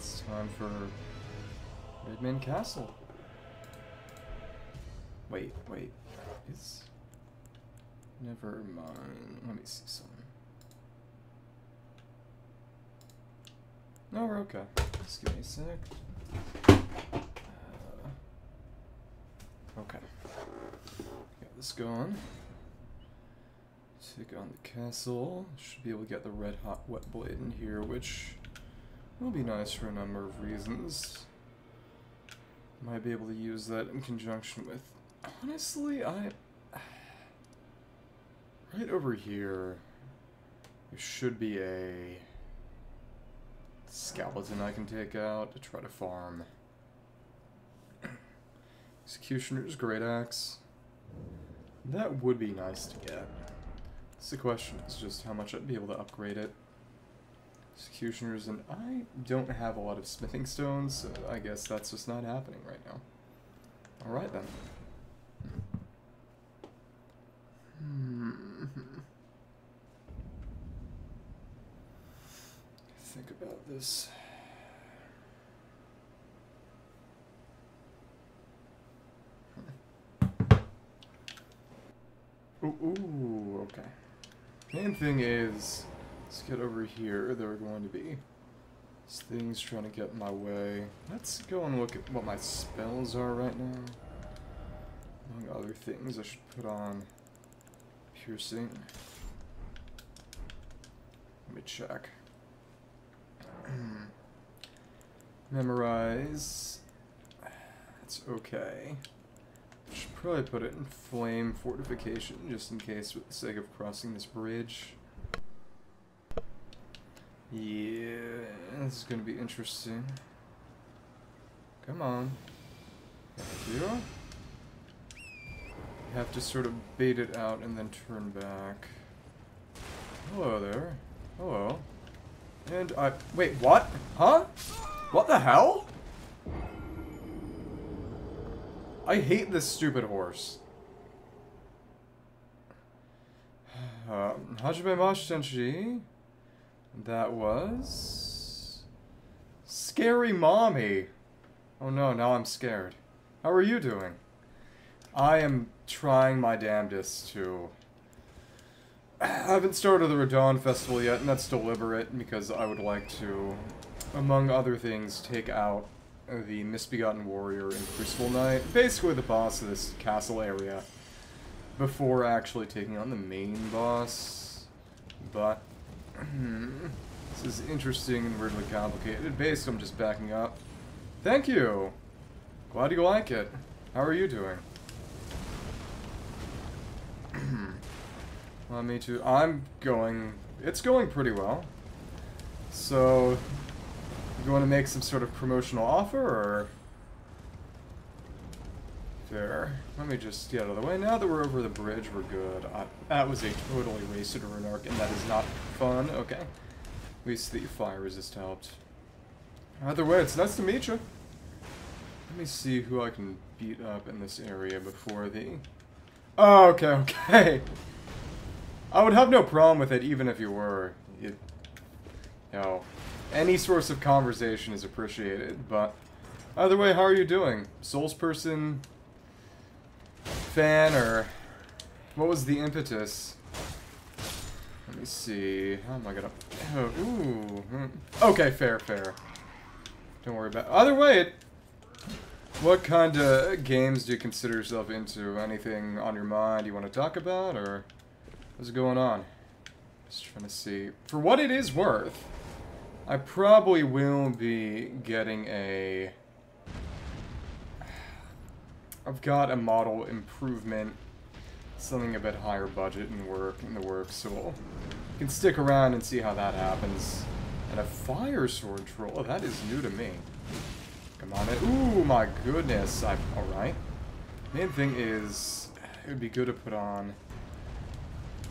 It's time for Redmane Castle. Wait, wait. Is never mind. Let me see something. No, we're okay. Just give me a sec. Uh, okay. Got this going. Take on the castle. Should be able to get the Red-Hot Whetblade in here, which will be nice for a number of reasons. Might be able to use that in conjunction with. Honestly, I. Right over here, there should be a skeleton I can take out to try to farm. Executioner's Great Axe. That would be nice to get. The question is just how much I'd be able to upgrade it. Executioners, and I don't have a lot of smithing stones, so I guess that's just not happening right now. Alright then. Hmm. Think about this. Ooh, ooh, okay. Main thing is, let's get over here. There are going to be things trying to get in my way. Let's go and look at what my spells are right now. Among other things, I should put on piercing. Let me check. Memorize. That's okay. I should probably put it in flame fortification just in case for the sake of crossing this bridge. Yeah, this is gonna be interesting. Come on. Thank you. You have to sort of bait it out and then turn back. Hello there. Hello. And I- wait, what? Huh? What the hell? I hate this stupid horse. Uh, Hajime Tenshi. That was... Scary Mommy. Oh no, now I'm scared. How are you doing? I am trying my damnedest to... I haven't started the Radahn Festival yet, and that's deliberate, because I would like to, among other things, take out the Misbegotten Warrior in Crucible Knight, basically the boss of this castle area, before actually taking on the main boss. But, Hmm. this is interesting and weirdly complicated. Basically, I'm just backing up. Thank you! Glad you like it. How are you doing? well, me too. I'm going... It's going pretty well. So, you want to make some sort of promotional offer, or... There. Let me just get out of the way. Now that we're over the bridge, we're good. I, that was a totally wasted rune arc, and that is not fun. Okay. At least the fire resist helped. Either way, it's nice to meet you. Let me see who I can beat up in this area before the... Oh, okay, okay. I would have no problem with it, even if you were. You, you know, any source of conversation is appreciated, but either way, how are you doing? Souls person, fan, or what was the impetus? Let me see. How am I gonna? Oh, ooh. Okay, fair, fair. Don't worry about. Either way, it, what kind of games do you consider yourself into? Anything on your mind you want to talk about, or what's going on? Just trying to see. For what it is worth, I probably will be getting a... I've got a model improvement, something a bit higher budget and work in the works, so we'll can stick around and see how that happens. And a fire sword troll, oh, that is new to me. Come on in. Ooh, my goodness. I, alright. Main thing is, it would be good to put on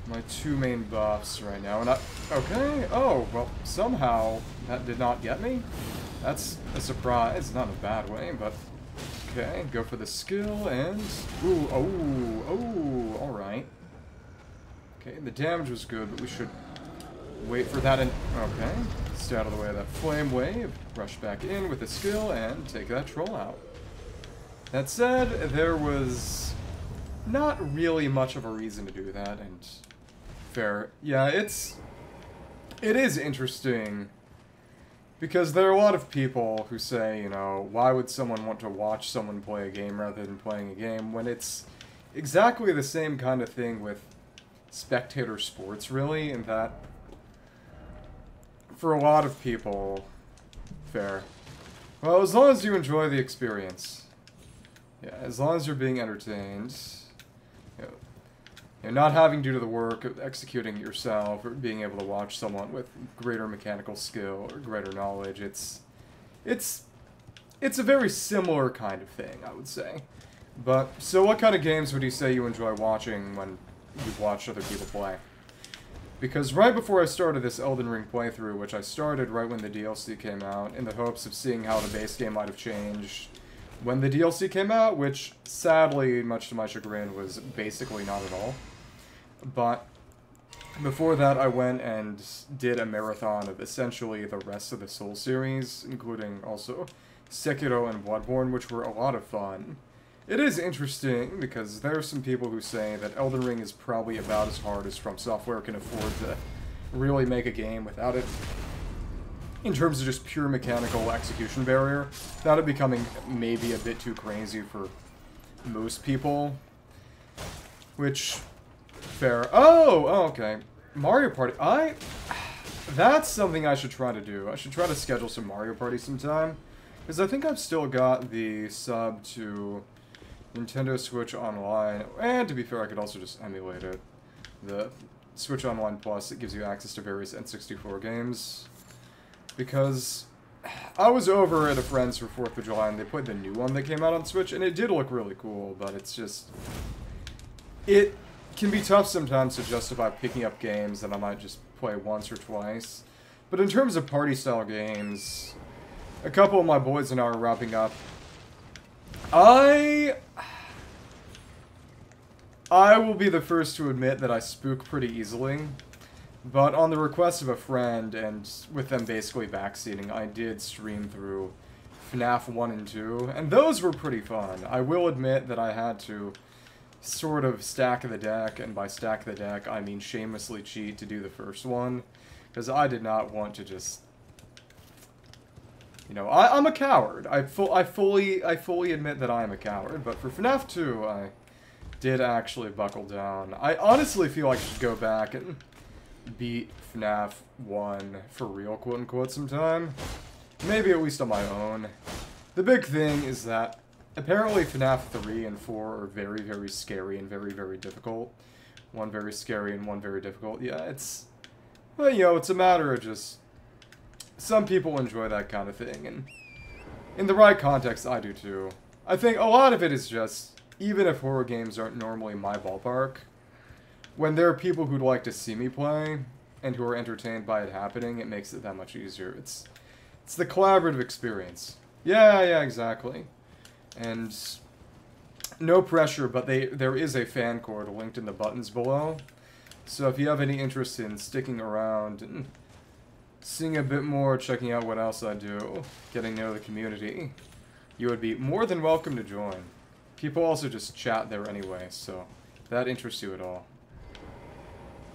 my two main buffs right now. And I, okay, oh, well, somehow that did not get me. That's a surprise, not a bad way, but okay, go for the skill and, ooh, oh, oh, alright. Okay, the damage was good, but we should wait for that and, okay, Stay out of the way of that flame wave, rush back in with a skill, and take that troll out. That said, there was not really much of a reason to do that, and fair. Yeah, it's... It is interesting, because there are a lot of people who say, you know, why would someone want to watch someone play a game rather than playing a game, when it's exactly the same kind of thing with spectator sports, really, in that for a lot of people, fair. Well, as long as you enjoy the experience. Yeah, as long as you're being entertained. You know, not having to do the work of executing it yourself, or being able to watch someone with greater mechanical skill or greater knowledge, it's... It's... It's a very similar kind of thing, I would say. But, so what kind of games would you say you enjoy watching when you've watched other people play? Because right before I started this Elden Ring playthrough, which I started right when the DLC came out, in the hopes of seeing how the base game might have changed when the DLC came out, which sadly, much to my chagrin, was basically not at all. But before that, I went and did a marathon of essentially the rest of the Soul series, including also Sekiro and Bloodborne, which were a lot of fun. It is interesting, because there are some people who say that Elden Ring is probably about as hard as From Software can afford to really make a game without it, in terms of just pure mechanical execution barrier, that it becoming maybe a bit too crazy for most people. Which, fair. Oh, oh okay. Mario Party. I... That's something I should try to do. I should try to schedule some Mario Party sometime. Because I think I've still got the sub to Nintendo Switch Online, and to be fair, I could also just emulate it. The Switch Online Plus, it gives you access to various N64 games. Because I was over at a friend's for 4th of July, and they played the new one that came out on Switch, and it did look really cool, but it's just... It can be tough sometimes to justify picking up games that I might just play once or twice. But in terms of party-style games, a couple of my boys and I are wrapping up I... I will be the first to admit that I spook pretty easily. But on the request of a friend, and with them basically backseating, I did stream through FNAF 1 and 2, and those were pretty fun. I will admit that I had to sort of stack the deck, and by stack the deck, I mean shamelessly cheat to do the first one, because I did not want to just you know, I, am a coward. I, fu I fully I fully admit that I am a coward, but for FNAF 2, I did actually buckle down. I honestly feel like I should go back and beat FNAF 1 for real, quote-unquote, sometime. Maybe at least on my own. The big thing is that apparently FNAF 3 and 4 are very, very scary and very, very difficult. One very scary and one very difficult. Yeah, it's... Well, you know, it's a matter of just some people enjoy that kind of thing, and in the right context, I do too. I think a lot of it is just, even if horror games aren't normally my ballpark, when there are people who'd like to see me play, and who are entertained by it happening, it makes it that much easier. It's, it's the collaborative experience. Yeah, yeah, exactly. And no pressure, but they there is a fan cord linked in the buttons below. So if you have any interest in sticking around and seeing a bit more, checking out what else I do, getting to know the community, you would be more than welcome to join. People also just chat there anyway, so that interests you at all.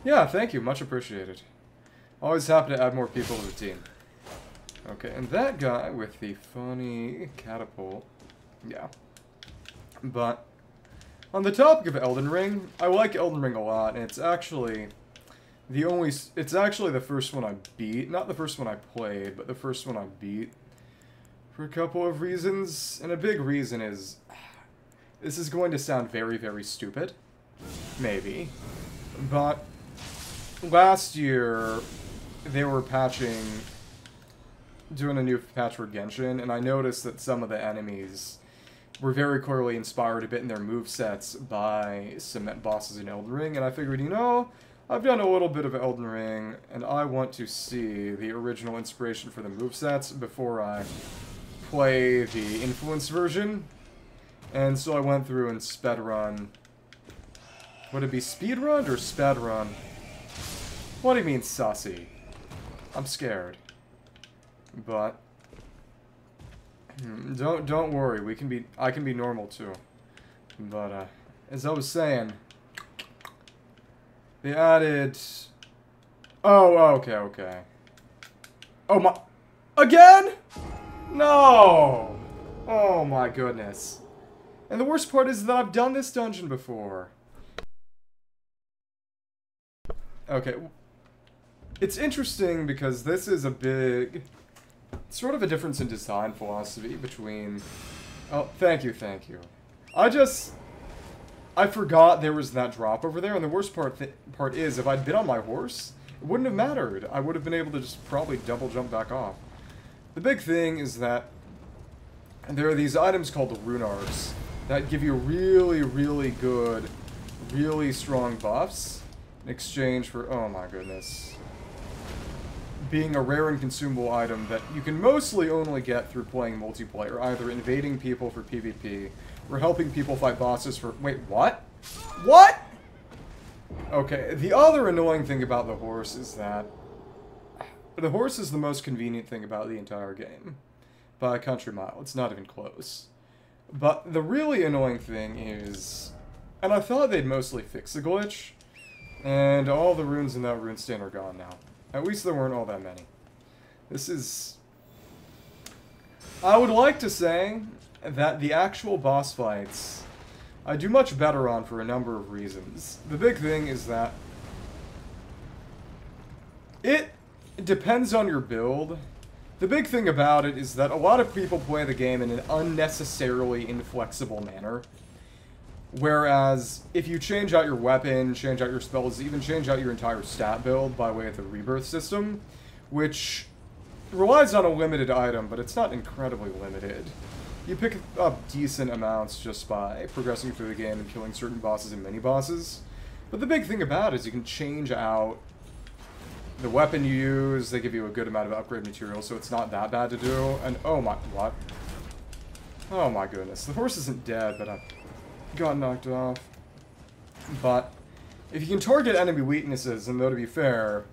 Yeah, thank you. Much appreciated. Always happy to add more people to the team. Okay, and that guy with the funny catapult. Yeah. But, on the topic of Elden Ring, I like Elden Ring a lot, and it's actually the only... It's actually the first one I beat. Not the first one I played, but the first one I beat. For a couple of reasons. And a big reason is... This is going to sound very, very stupid. Maybe. But... Last year, they were patching... Doing a new patch for Genshin, and I noticed that some of the enemies were very clearly inspired a bit in their move sets by cement bosses in Elden Ring, and I figured, you know, I've done a little bit of Elden Ring, and I want to see the original inspiration for the move sets before I play the influence version. And so I went through and sped run. Would it be speed run or sped run? What do you mean, sussy? I'm scared. But don't don't worry, we can be I can be normal too. But uh, as I was saying, they added. Oh, okay, okay. Oh my, again? No. Oh my goodness. And the worst part is that I've done this dungeon before. Okay. It's interesting because this is a big... Sort of a difference in design philosophy between... Oh, thank you, thank you. I just... I forgot there was that drop over there, and the worst part th part is, if I'd been on my horse, it wouldn't have mattered. I would have been able to just probably double jump back off. The big thing is that there are these items called the Rune Arcs that give you really, really good, really strong buffs in exchange for, oh my goodness, being a rare and consumable item that you can mostly only get through playing multiplayer, either invading people for PvP, or helping people fight bosses for, wait, what? What? Okay, the other annoying thing about the horse is that the horse is the most convenient thing about the entire game. By a country mile, it's not even close. But the really annoying thing is, and I thought they'd mostly fix the glitch, and all the runes in that rune stand are gone now. At least there weren't all that many. This is... I would like to say that the actual boss fights I do much better on for a number of reasons. The big thing is that it depends on your build, the big thing about it is that a lot of people play the game in an unnecessarily inflexible manner. Whereas, if you change out your weapon, change out your spells, even change out your entire stat build by way of the rebirth system, which relies on a limited item, but it's not incredibly limited. You pick up decent amounts just by progressing through the game and killing certain bosses and mini-bosses. But the big thing about it is you can change out the weapon you use, they give you a good amount of upgrade material, so it's not that bad to do. And, oh my, what? Oh my goodness. The horse isn't dead, but I got knocked off. But, if you can target enemy weaknesses, and though to be fair,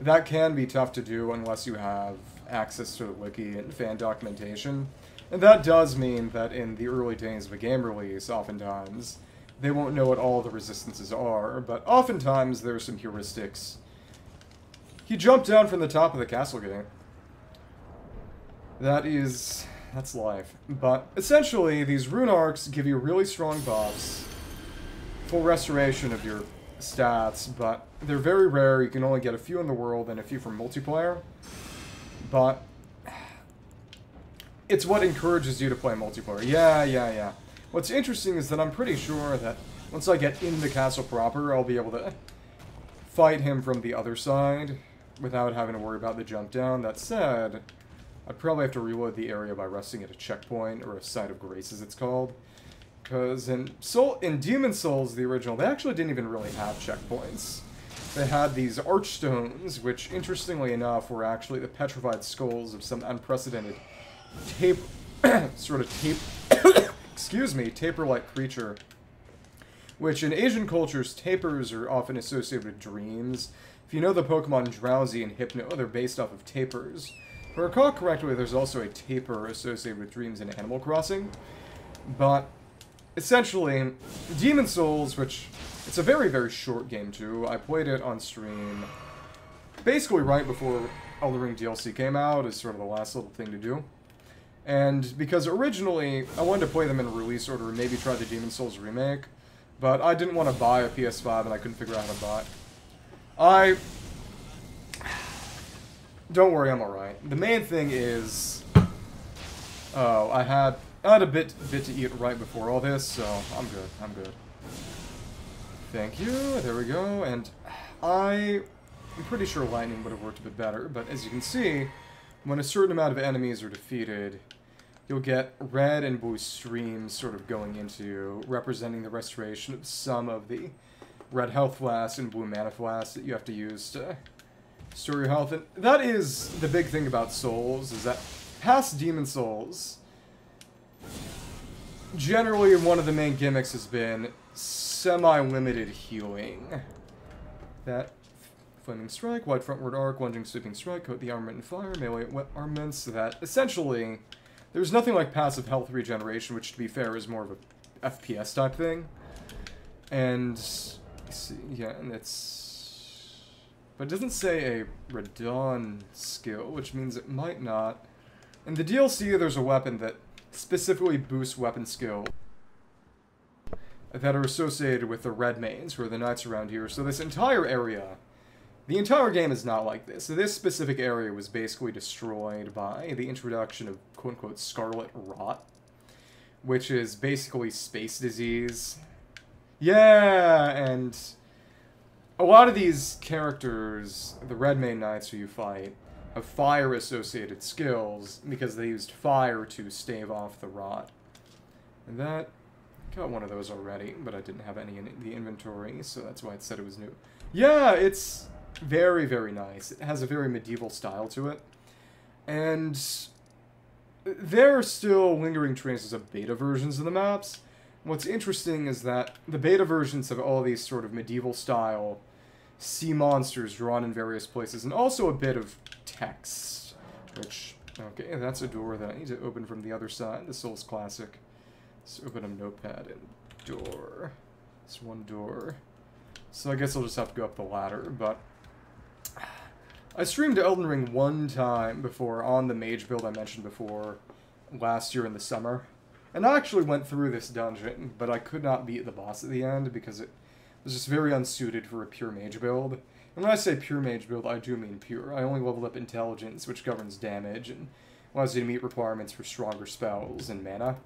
that can be tough to do unless you have access to the wiki and fan documentation. And that does mean that in the early days of a game release, oftentimes, they won't know what all the resistances are, but oftentimes there are some heuristics he jumped down from the top of the castle gate. That is... that's life. But, essentially, these rune arcs give you really strong buffs. Full restoration of your stats, but they're very rare. You can only get a few in the world and a few from multiplayer. But... It's what encourages you to play multiplayer. Yeah, yeah, yeah. What's interesting is that I'm pretty sure that once I get in the castle proper, I'll be able to fight him from the other side without having to worry about the jump down. That said, I'd probably have to reload the area by resting at a checkpoint, or a site of grace as it's called. Because in Soul, in Demon's Souls, the original, they actually didn't even really have checkpoints. They had these archstones, which, interestingly enough, were actually the petrified skulls of some unprecedented tape, sort of tape, excuse me, tapir-like creature. Which, in Asian cultures, tapirs are often associated with dreams, if you know the Pokemon Drowzee and Hypno, they're based off of tapirs. If I recall correctly, there's also a tapir associated with dreams in Animal Crossing. But, essentially, Demon's Souls, which, it's a very, very short game too. I played it on stream basically right before Elden Ring DLC came out, as sort of the last little thing to do. And because originally, I wanted to play them in release order and maybe try the Demon's Souls remake, but I didn't want to buy a PS5 and I couldn't figure out how to buy. I... Don't worry, I'm alright. The main thing is... Oh, I had... I had a bit bit to eat right before all this, so I'm good. I'm good. Thank you. There we go. And I... I'm pretty sure lightning would have worked a bit better, but as you can see, when a certain amount of enemies are defeated, you'll get red and blue streams sort of going into you, representing the restoration of some of the red health flask and blue mana flask that you have to use to store your health. And that is the big thing about Souls, is that past Demon's Souls, generally one of the main gimmicks has been semi-limited healing. That Flaming Strike, Wide Frontward Arc, Lunging Sweeping Strike, Coat the Armament and Fire, Melee Armaments, that essentially there's nothing like passive health regeneration, which to be fair is more of a FPS type thing. And, yeah, and it's... But it doesn't say a Radahn skill, which means it might not. In the DLC, there's a weapon that specifically boosts weapon skill that are associated with the Redmanes, who are the knights around here. So this entire area, the entire game is not like this. So this specific area was basically destroyed by the introduction of quote-unquote Scarlet Rot, which is basically space disease. Yeah, and a lot of these characters, the Redmane Knights who you fight, have fire-associated skills because they used fire to stave off the rot. And that Got one of those already, but I didn't have any in the inventory, so that's why it said it was new. Yeah, it's very, very nice. It has a very medieval style to it. And there are still lingering traces of beta versions of the maps. What's interesting is that the beta versions have all these sort of medieval style sea monsters drawn in various places, and also a bit of text, which, okay, that's a door that I need to open from the other side, the Souls Classic. Let's open a notepad and door. It's one door. So I guess I'll just have to go up the ladder, but... I streamed Elden Ring one time before on the mage build I mentioned before last year in the summer. And I actually went through this dungeon, but I could not beat the boss at the end because it was just very unsuited for a pure mage build. And when I say pure mage build, I do mean pure. I only leveled up intelligence, which governs damage, and allows you to meet requirements for stronger spells and mana.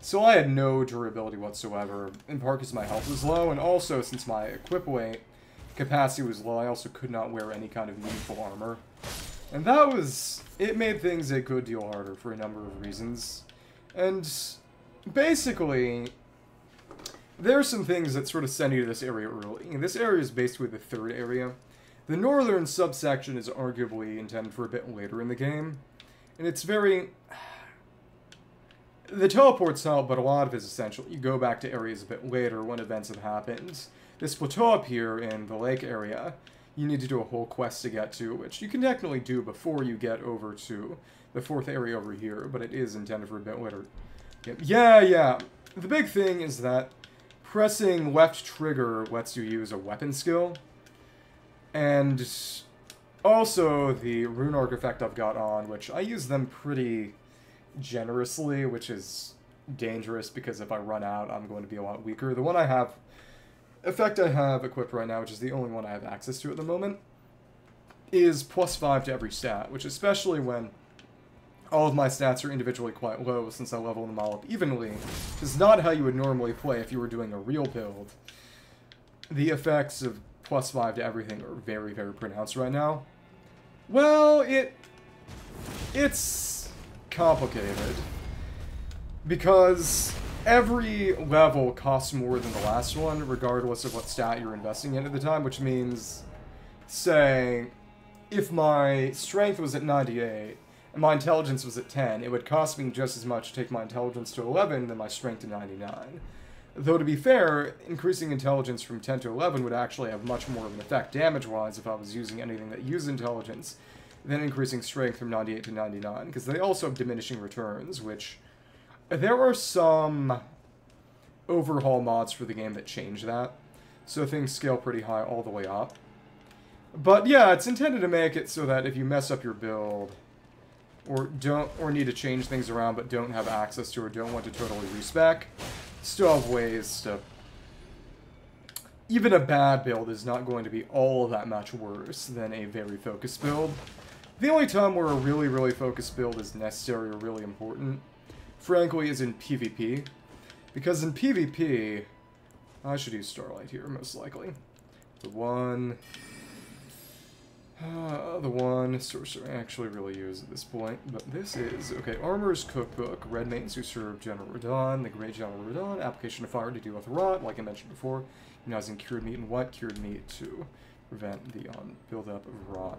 So I had no durability whatsoever, in part because my health was low, and also since my equip weight capacity was low, I also could not wear any kind of meaningful armor. And that was... it made things a good deal harder for a number of reasons. And basically, there are some things that sort of send you to this area early. And this area is basically the third area. The northern subsection is arguably intended for a bit later in the game. And it's very the teleport's help, but a lot of it is essential. You go back to areas a bit later when events have happened. This plateau up here in the lake area, you need to do a whole quest to get to, which you can technically do before you get over to the fourth area over here, but it is intended for a bit later. Yeah, yeah. The big thing is that pressing left trigger lets you use a weapon skill, and also the rune arc effect I've got on, which I use them pretty generously, which is dangerous because if I run out, I'm going to be a lot weaker. The one I have, effect I have equipped right now, which is the only one I have access to at the moment, is plus 5 to every stat, which especially when all of my stats are individually quite low since I level them all up evenly, is not how you would normally play if you were doing a real build. The effects of plus 5 to everything are very, very pronounced right now. Well, it... It's complicated. Because every level costs more than the last one, regardless of what stat you're investing in at the time, which means, say, if my strength was at 98 and my intelligence was at 10, it would cost me just as much to take my intelligence to 11 than my strength to 99. Though to be fair, increasing intelligence from 10 to 11 would actually have much more of an effect damage-wise if I was using anything that used intelligence than increasing strength from 98 to 99, because they also have diminishing returns, which there are some overhaul mods for the game that change that, so things scale pretty high all the way up. But yeah, it's intended to make it so that if you mess up your build, or don't, or need to change things around but don't have access to or don't want to totally respec, still have ways to... Even a bad build is not going to be all that much worse than a very focused build. The only time where a really, really focused build is necessary or really important, frankly, is in PvP. Because in PvP, I should use Starlight here, most likely. The one... Uh, the one sorcerer actually really use at this point, but this is, okay, Armorer's Cookbook, Red Redmanes who serve General Radahn, the Great General Radahn, application of fire to deal with rot, like I mentioned before, using cured meat and what? Cured meat to prevent the um, buildup of rot.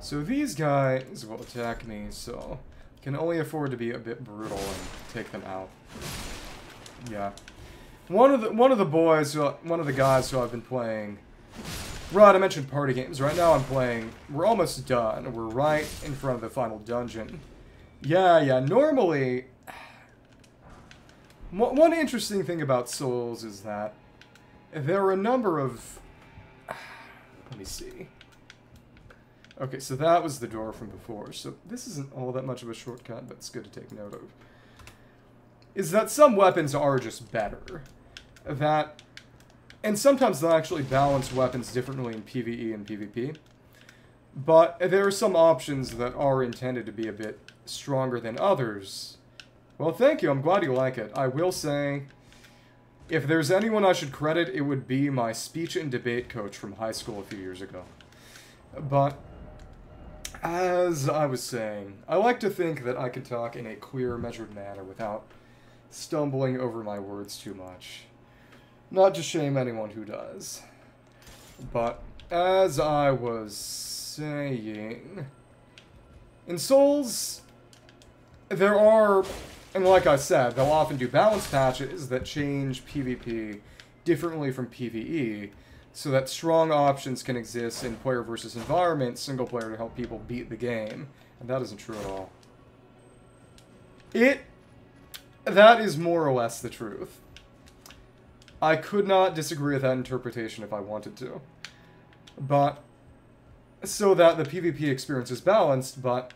So these guys will attack me, so can only afford to be a bit brutal and take them out. Yeah. One of the one of the boys, one of the guys who I've been playing Right, I mentioned party games. Right now I'm playing... We're almost done. We're right in front of the final dungeon. Yeah, yeah, normally... One interesting thing about Souls is that there are a number of... Let me see. Okay, so that was the door from before. So this isn't all that much of a shortcut, but it's good to take note of. Is that some weapons are just better. That and sometimes they'll actually balance weapons differently in PvE and PvP. But there are some options that are intended to be a bit stronger than others. Well, thank you. I'm glad you like it. I will say, if there's anyone I should credit, it would be my speech and debate coach from high school a few years ago. But, as I was saying, I like to think that I can talk in a clear, measured manner without stumbling over my words too much. Not to shame anyone who does. But as I was saying, in Souls, there are, and like I said, they'll often do balance patches that change PvP differently from PvE, so that strong options can exist in player versus environment, single player to help people beat the game. And that isn't true at all. It, that is more or less the truth. I could not disagree with that interpretation if I wanted to. But, so that the PvP experience is balanced, but...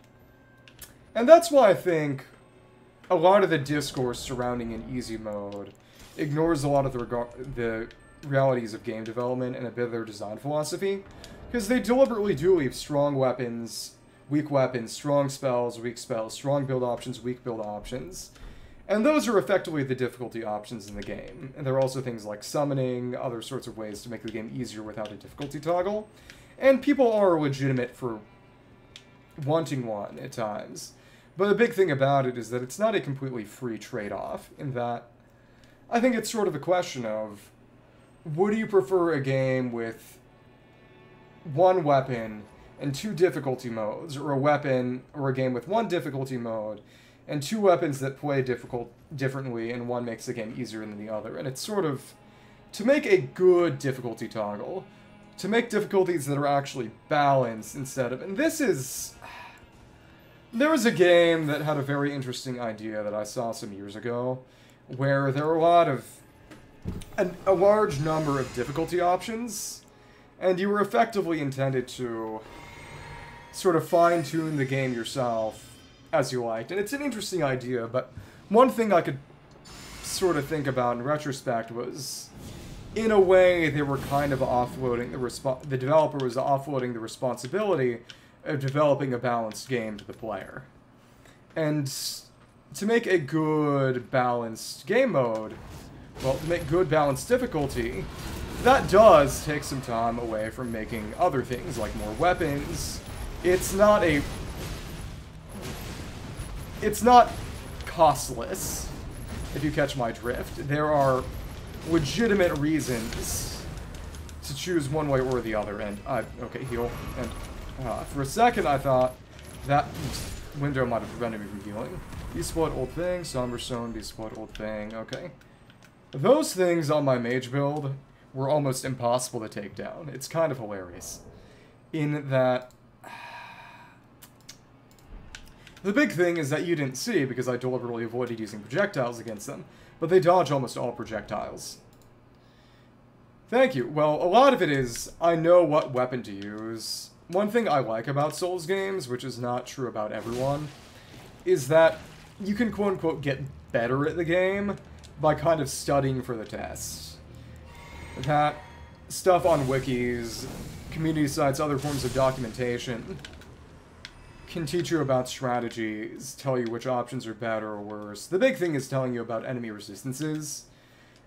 And that's why I think a lot of the discourse surrounding an easy mode ignores a lot of the, the realities of game development and a bit of their design philosophy. Because they deliberately do leave strong weapons, weak weapons, strong spells, weak spells, strong build options, weak build options. And those are effectively the difficulty options in the game. And there are also things like summoning, other sorts of ways to make the game easier without a difficulty toggle. And people are legitimate for wanting one at times. But the big thing about it is that it's not a completely free trade-off, in that I think it's sort of a question of, would you prefer a game with one weapon and two difficulty modes, or a weapon, or a game with one difficulty mode and two weapons that play difficult differently, and one makes the game easier than the other. And it's sort of to make a good difficulty toggle, to make difficulties that are actually balanced instead of. And this is. There was a game that had a very interesting idea that I saw some years ago, where there were a lot of. An, a large number of difficulty options, and you were effectively intended to sort of fine tune the game yourself as you liked. And it's an interesting idea, but one thing I could sort of think about in retrospect was, in a way, they were kind of offloading the resp- the developer was offloading the responsibility of developing a balanced game to the player. And to make a good balanced game mode, well, to make good balanced difficulty, that does take some time away from making other things, like more weapons. It's not a it's not costless, if you catch my drift. There are legitimate reasons to choose one way or the other, and I, okay, heal, and uh, for a second I thought that window might have prevented me from healing. Desploit old thing, somber stone, desploit old thing, okay. Those things on my mage build were almost impossible to take down. It's kind of hilarious. In that the big thing is that you didn't see, because I deliberately avoided using projectiles against them, but they dodge almost all projectiles. Thank you. Well, a lot of it is, I know what weapon to use. One thing I like about Souls games, which is not true about everyone, is that you can quote-unquote get better at the game by kind of studying for the test. That stuff on wikis, community sites, other forms of documentation can teach you about strategies, tell you which options are better or worse. The big thing is telling you about enemy resistances.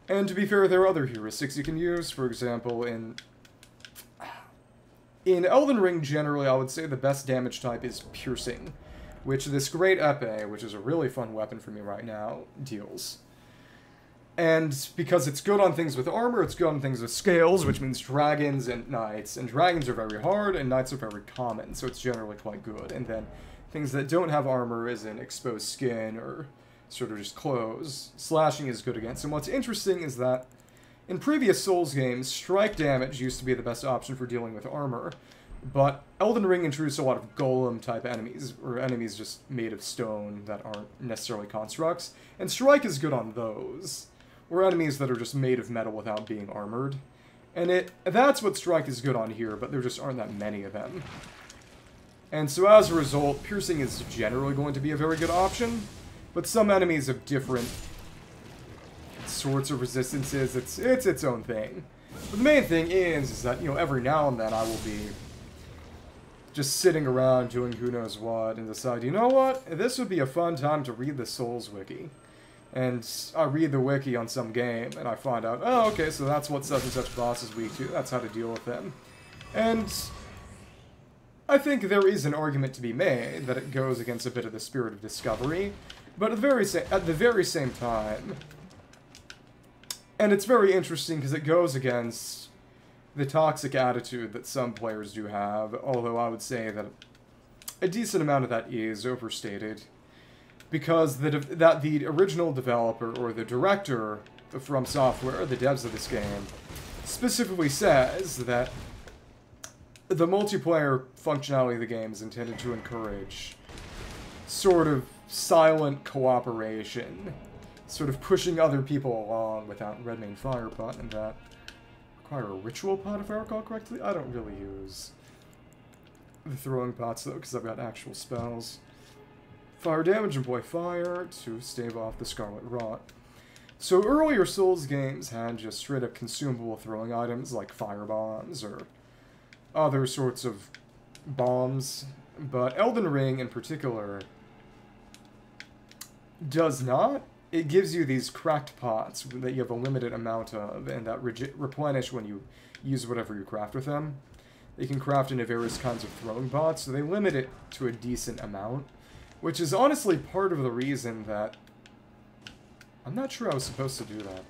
And to be fair, there are other heuristics you can use. For example, in in Elden Ring, generally, I would say the best damage type is Piercing, which this great epee, which is a really fun weapon for me right now, deals. And because it's good on things with armor, it's good on things with scales, which means dragons and knights. And dragons are very hard, and knights are very common, so it's generally quite good. And then things that don't have armor, is in exposed skin or sort of just clothes, slashing is good against. And what's interesting is that In previous Souls games, strike damage used to be the best option for dealing with armor, but Elden Ring introduced a lot of golem-type enemies, or enemies just made of stone that aren't necessarily constructs, and strike is good on those, or enemies that are just made of metal without being armored. And it that's what strike is good on here, but there just aren't that many of them. And so as a result, piercing is generally going to be a very good option, but some enemies have different sorts of resistances. It's it's its own thing. But the main thing is, is that, you know, every now and then I will be just sitting around doing who knows what and decide, you know what, this would be a fun time to read the Souls wiki. And I read the wiki on some game, and I find out, oh, okay, so that's what such and such boss is weak to. That's how to deal with them. And I think there is an argument to be made that it goes against a bit of the spirit of discovery, but at the very, at the very same time, and it's very interesting because it goes against the toxic attitude that some players do have, although I would say that a decent amount of that is overstated. Because the that the original developer or the director from software, the devs of this game, specifically says that the multiplayer functionality of the game is intended to encourage sort of silent cooperation, sort of pushing other people along without Redmane Firepot and that require a ritual pot, if I recall correctly. I don't really use the throwing pots, though, because I've got actual spells. Fire damage, employ fire to stave off the Scarlet Rot. So earlier Souls games had just straight up consumable throwing items like fire bombs or other sorts of bombs, but Elden Ring in particular does not it gives you these cracked pots that you have a limited amount of, and that replenish when you use whatever you craft with them. They can craft into various kinds of throwing pots, so they limit it to a decent amount, which is honestly part of the reason that... I'm not sure I was supposed to do that.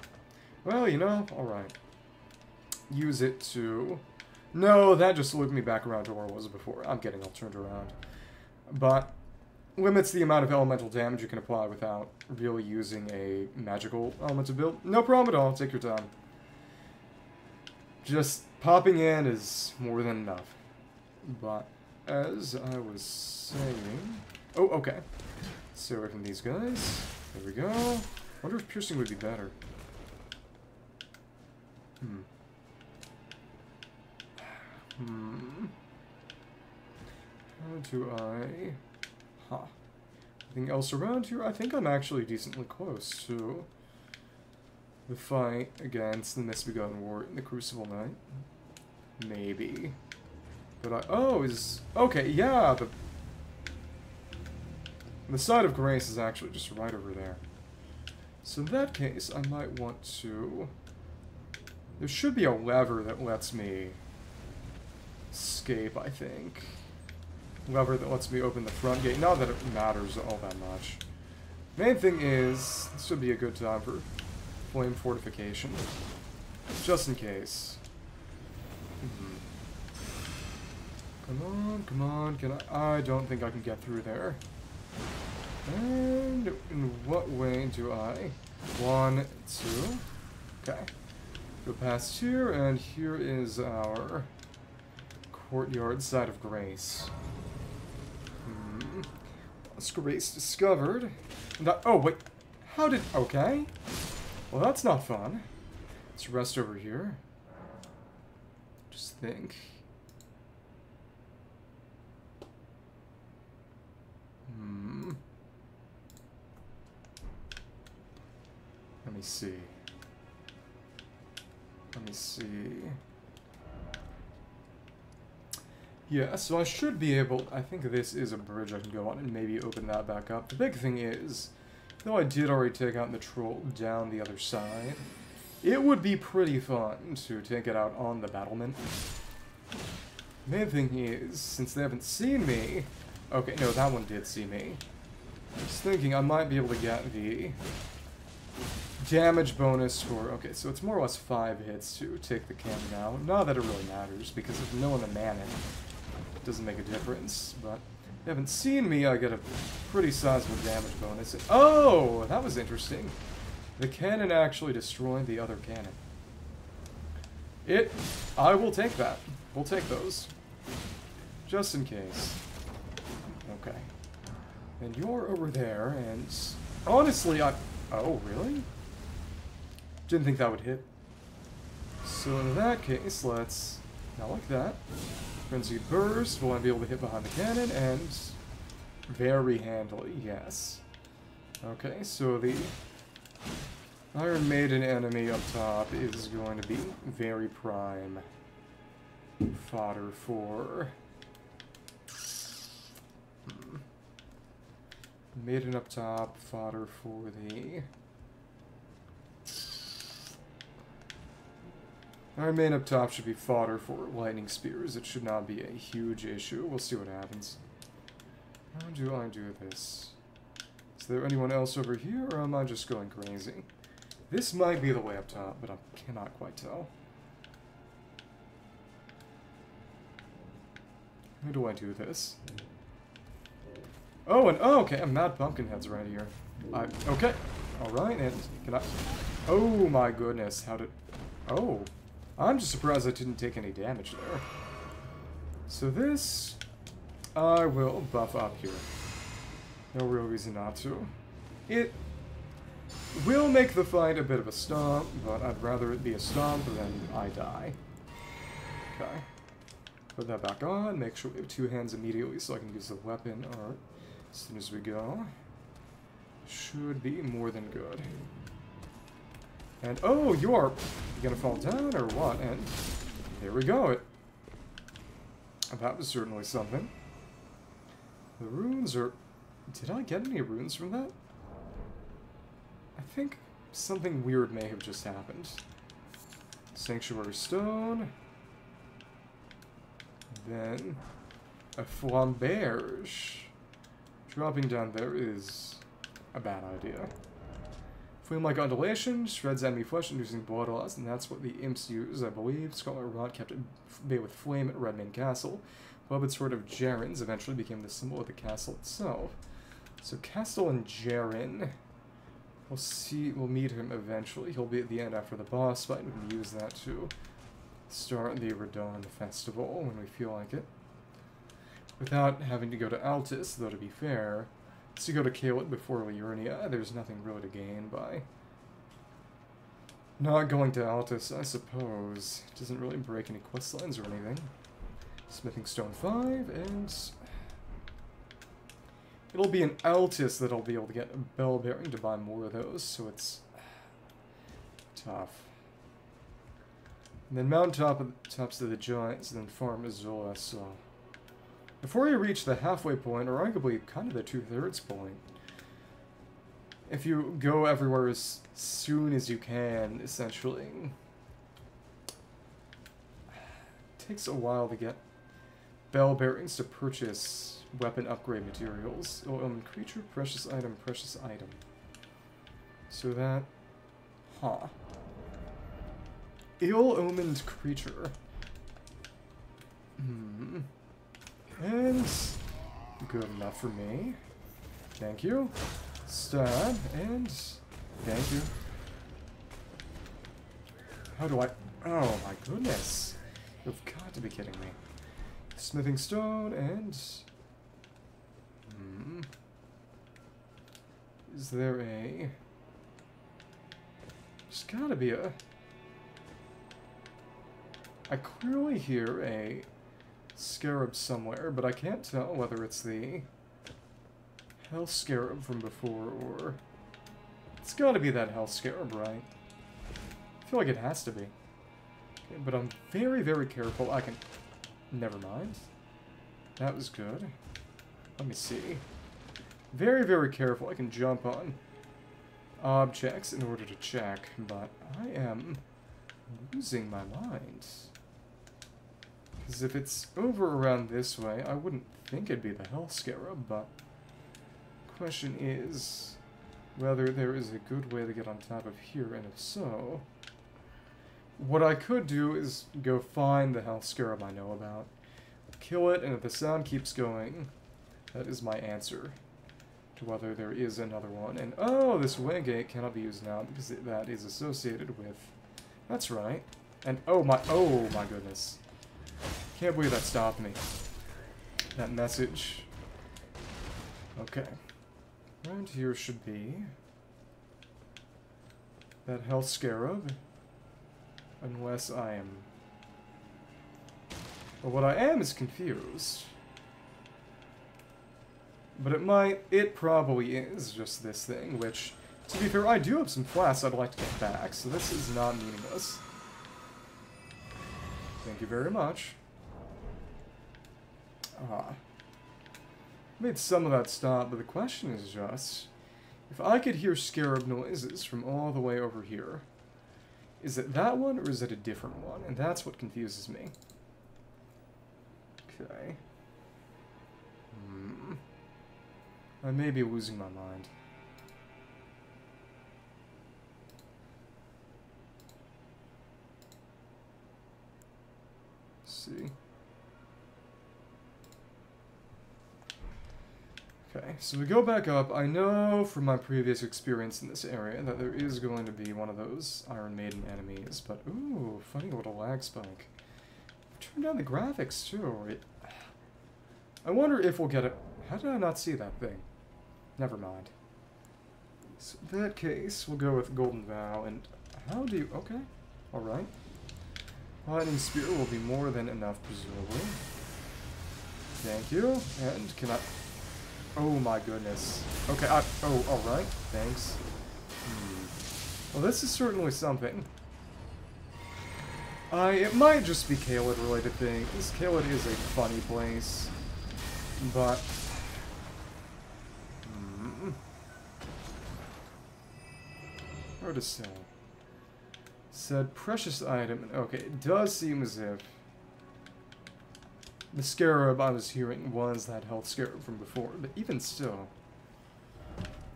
Well, you know, alright. Use it to... No, that just looped me back around to where I was before. I'm getting all turned around. But limits the amount of elemental damage you can apply without really using a magical element to build. No problem at all, take your time. Just popping in is more than enough. But, as I was saying... Oh, okay. Away from these guys. There we go. wonder if piercing would be better. Hmm. Hmm. How do I... Huh. Anything else around here? I think I'm actually decently close to the fight against the Misbegotten War in the Crucible Knight. Maybe. But I... Oh, is... Okay, yeah, the... The site of Grace is actually just right over there. So in that case, I might want to... There should be a lever that lets me escape, I think lever that lets me open the front gate. Not that it matters all that much. Main thing is, this would be a good time for flame fortification. Just in case. Mm -hmm. Come on, come on, can I? I don't think I can get through there. And in what way do I? One, two. Okay. Go past here, and here is our courtyard site of Grace. Hmm. Grace discovered. Oh, wait. How did... Okay. Well, that's not fun. Let's rest over here. Just think. Hmm. Let me see. Let me see. Yeah, so I should be able... I think this is a bridge I can go on and maybe open that back up. The big thing is, though I did already take out the troll down the other side, it would be pretty fun to take it out on the battlement. Main thing is, since they haven't seen me... Okay, no, that one did see me. I was thinking I might be able to get the damage bonus for... Okay, so it's more or less five hits to take the cannon out. Not that it really matters, because if no one to man it doesn't make a difference, but you haven't seen me, I get a pretty sizable damage bonus. Oh, that was interesting. The cannon actually destroyed the other cannon. It... I will take that. We'll take those. Just in case. And you're over there, and... Honestly, I... Oh, really? Didn't think that would hit. So in that case, let's... Not like that. Frenzied Burst, we'll be able to hit behind the cannon, and... Very handily, yes. Okay, so the Iron Maiden enemy up top is going to be very prime fodder for... Maiden up top, fodder for the... Our Maiden up top should be fodder for lightning spears. It should not be a huge issue. We'll see what happens. How do I do this? Is there anyone else over here, or am I just going crazy? This might be the way up top, but I cannot quite tell. How do I do this? Oh, and oh, okay, a Mad Pumpkinhead's right here. I, okay, alright, and can I... Oh my goodness, how did... Oh, I'm just surprised I didn't take any damage there. So this, I will buff up here. No real reason not to. It will make the fight a bit of a stomp, but I'd rather it be a stomp than I die. Okay. Put that back on, make sure we have two hands immediately so I can use the weapon art as soon as we go. Should be more than good. And, oh, you are you gonna fall down or what? And there we go. It, that was certainly something. The runes are... Did I get any runes from that? I think something weird may have just happened. Sanctuary Stone. Then a flamberge. Dropping down there is a bad idea. Flame-like undulation shreds enemy flesh, inducing blood loss, and that's what the imps use, I believe. Scarlet Rot kept at bay with flame at Redmane Castle. Beloved Sword of Jerren's eventually became the symbol of the castle itself. So Castellan Jerren. We'll see, we'll meet him eventually. He'll be at the end after the boss fight. We can use that to start the Radahn Festival when we feel like it. Without having to go to Altus, though to be fair, to go to Caelid before Liurnia, there's nothing really to gain by not going to Altus, I suppose. It doesn't really break any quest lines or anything. Smithing Stone 5, and It'll be an Altus that I'll be able to get a Bell Bearing to buy more of those, so it's tough. And then Mount top of the, tops of the Giants, and then Farum Azula, so... Before you reach the halfway point, or arguably kind of the two-thirds point, if you go everywhere as soon as you can, essentially, it takes a while to get bell bearings to purchase weapon upgrade materials. Oh, um, creature, precious item, precious item. So that... Huh. Ill-omened creature. Hmm. And... Good enough for me. Thank you. Stab, and... Thank you. How do I... Oh my goodness. You've got to be kidding me. Smithing stone, and... Hmm. Is there a... There's gotta be a... I clearly hear a scarab somewhere, but I can't tell whether it's the hell scarab from before or... It's gotta be that hell scarab, right? I feel like it has to be. Okay, but I'm very, very careful. I can... Never mind. That was good. Let me see. Very, very careful. I can jump on objects in order to check, but I am losing my mind. Because if it's over around this way, I wouldn't think it'd be the Hell Scarab, but question is whether there is a good way to get on top of here, and if so, what I could do is go find the Hell Scarab I know about, kill it, and if the sound keeps going, that is my answer to whether there is another one. And, oh, this way gate cannot be used now because that is associated with... That's right. And oh my, oh my goodness. Can't believe that stopped me. That message. Okay. Around here should be that hell scarab. Unless I am... Well, what I am is confused. But it might... It probably is just this thing, which... To be fair, I do have some flasks I'd like to get back, so this is not meaningless. Thank you very much. Ah. Made some of that stop, but the question is just... If I could hear scarab noises from all the way over here, is it that one or is it a different one? And that's what confuses me. Okay. Hmm. I may be losing my mind. See. Okay, so we go back up. I know from my previous experience in this area that there is going to be one of those Iron Maiden enemies, but ooh, funny little lag spike. Turn down the graphics too. It, I wonder if we'll get it. How did I not see that thing? Never mind. So in that case, we'll go with Golden Vow, and how do you... Okay, alright. Lightning Spear will be more than enough, presumably. Thank you, and can I... Oh my goodness. Okay, I, oh, alright, thanks. Hmm. Well, this is certainly something. I, it might just be Caelid related thing. This Caelid is a funny place. But... Hmm. Hard to say. Said precious item. Okay, it does seem as if the scarab I was hearing was that hell scarab from before, but even still.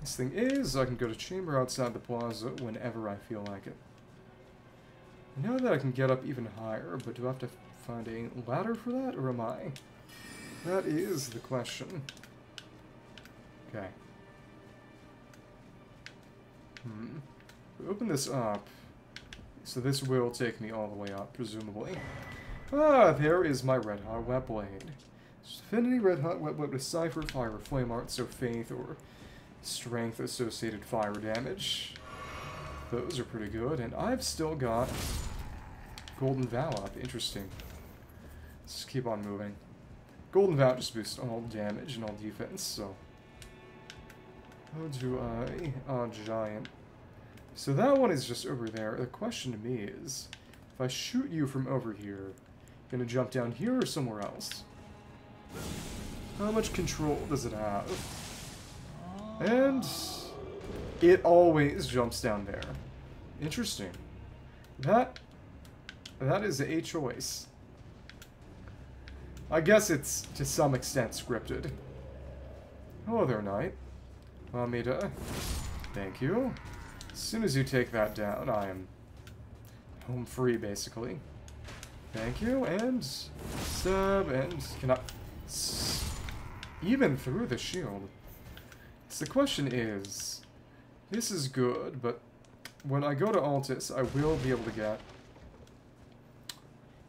This thing is, I can go to chamber outside the plaza whenever I feel like it. I know that I can get up even higher, but do I have to find a ladder for that, or am I? That is the question. Okay. Hmm. Open this up. So this will take me all the way up, presumably. Ah, there is my Red-Hot Whetblade. Affinity Red-Hot Whetblade with cipher, fire, flame art, so faith or strength associated fire damage. Those are pretty good, and I've still got Golden Vow up. Interesting. Let's keep on moving. Golden Vow just boosts all damage and all defense, so... How do I... Oh, giant. So that one is just over there. The question to me is, if I shoot you from over here, Gonna jump down here or somewhere else? How much control does it have? And it always jumps down there. Interesting. That that is a choice. I guess it's to some extent scripted. Hello there, knight. Allow. Thank you. As soon as you take that down, I am home free, basically. Thank you, and sub, and cannot even through the shield. So the question is, this is good, but when I go to Altus, I will be able to get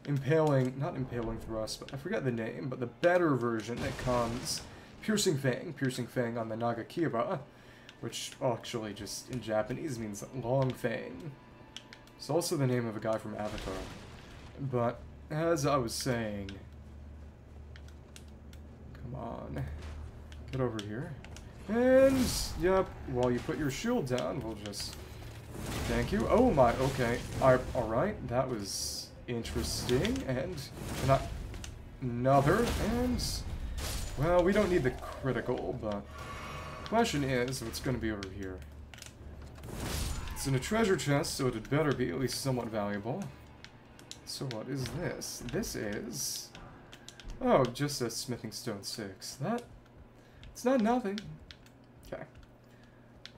impaling, not impaling thrust, but I forget the name, but the better version that comes, Piercing Fang, Piercing Fang on the Naga Nagakiba, which actually just in Japanese means long fang. It's also the name of a guy from Avatar. But, as I was saying... Come on. Get over here. And, yep, while you put your shield down, we'll just... Thank you. Oh my, okay. Alright, that was interesting. And, not another, and... Well, we don't need the critical, but... Question is, what's going to be over here? It's in a treasure chest, so it had better be at least somewhat valuable. So what is this? This is... Oh, just a smithing stone 6. That... It's not nothing. Okay.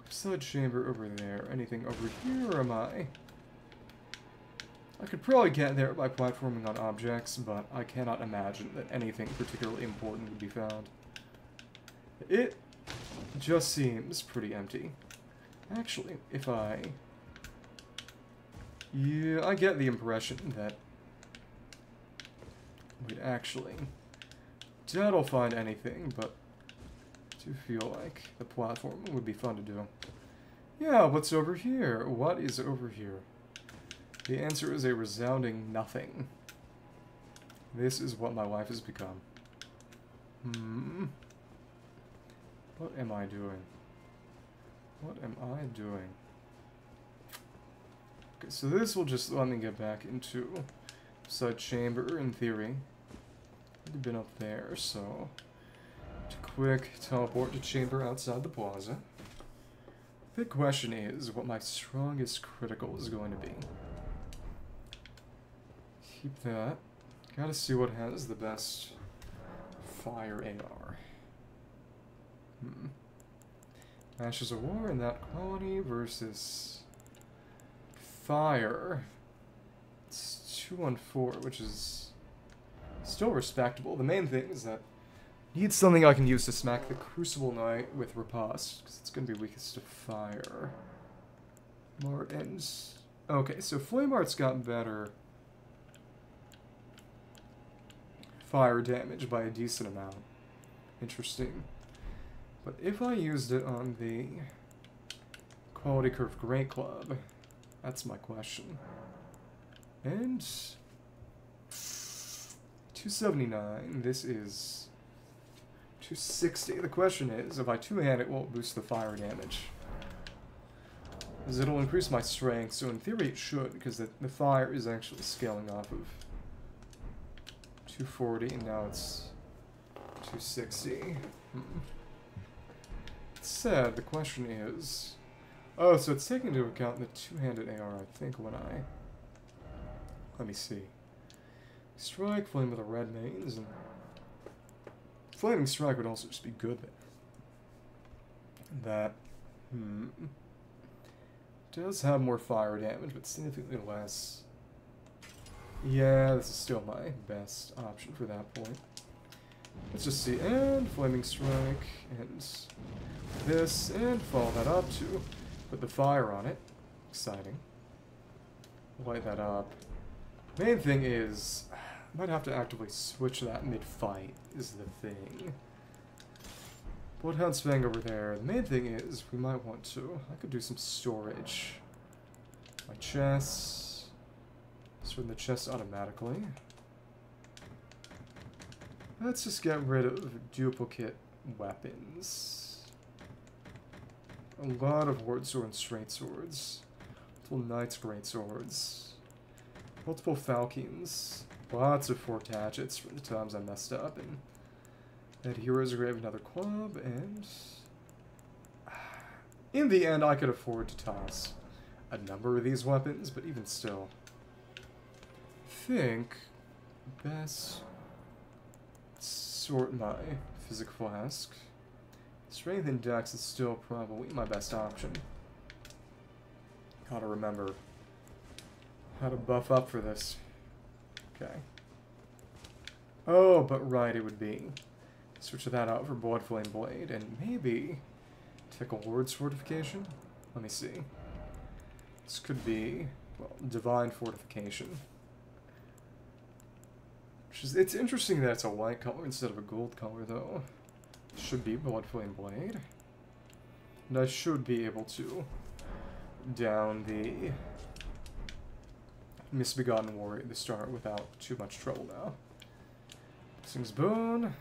Side chamber over there. Anything over here, am I? I could probably get there by platforming on objects, but I cannot imagine that anything particularly important would be found. It just seems pretty empty. Actually, if I Yeah, I get the impression that we'd actually I'll find anything, but I do feel like the platform would be fun to do. Yeah, what's over here? What is over here? The answer is a resounding nothing. This is what my life has become. Hmm. What am I doing? What am I doing? Okay, so this will just let me get back into side chamber in theory. I've been up there, so quick teleport to chamber outside the plaza. The question is what my strongest critical is going to be. Keep that. Gotta see what has the best fire AR. Hmm. Ashes of War in that quality versus fire. It's 2 on 4, which is still respectable. The main thing is that I need something I can use to smack the Crucible Knight with Riposte, because it's going to be weakest to fire. Martins. Okay, so Flame Art's got better fire damage by a decent amount. Interesting. But if I used it on the Quality Curve Great Club, that's my question. And 279, this is 260. The question is, if I two-hand it, it boost the fire damage? Because it'll increase my strength, so in theory it should, because the, the fire is actually scaling off of 240, and now it's 260. Hmm. It's sad, the question is... Oh, so it's taking into account the two-handed AR, I think, when I... Let me see. Strike, Flame with the Redmanes, and... Flaming Strike would also just be good. That... Hmm... Does have more fire damage, but significantly less yeah, this is still my best option for that point. Let's just see, and Flaming Strike, and this, and follow that up to put the fire on it. Exciting. Light that up. Main thing is, I might have to actively switch that mid-fight, is the thing. Bloodhound Fang over there. The main thing is, we might want to, I could do some storage. My chest from the chest automatically. Let's just get rid of duplicate weapons. A lot of Sword and Straight Swords. Multiple Knight's Great Swords. Multiple Falcons. Lots of Forked Hatchets from the times I messed up. And that Hero's Grave another club. And in the end, I could afford to toss a number of these weapons, but even still think best sort my physick flask. Strength dex is still probably my best option. Gotta remember how to buff up for this. Okay. Oh, but right, it would be. Switch that out for Blood Flame Blade, and maybe a Ward Fortification? Let me see. This could be, well, Divine Fortification. Which Is, it's interesting that it's a white color instead of a gold color, though. Should be Blood Flame Blade. And I should be able to down the Misbegotten Warrior the start without too much trouble now. Sings Boon.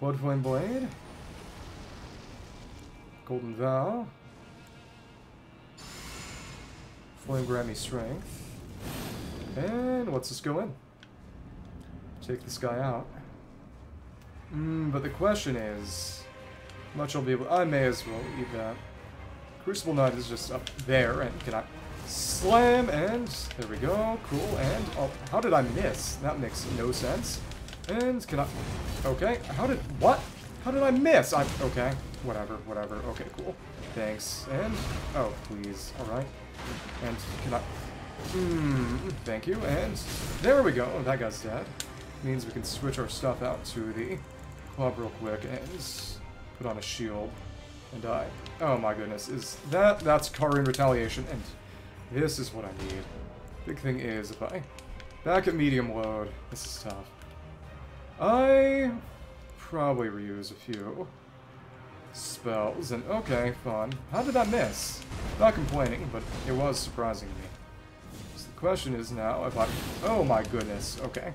Blood Flame Blade. Golden Vow. Flame Grant Me Strength. And let's just go in. Take this guy out. Mm, but the question is, much I'll be able. I may as well eat that. Crucible Knight is just up there, and can I slam? And there we go. Cool. And oh, how did I miss? That makes no sense. And can I? Okay. How did what? How did I miss? I okay. Whatever. Whatever. Okay. Cool. Thanks. And oh, please. All right. And can I? Hmm, thank you, and there we go. That guy's dead. Means we can switch our stuff out to the club real quick and put on a shield. And I... Oh my goodness, is that... That's Carian Retaliation, and this is what I need. Big thing is, if I... Back at medium load, this is tough. I... Probably reuse a few spells, and okay, fun. How did that miss? Not complaining, but it was surprising to me. So the question is now if I... Oh my goodness, okay.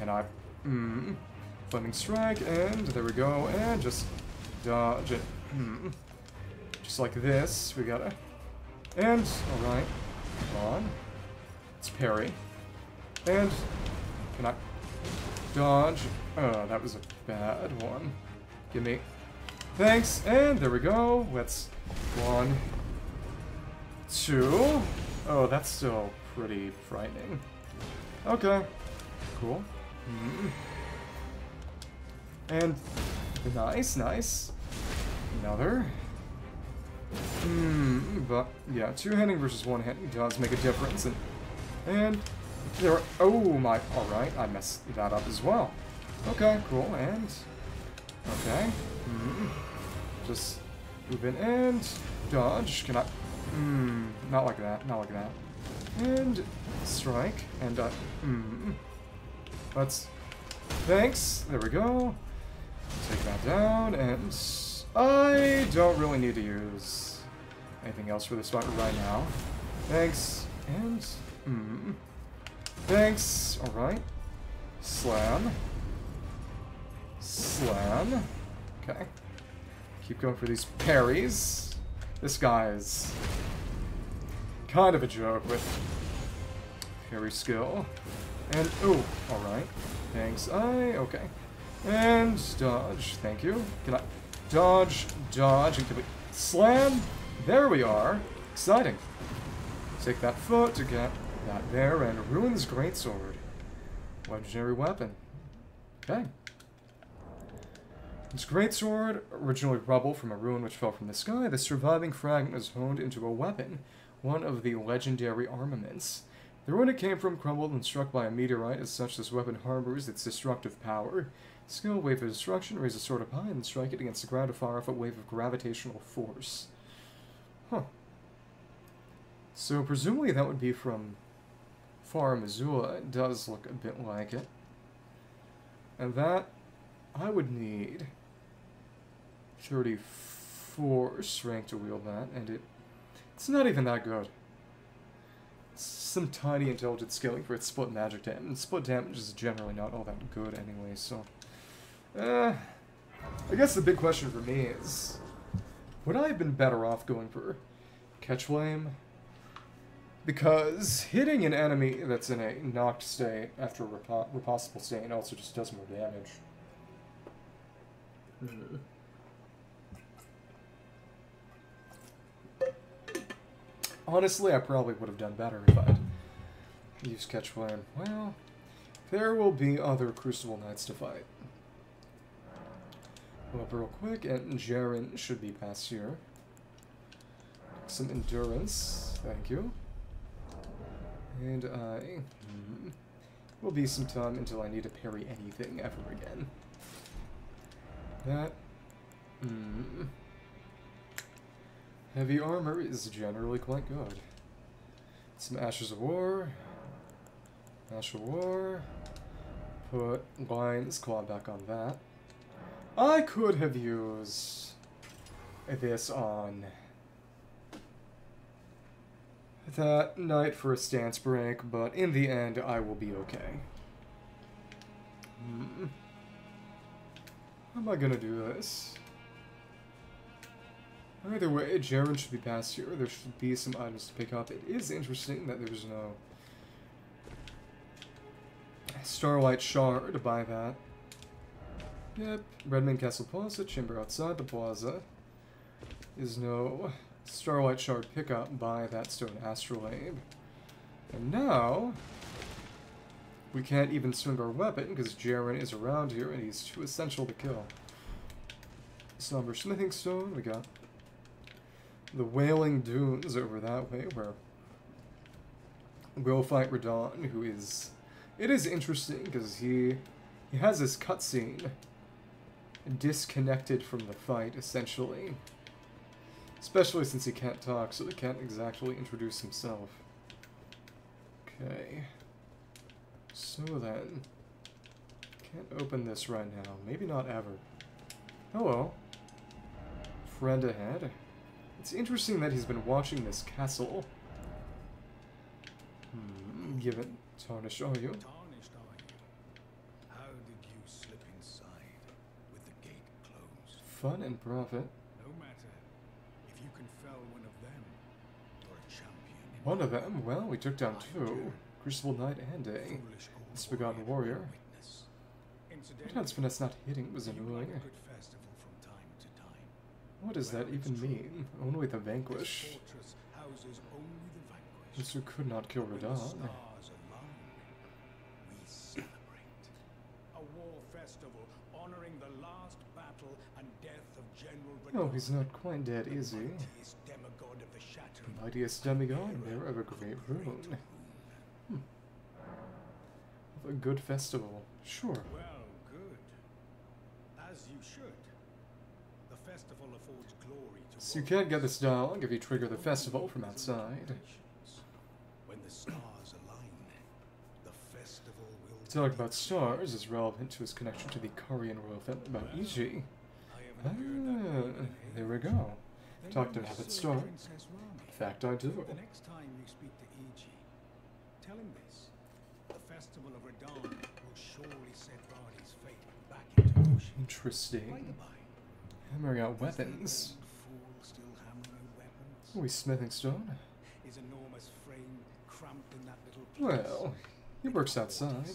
Can I... Hmm... Flaming Strike, and there we go, and just dodge it. Hmm. Just like this, we gotta... And, alright, come on. It's parry. And, can I dodge? Oh, that was a bad one. Give me... Thanks, and there we go. Let's... One... Two... Oh, that's still pretty frightening. Okay. Cool. Hmm. And nice, nice. Another. Hmm, but yeah, two-handing versus one-handing does make a difference, and and there. Are, oh my! All right, I messed that up as well. Okay, cool, and okay. Hmm. Just move in and dodge. Can I? Hmm. Not like that. Not like that. And strike and uh. Hmm. Let's. Thanks. There we go. Take that down, and I don't really need to use anything else for this fight right now. Thanks, and... Mm, thanks, alright. Slam. Slam. Okay. Keep going for these parries. This guy's kind of a joke with parry skill. And, oh, alright. Thanks, I, okay. And dodge, thank you. Can I dodge, dodge, and can we slam? There we are. Exciting. Take that foot to get that there, and Ruin's Greatsword. Legendary weapon. Okay. This greatsword, originally rubble from a ruin which fell from the sky, the surviving fragment was honed into a weapon, one of the legendary armaments. The ruin it came from crumbled and struck by a meteorite, as such this weapon harbors its destructive power. Skill, wave of destruction, raise a sword up high, and strike it against the ground to fire off a wave of gravitational force. Huh. So presumably that would be from Farum Azula. It does look a bit like it. And that, I would need 34 strength to wield that, and it it's not even that good. Some tiny intelligent scaling for its split magic damage, and split damage is generally not all that good anyway, so... Uh, I guess the big question for me is, would I have been better off going for Catch Flame? Because hitting an enemy that's in a knocked state after a ripostible state also just does more damage. Hmm. Honestly, I probably would have done better if I'd used Catch Flame. Well, there will be other Crucible Knights to fight. Up real quick, and Jerren should be past here. Some endurance, thank you. And I... Hmm, will be some time until I need to parry anything ever again. That... Hmm... Heavy armor is generally quite good. Some Ashes of War. Ash of War. Put Lion's Claw back on that. I could have used this on that night for a stance break, but in the end, I will be okay. Hmm. How am I gonna do this? Either way, Jerren should be past here. There should be some items to pick up. It is interesting that there's no Starlight Shard to buy that. Yep, Redmane Castle Plaza, chamber outside the plaza. Is no Starlight Shard pickup by that stone astrolabe. And now, we can't even swing our weapon because Jerren is around here and he's too essential to kill. Somber Smithing Stone, we got the Wailing Dunes over that way where we'll fight Radahn, who is... It is interesting because he, he has this cutscene disconnected from the fight, essentially. Especially since he can't talk, so he can't exactly introduce himself. Okay. So then... Can't open this right now. Maybe not ever. Hello. Friend ahead. It's interesting that he's been watching this castle. Hmm, given Tarnish are you? Tarnished are you? How did you slip inside with the gate closed? Fun and profit. No matter. If you can fell one of them, you're a champion. One of them, well, we took down two. Crucible Knight and a old warrior Warrior. witness. What Incidentally, has finesse not hitting was like annoying. a good festival from time to time. What does that even mean? Only the vanquish. only the vanquished. Could not kill When No, Radahn, he's not quite dead, is he? mightiest demigod of the Shattering. Mightiest demigod, bearer of a great rune. rune. Of a good festival. Sure. Well, good. As you should. The festival affords glory to So you can't get this dog if you trigger the festival from outside. When the stars align, the festival will Talk about stars is relevant to his connection to the Carian royal family about Iji. Ah, haven't heard that word in there we go. You to Star. Princess In fact, I do. The next time you speak to Iji, tell him this. The festival of Radahn will surely set Ranni's fate back into motion. Interesting. Hammering out weapons. old fool still hammering weapons? Oh, he's smithing stone. His enormous frame cramped in that little place. Well, he works outside.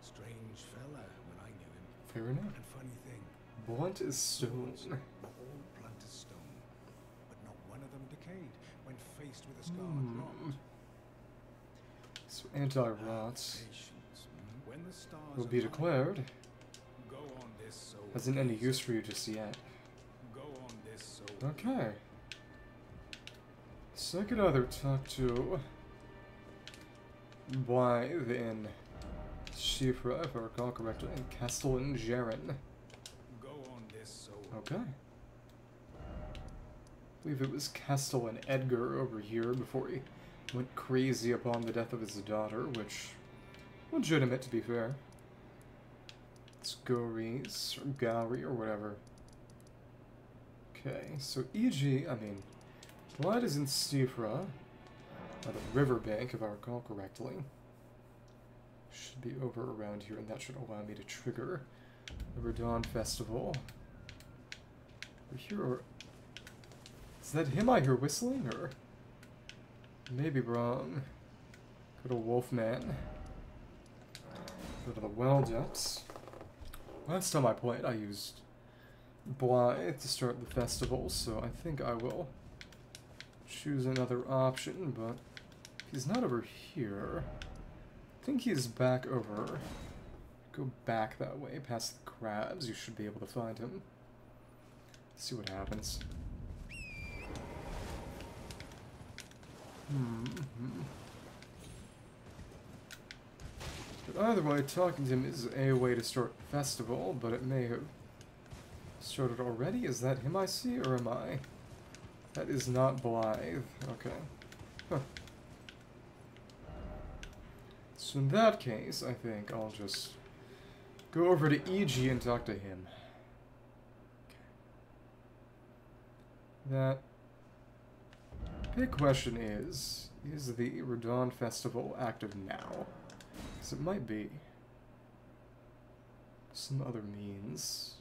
Strange fella when I knew him. Fair enough. And funny thing, Blunt as stone. all blunt as stone, but not one of them decayed when faced with a scarlet Hmm. rot. So anti-rots Patience. When the stars will be declared Go on this soul. hasn't any use for you just yet. Go on this soul. Okay. So I could either talk to Blaidd in Siofra, if I recall correctly, and Castellan Jerren. Go on this soul. Okay. I believe it was Castellan Edgar over here before he went crazy upon the death of his daughter, which legitimate to be fair. It's Gories or Gowry or whatever. Okay, so Iji, I mean, Blood is in Siofra, by the riverbank if I recall correctly. Should be over around here, and that should allow me to trigger the Radahn Festival. Here, or... Is that him I hear whistling, or... Maybe wrong. Go to Wolfman. Go to the Well Depths. Last time I played, I used Blaidd to start the festival, so I think I will choose another option, but he's not over here, I think he's back over. Go back that way, past the crabs, you should be able to find him. See what happens. Hmm. hmm. But either way, talking to him is a way to start festival, but it may have started already. Is that him I see, or am I? That is not Blaidd. Okay. Huh. So in that case, I think I'll just go over to Iji and talk to him. That big question is, is the Radahn Festival active now? Because it might be. Some other means.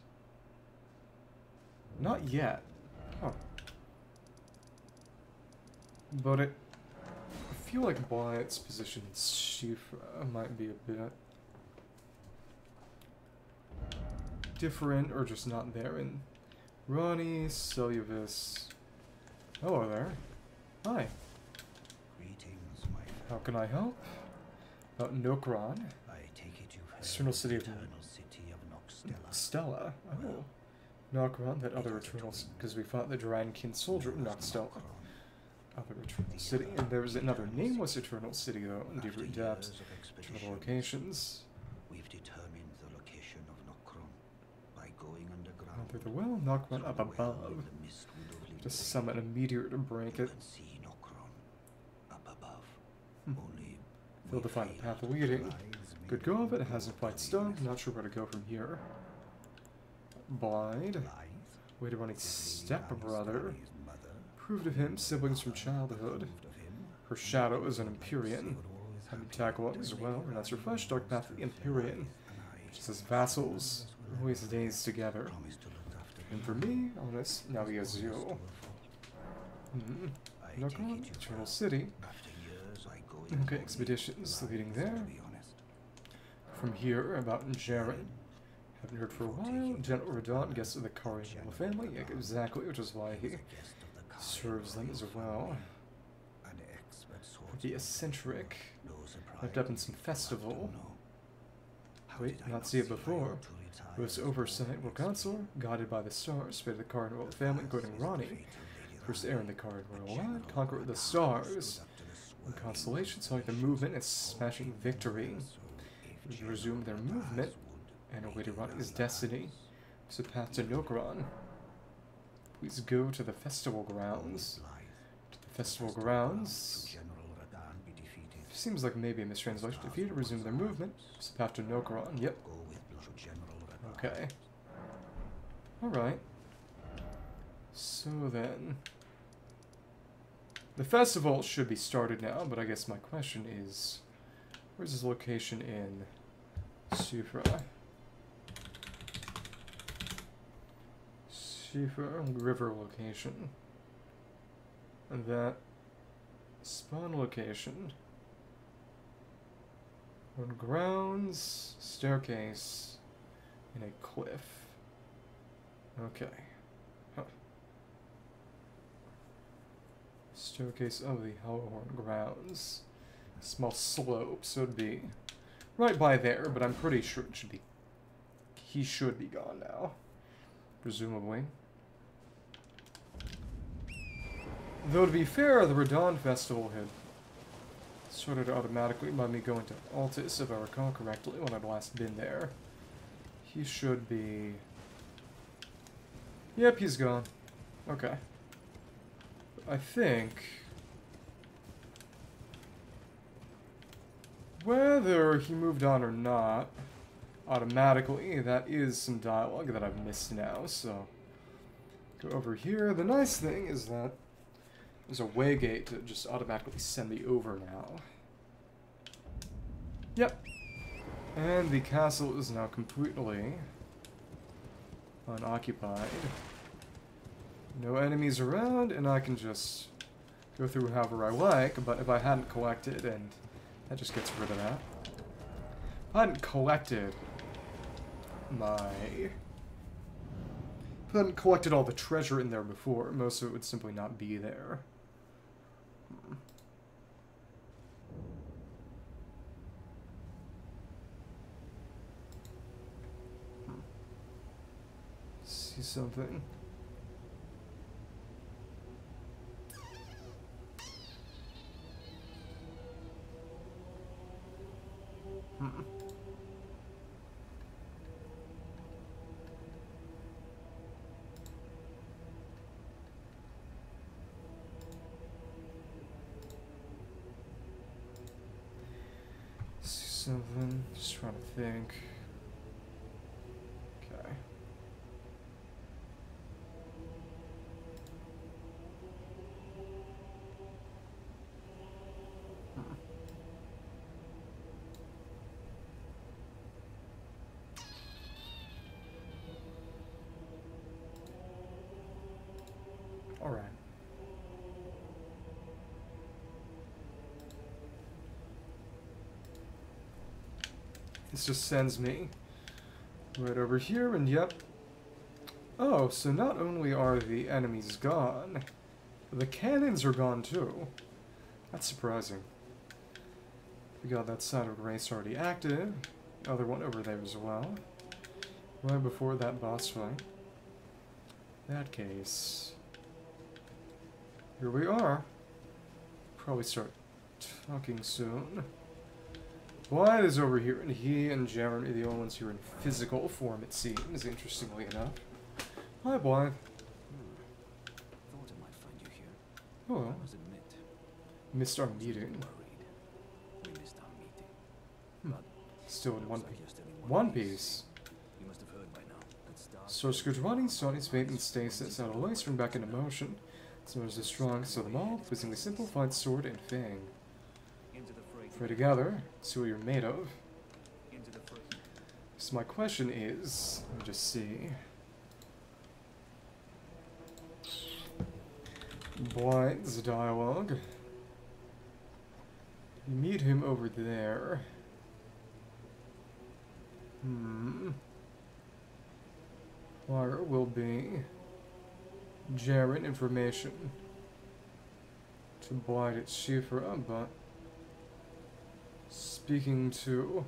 Not yet. Huh. But it... I feel like Blaidd's position in Siofra uh, might be a bit... different, or just not there in Ranni, Seluvis... Hello there. Hi. Greetings, my friend. How can I help? Uh, About Nokron? I take it you've heard External city of- eternal city of Nokstella. Stella. Oh. Nokron, that other Eternals, because we fought the Durankin soldier, not Stella. Other Eternal City, and there was another nameless Eternal City, though, in different depths, different locations. we've determined the location of Nokron by going Oh, underground through the well, knock one up above. the Just summon a meteor to break it. Hmm. Only to find a path to leading. Good go of it, hasn't quite stung. Not sure where to go from here. Blind. to running Every stepbrother. Proved of him, siblings from childhood. Her shadow is an Empyrean. you have tackle it to as well? And that's her flesh, dark path the Empyrean. Which says vassals, always days together. promised to look after And for me, honest, now he has to afford. Hmm. I Knock on, Eternal. City. After years, I go Okay, expeditions leading there. From here, about Jerren. Haven't heard for a while. General Radahn, guest of the Carian family. Yeah, exactly, which is why He he was a guest of the Kyle serves them as well. family, An expert. The eccentric. Lived up in some festival. have to know. How Wait, not see it before. Retire oversight were consort, guided by the stars, of the Card Royal family, ah, including Ranni. fate of Lady First heir in the Card Royal line, conqueror of the stars. stood up to the In constellations, like the movement and smashing victory. If General resume their movement, and make await it Ranni's destiny. It's a path to Nokron. Please go to the festival grounds. To the festival grounds. to General Radahn be defeated. Seems like maybe a mistranslation. Defeated, resume their movement. It's a path to Nokron. Yep. Go with blood. General Radahn. Okay. Alright. So then. The festival should be started now, but I guess my question is where's his location in Siofra? Siofra River location. And that spawn location. On grounds, staircase, in a cliff. Okay. Huh. Staircase of the Hallowhorn grounds. Small slope, so it'd be right by there, but I'm pretty sure it should be. He should be gone now. Presumably. Though to be fair, the Radahn Festival had sort of automatically by me going to Altus, if I recall correctly, when I'd last been there. He should be. Yep, he's gone. Okay. I think. Whether he moved on or not, automatically, that is some dialogue that I've missed now, so. Go over here. The nice thing is that there's a waygate to just automatically send me over now. Yep. And the castle is now completely unoccupied. No enemies around, and I can just go through however I like, but if I hadn't collected, and that just gets rid of that. If I hadn't collected my... If I hadn't collected all the treasure in there before, most of it would simply not be there. Hmm. See something. Hmm. See something. Just trying to think. Okay. Hmm. All right. This just sends me right over here, and yep. Oh, so not only are the enemies gone, the cannons are gone too. That's surprising. We got that side of race already active. Other one over there as well. Right before that boss fight. In That case. Here we are. Probably start talking soon. Wyatt is over here, and he and Jeremy are the only ones here in physical form, it seems, interestingly enough. Hi, Blaidd. Thought I might find you here. Oh, I must admit, missed our was a meeting. We missed our meeting. Hmm. But Still in one like piece. in One Piece. You must have heard by now. That star Source Code running Sony's fate and stasis out of light spring back into motion. Source is strong, so the all, pleasingly simplified sword and fang. Together, see what you're made of. So my question is, let me just see. Blaidd's dialogue. You meet him over there. Hmm. Where will be Jerren information to Blaidd at Siofra, but speaking to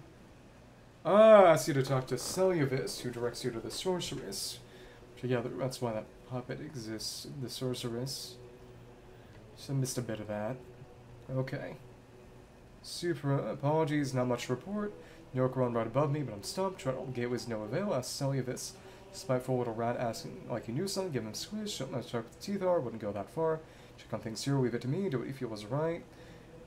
Ah, ask you to talk to Seluvis, who directs you to the sorceress. Together, that's why that puppet exists, the sorceress. So I missed a bit of that. Okay. Super apologies, not much to report. Nokron right above me, but I'm stumped. Trying all the gateways, no avail. Ask Seluvis. Spiteful little rat asking like you knew something, give him a squish, him how sharp the teeth are, wouldn't go that far. Check on things here, leave it to me, do what you feel is right.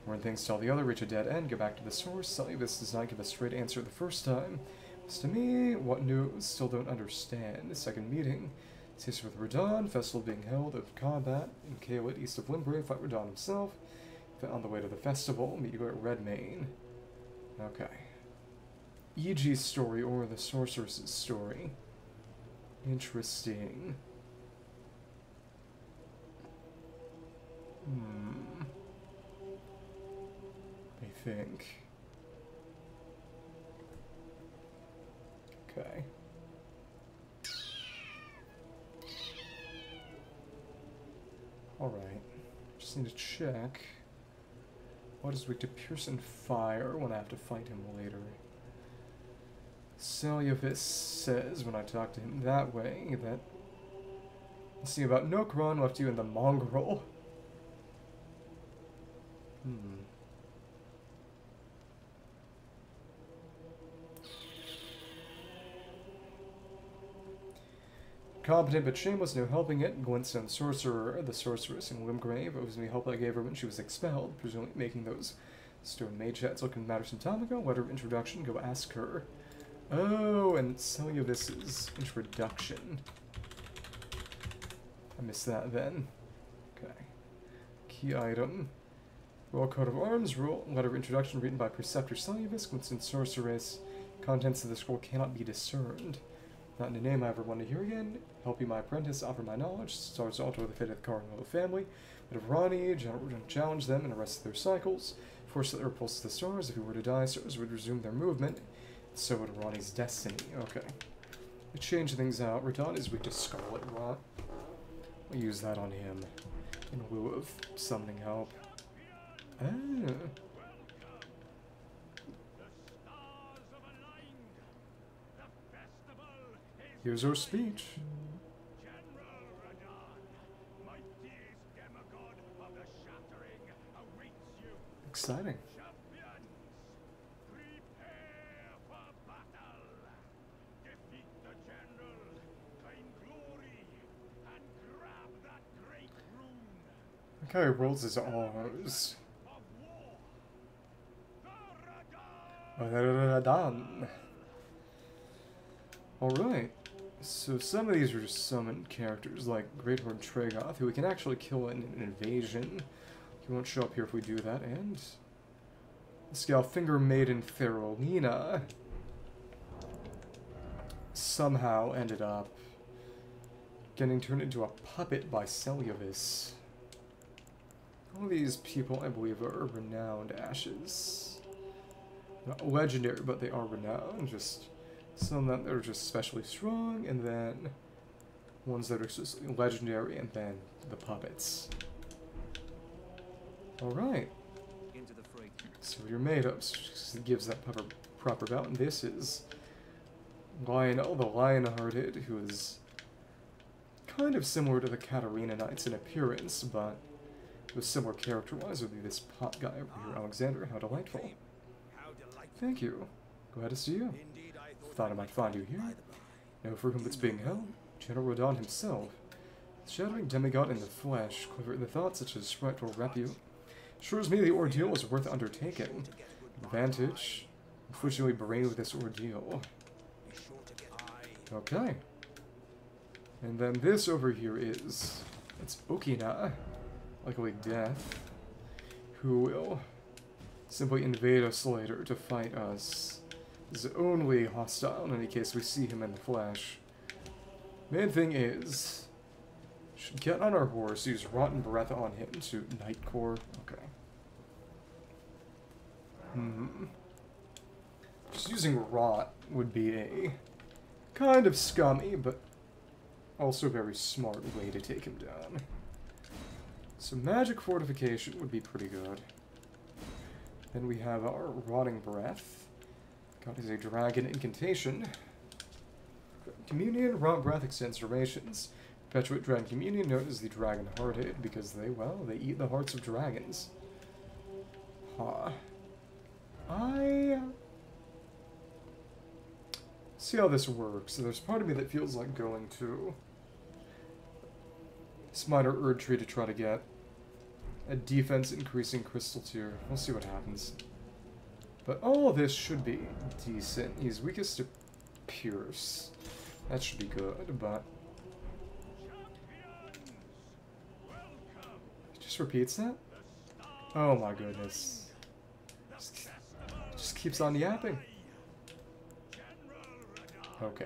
When things tell the other, reach a dead end, go back to the source. Seluvis does not give a straight answer the first time. As to me, what news? Still don't understand. Second meeting. Taste with Radahn, festival being held of combat in Caelid, east of Limgrave, fight Radahn himself. On the way to the festival, meet you at Redmane. Okay. Iji's story or the sorceress's story. Interesting. Hmm. Think. Okay. Alright. Just need to check. What is weak to Pearson Fire when I have to fight him later? Seluvis says when I talk to him that way that. Let's see about Nokron left you in the mongrel. Hmm. Competent but shameless, no helping it. Glintstone Sorcerer, uh, the sorceress in Limgrave, owes me help I gave her when she was expelled, presumably making those stone mage hats looking matter some time ago. Letter of introduction, go ask her. Oh, and Seluvis's introduction. I missed that then. Okay. Key item. Royal Coat of Arms, rule, letter of introduction written by Preceptor Seluvis, Glintstone Sorceress. Contents of the scroll cannot be discerned. Not in a name I ever want to hear again. Help you, my apprentice, offer my knowledge. Stars alter the fate of the Cardinal family. But of Ranni, challenge them and arrest their cycles. Force that repulses the stars. If he were to die, stars would resume their movement. So would Ranni's destiny. Okay. To change things out, Radahn is weak to Scarlet Rot. We'll use that on him. In lieu of summoning help. Ah. Here's our speech. Radahn. Exciting. Champions, prepare for battle. Defeat the general, gain glory, and grab that great rune Okay, rolls his R's. of oh, war. Radahn! Alright. So some of these are just summoned characters, like Great Greathorn Tragoth, who we can actually kill in an invasion. He won't show up here if we do that, and... Scale Finger Maiden Therolina somehow ended up getting turned into a puppet by Seluvis. All these people, I believe, are renowned ashes. Not legendary, but they are renowned. Just some that are just especially strong, and then ones that are just legendary, and then the puppets. Alright, Into the fray. so you're made it gives that proper, proper bout, and this is Lionel, the Lion-Hearted, who is kind of similar to the Catarina Knights in appearance, but with similar character-wise would be this pot guy over here, ah, Alexander. How delightful. How delightful. Thank you. Glad to see you. Thought I might find you here. Know for whom it's being held? General Radahn himself. The shattering demigod in the flesh, quiver at the thought such as sprite wrap you. Assures me the ordeal is worth undertaking. Advantage. Unfortunately, brave this ordeal. Okay. And then this over here is... It's Okina, likely Death, who will simply invade us later to fight us. Is only hostile in any case we see him in the flesh. Main thing is... Should get on our horse, use Rotten Breath on him to Nightcore. Okay. Hmm. Just using Rot would be a kind of scummy, but also very smart way to take him down. So magic fortification would be pretty good. Then we have our rotting breath. Got is a dragon incantation. Communion, rot breath extends durations. Perpetuate dragon communion, known as the dragon hearted, eh, because they, well, they eat the hearts of dragons. Huh. I uh, see how this works. There's part of me that feels like going to Smiter Erd Tree to try to get a defense increasing crystal tier. We'll see what happens. But all this should be decent. He's weakest to Pierce. That should be good, but... Just repeats that? Oh my goodness. Just, just keeps on yapping. Okay.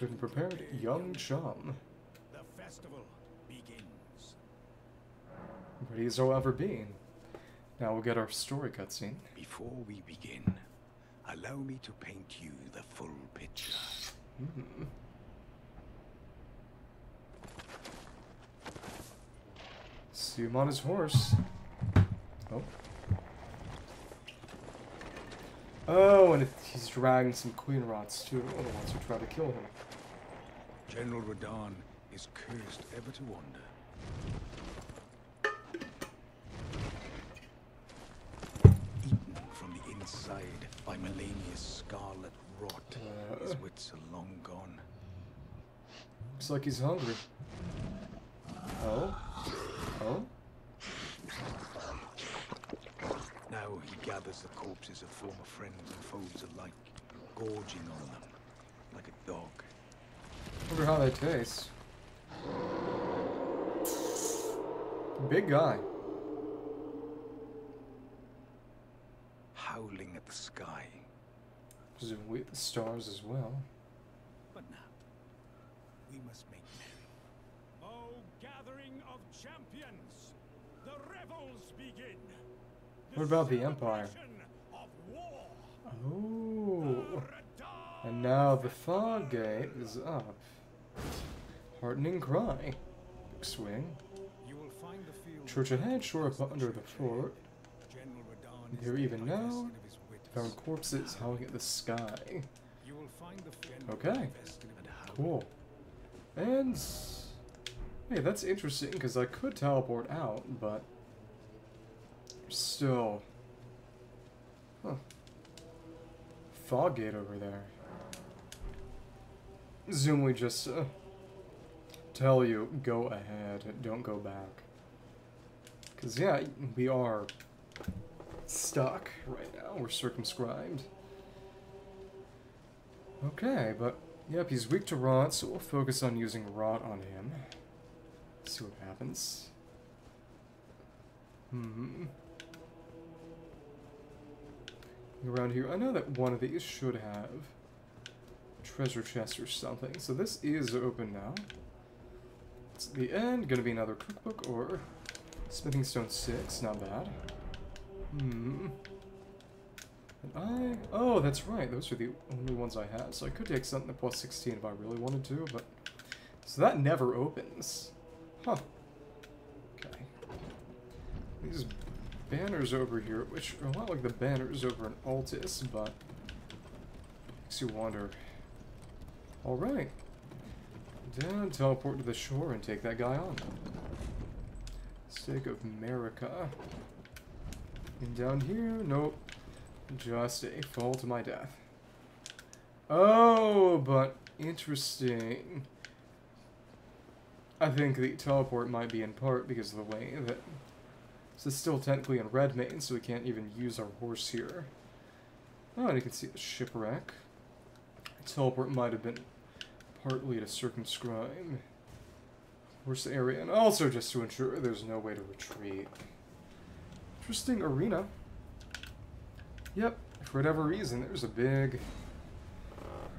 And prepared, young chum. The festival begins. Ready as I'll ever be. Now we'll get our story cutscene. Before we begin, allow me to paint you the full picture. Hmm. See him on his horse. Oh. Oh, and he's dragging some queen rots too, are the ones who try to kill him. General Radahn is cursed ever to wander. By Malenia's scarlet rot, his Uh. wits are long gone. Looks like he's hungry. Oh? Oh? Now he gathers the corpses of former friends and foes alike, gorging on them like a dog. Wonder how they taste. Big guy. Howling at the sky. Presumably the stars as well. But now, we must make merry. Oh, gathering of champions! The revels begin! What about the Empire? Of war! Oh. And now the fog gate is up. Heartening cry. Big swing. You will find the field Church ahead, shore up under the fort. Radahn There even now. Found corpses howling at the sky. You will find the Okay. divested of his Cool. And hey, that's interesting because I could teleport out, but still, huh? Fog gate over there. Zoomly just uh, tell you go ahead, don't go back. Cause yeah, we are stuck right now. We're circumscribed. Okay, but yep, he's weak to rot, so we'll focus on using rot on him. See what happens. Hmm. Around here, I know that one of these should have treasure chest or something. So this is open now. It's the end. Gonna be another cookbook or smithing stone six. Not bad. Hmm. And I... Oh, that's right. Those are the only ones I have. So I could take something at plus 16 if I really wanted to, but... So that never opens. Huh. Okay. These banners over here, which are a lot like the banners over in Altus, but... Makes you wonder. Alright. Down, teleport to the shore and take that guy on. Stake of Marika. And down here, nope. Just a fall to my death. Oh, but interesting. I think the teleport might be in part because of the way that this is still technically in Redmane, so we can't even use our horse here. Oh, and you can see the shipwreck. Teleport might have been partly to circumscribe horse area, and also just to ensure there's no way to retreat. Interesting arena. Yep, for whatever reason, there's a big...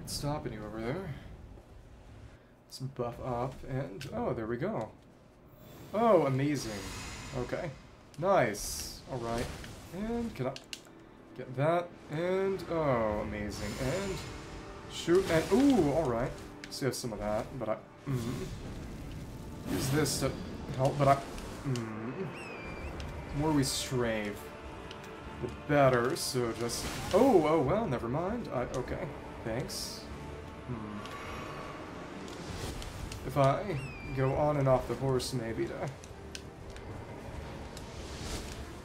What's stopping you over there? Let's buff up, and... Oh, there we go. Oh, amazing. Okay. Nice. Alright. And can I get that? And... Oh, amazing. And... Shoot, and... Ooh, alright. So you have some of that, but I... Mm, use this to help, but I... Mm, the more we strave, the better, so just... Oh, oh, well, never mind. I, okay, thanks. Hmm. If I go on and off the horse, maybe to...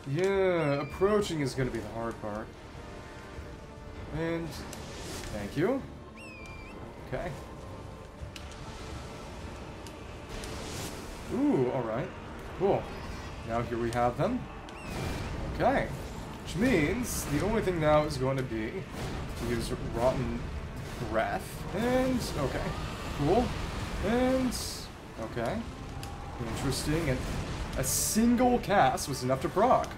Yeah, approaching is going to be the hard part. And... Thank you. Okay. Ooh, alright. Cool. Now here we have them. Okay. Which means the only thing now is going to be to use Rotten Breath. And, okay. Cool. And, okay. Interesting. And a single cast was enough to proc.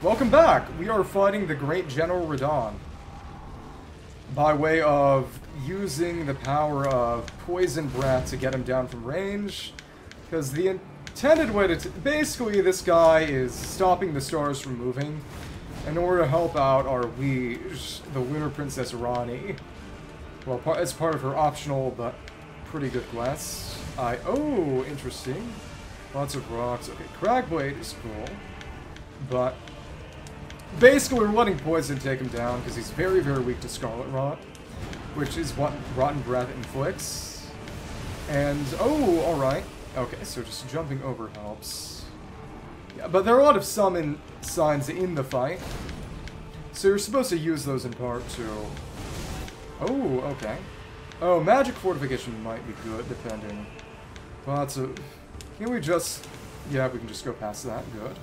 Welcome back! We are fighting the Great General Radahn. By way of using the power of Poison Breath to get him down from range. Because the intended way to... basically, this guy is stopping the stars from moving in order to help out our liege, the Lunar Princess Ranni. Well, as part of her optional but pretty good quest. I... Oh, interesting. Lots of rocks. Okay, Cragblade is cool. But... Basically, we're letting Poison take him down because he's very, very weak to Scarlet Rot. Which is what Rotten Breath inflicts. And... Oh, alright. Okay, so just jumping over helps. Yeah, but there are a lot of summon signs in the fight. So you're supposed to use those in part to... Oh, okay. Oh, magic fortification might be good, depending. Lots of... Can we just... Yeah, we can just go past that. Good.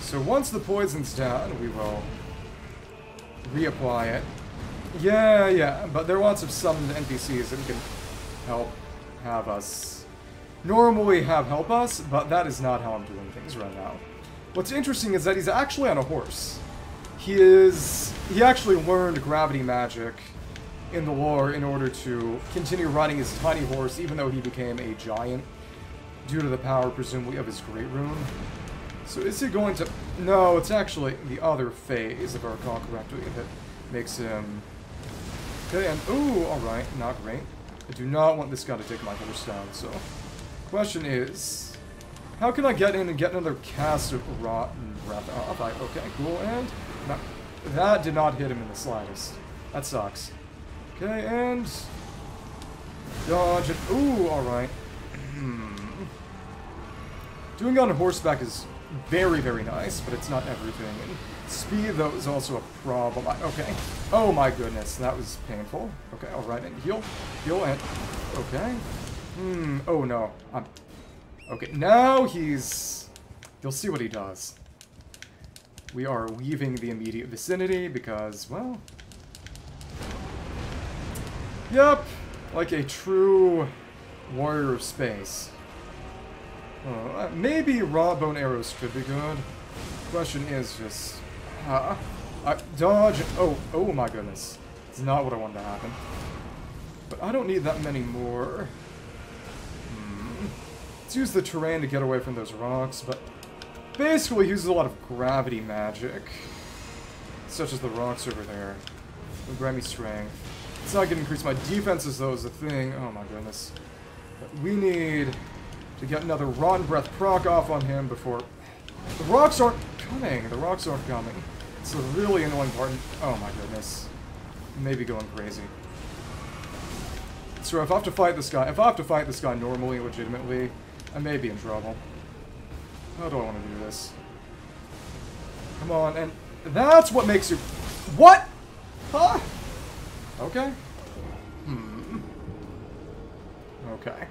So once the poison's down, we will reapply it. Yeah, yeah, but there are lots of summoned NPCs that can help have us normally have help us, but that is not how I'm doing things right now. What's interesting is that he's actually on a horse. He is... He actually learned gravity magic in the lore in order to continue riding his tiny horse, even though he became a giant, due to the power, presumably, of his Great Rune. So is he going to... No, it's actually the other phase, if I recall correctly, that makes him... Okay, and... Ooh, alright, not great. I do not want this guy to take my horse down, so... Question is, how can I get in and get another cast of Rotten Breath off? I, okay, cool, and not, that did not hit him in the slightest. That sucks. Okay, and dodge it. Ooh, alright. Hmm. Doing on horseback is very, very nice, but it's not everything. And speed, though, is also a problem. I, okay. Oh my goodness, that was painful. Okay, alright, and heal. Heal, and... Okay. Hmm, oh no. I'm... Okay, now he's... You'll see what he does. We are leaving the immediate vicinity because, well... Yep, like a true warrior of space. Uh, maybe raw bone arrows could be good. Question is just... Uh, uh, dodge... Oh, oh my goodness. It's not what I wanted to happen. But I don't need that many more. Let's use the terrain to get away from those rocks, but basically uses a lot of gravity magic. Such as the rocks over there. Will grant me strength. It's not to increase my defenses, though, is the thing. Oh my goodness. But we need to get another Rotten Breath proc off on him before... The rocks aren't coming. The rocks aren't coming. It's a really annoying part. Oh my goodness. Maybe going crazy. So if I have to fight this guy, if I have to fight this guy normally, legitimately, I may be in trouble. How do I want to do this? Come on, and that's what makes you... What? Huh? Okay. Hmm. Okay.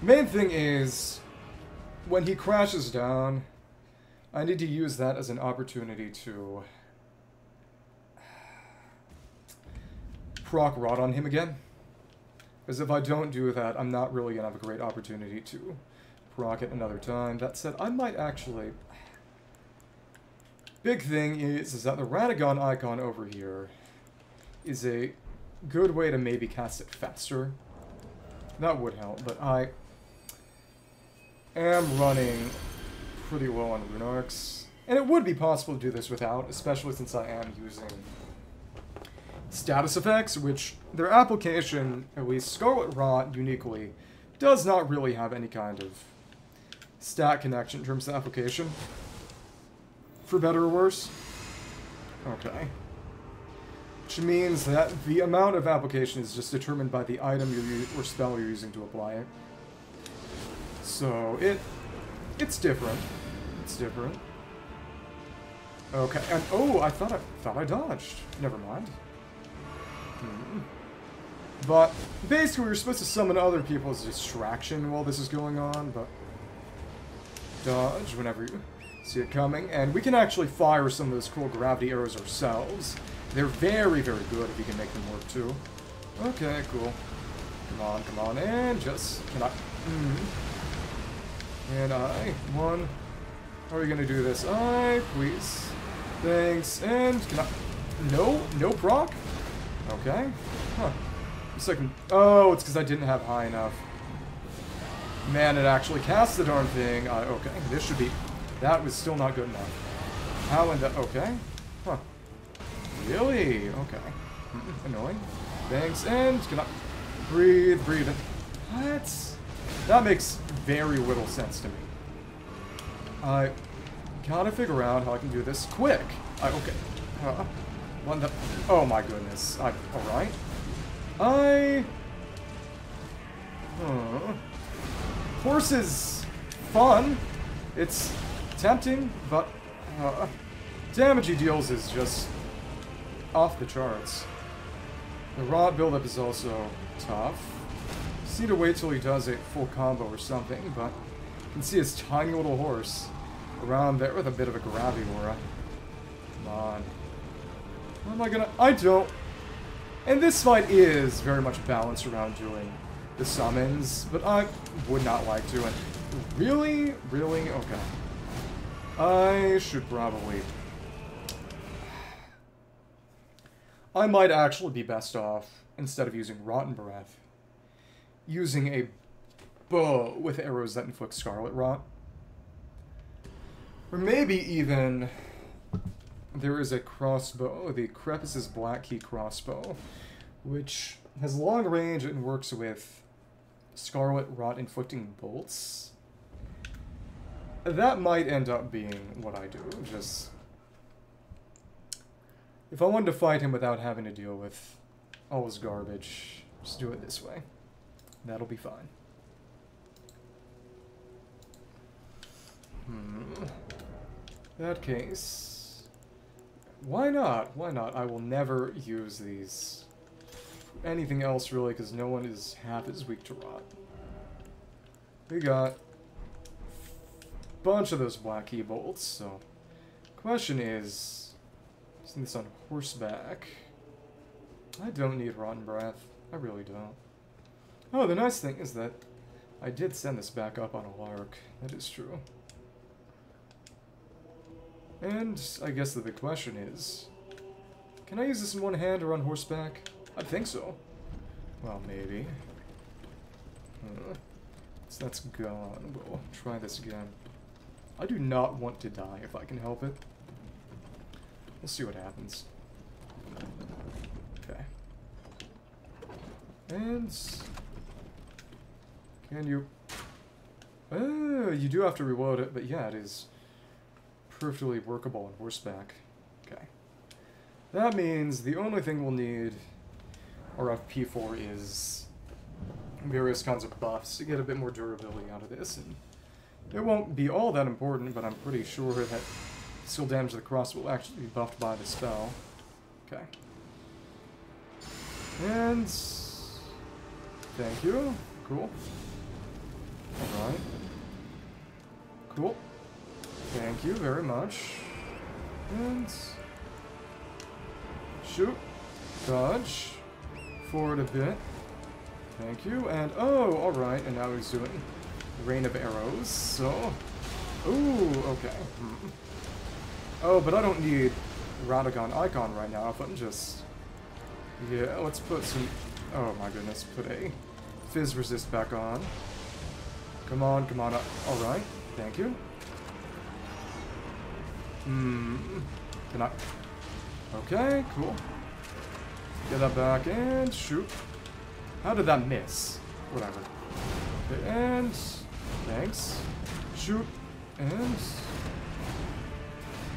Main thing is, when he crashes down, I need to use that as an opportunity to proc rod on him again. Because if I don't do that, I'm not really going to have a great opportunity to proc it another time. That said, I might actually... Big thing is, is that the Radagon icon over here is a good way to maybe cast it faster. That would help, but I am running pretty low on rune arcs. And it would be possible to do this without, especially since I am using status effects, which their application, at least Scarlet Rot uniquely, does not really have any kind of stat connection in terms of application. For better or worse. Okay. Which means that the amount of application is just determined by the item or spell you're using to apply it. So, it it's different. It's different. Okay, and oh, I thought I thought I dodged. Never mind. Hmm. But basically, we are supposed to summon other people as distraction while this is going on, but dodge whenever you see it coming, and we can actually fire some of those cool gravity arrows ourselves. They're very, very good if you can make them work too. Okay, cool. Come on, come on, and just can I? Mm. And I one. How are we gonna do this? I please. Thanks. And can I? No, no proc. Okay. Huh. Second. Oh, it's because I didn't have high enough. Man, it actually cast the darn thing. Uh, okay, this should be... That was still not good enough. How in the... Okay. Huh. Really? Okay. Hmm, annoying. Thanks, and can I... Breathe, breathe. What? That makes very little sense to me. I gotta figure out how I can do this quick. I, okay. Uh, one the... Oh my goodness. I, alright. I... Huh. Horse is fun. It's tempting, but uh, damage he deals is just off the charts. The rot buildup is also tough. Just need to wait till he does a full combo or something, but you can see his tiny little horse around there with a bit of a gravity aura. Come on. What am I gonna... I don't... And this fight is very much balanced around doing the summons, but I would not like to. And really? Really? Okay. I should probably... I might actually be best off, instead of using Rotten Breath, using a bow with arrows that inflict Scarlet Rot. Or maybe even there is a crossbow, the Crepus's Black Key crossbow, which has long range and works with Scarlet Rot inflicting bolts. That might end up being what I do, just... If I wanted to fight him without having to deal with all his garbage, just do it this way. That'll be fine. Hmm. That case... Why not? Why not? I will never use these anything else really because no one is half as weak to rot. We got a bunch of those black key bolts, so question is, using this on horseback, I don't need rotten breath. I really don't. Oh, the nice thing is that I did send this back up on a lark. That is true. And I guess the big question is, can I use this in one hand or on horseback? I think so. Well, maybe. Uh, so that's gone. We'll try this again. I do not want to die if I can help it. We'll see what happens. Okay. And... Can you... Oh, you do have to reload it, but yeah, it is perfectly workable on horseback. Okay. That means the only thing we'll need RFP4 is various kinds of buffs to get a bit more durability out of this. And it won't be all that important, but I'm pretty sure that skill damage to the cross will actually be buffed by the spell. Okay. And... Thank you. Cool. Alright. Cool. Thank you very much. And... Shoot. Dodge. Forward a bit. Thank you. And, oh, alright. And now he's doing Rain of Arrows, so... Ooh, okay. Hmm. Oh, but I don't need Radagon Icon right now. If I'm just... Yeah, let's put some... Oh my goodness, put a Fizz Resist back on. Come on, come on. Alright, thank you. Hmm. Can I... Okay, cool. Get that back and shoot. How did that miss? Whatever. Okay, and... Thanks. Shoot. And...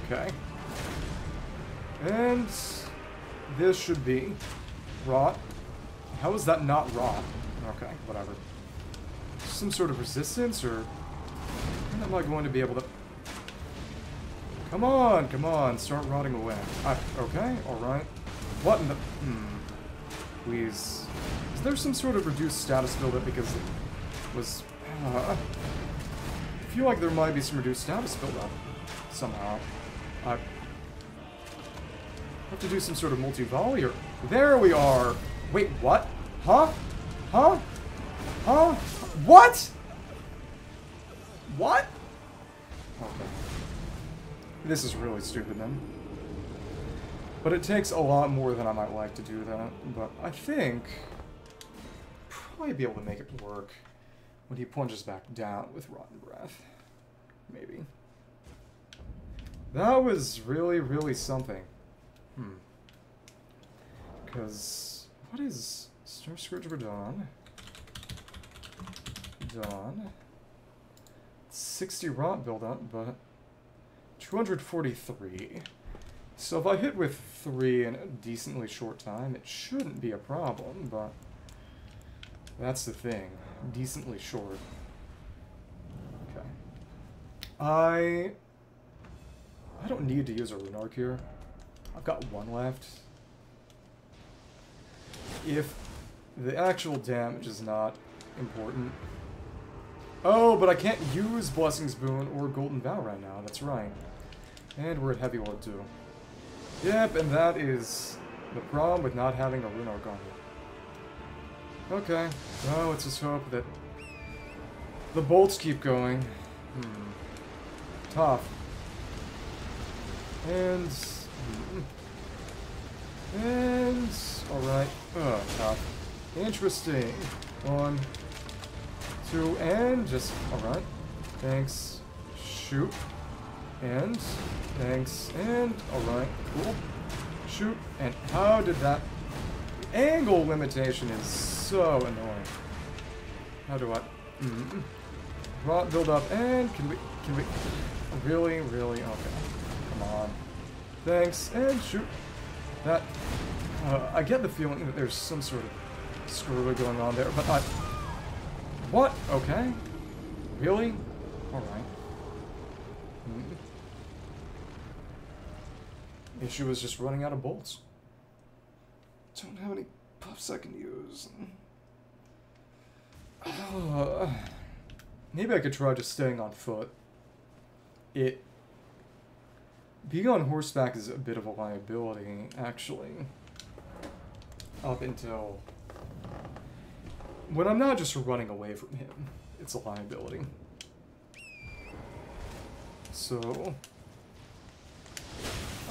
Okay. And... This should be... Rot. How is that not rot? Okay, whatever. Some sort of resistance, or... Am I going to be able to... Come on, come on, start rotting away. I, okay, alright. What in the... Hmm. Please. Is there some sort of reduced status buildup because it was... Uh, I feel like there might be some reduced status buildup. Somehow. I... have to do some sort of multi-volley or... There we are! Wait, what? Huh? Huh? Huh? What? What? Okay. This is really stupid then. But it takes a lot more than I might like to do that. But I think... Probably be able to make it work when he plunges back down with Rotten Breath. Maybe. That was really, really something. Hmm. Because... What is... Star Scourge Dawn? Dawn. 60 rot buildup, but 243. So if I hit with 3 in a decently short time, it shouldn't be a problem, but that's the thing. Decently short. Okay. I... I don't need to use a Rune Arc here. I've got one left. If the actual damage is not important. Oh, but I can't use Blessing's Boon or Golden Vow right now. That's right. And we're at Heavy Ward too. Yep, and that is the problem with not having a Rune Arc on here. Okay, well, let's just hope that the bolts keep going. Hmm. Tough. And... Hmm. And... Alright. Oh, tough. Interesting. One, two, and just... Alright. Thanks. Shoot. And... Thanks. And... Alright. Cool. Shoot. And how did that... Angle limitation is so annoying. How do I... Mm -mm. Rot build up, and can we... Can we... Really? Really? Okay. Come on. Thanks, and shoot. That... Uh, I get the feeling that there's some sort of screwy going on there, but I... What? Okay. Really? Alright. Mm. Issue is just running out of bolts. Don't have any puffs I can use. Uh, maybe I could try just staying on foot. It... Being on horseback is a bit of a liability, actually. Up until... When I'm not just running away from him, it's a liability. So...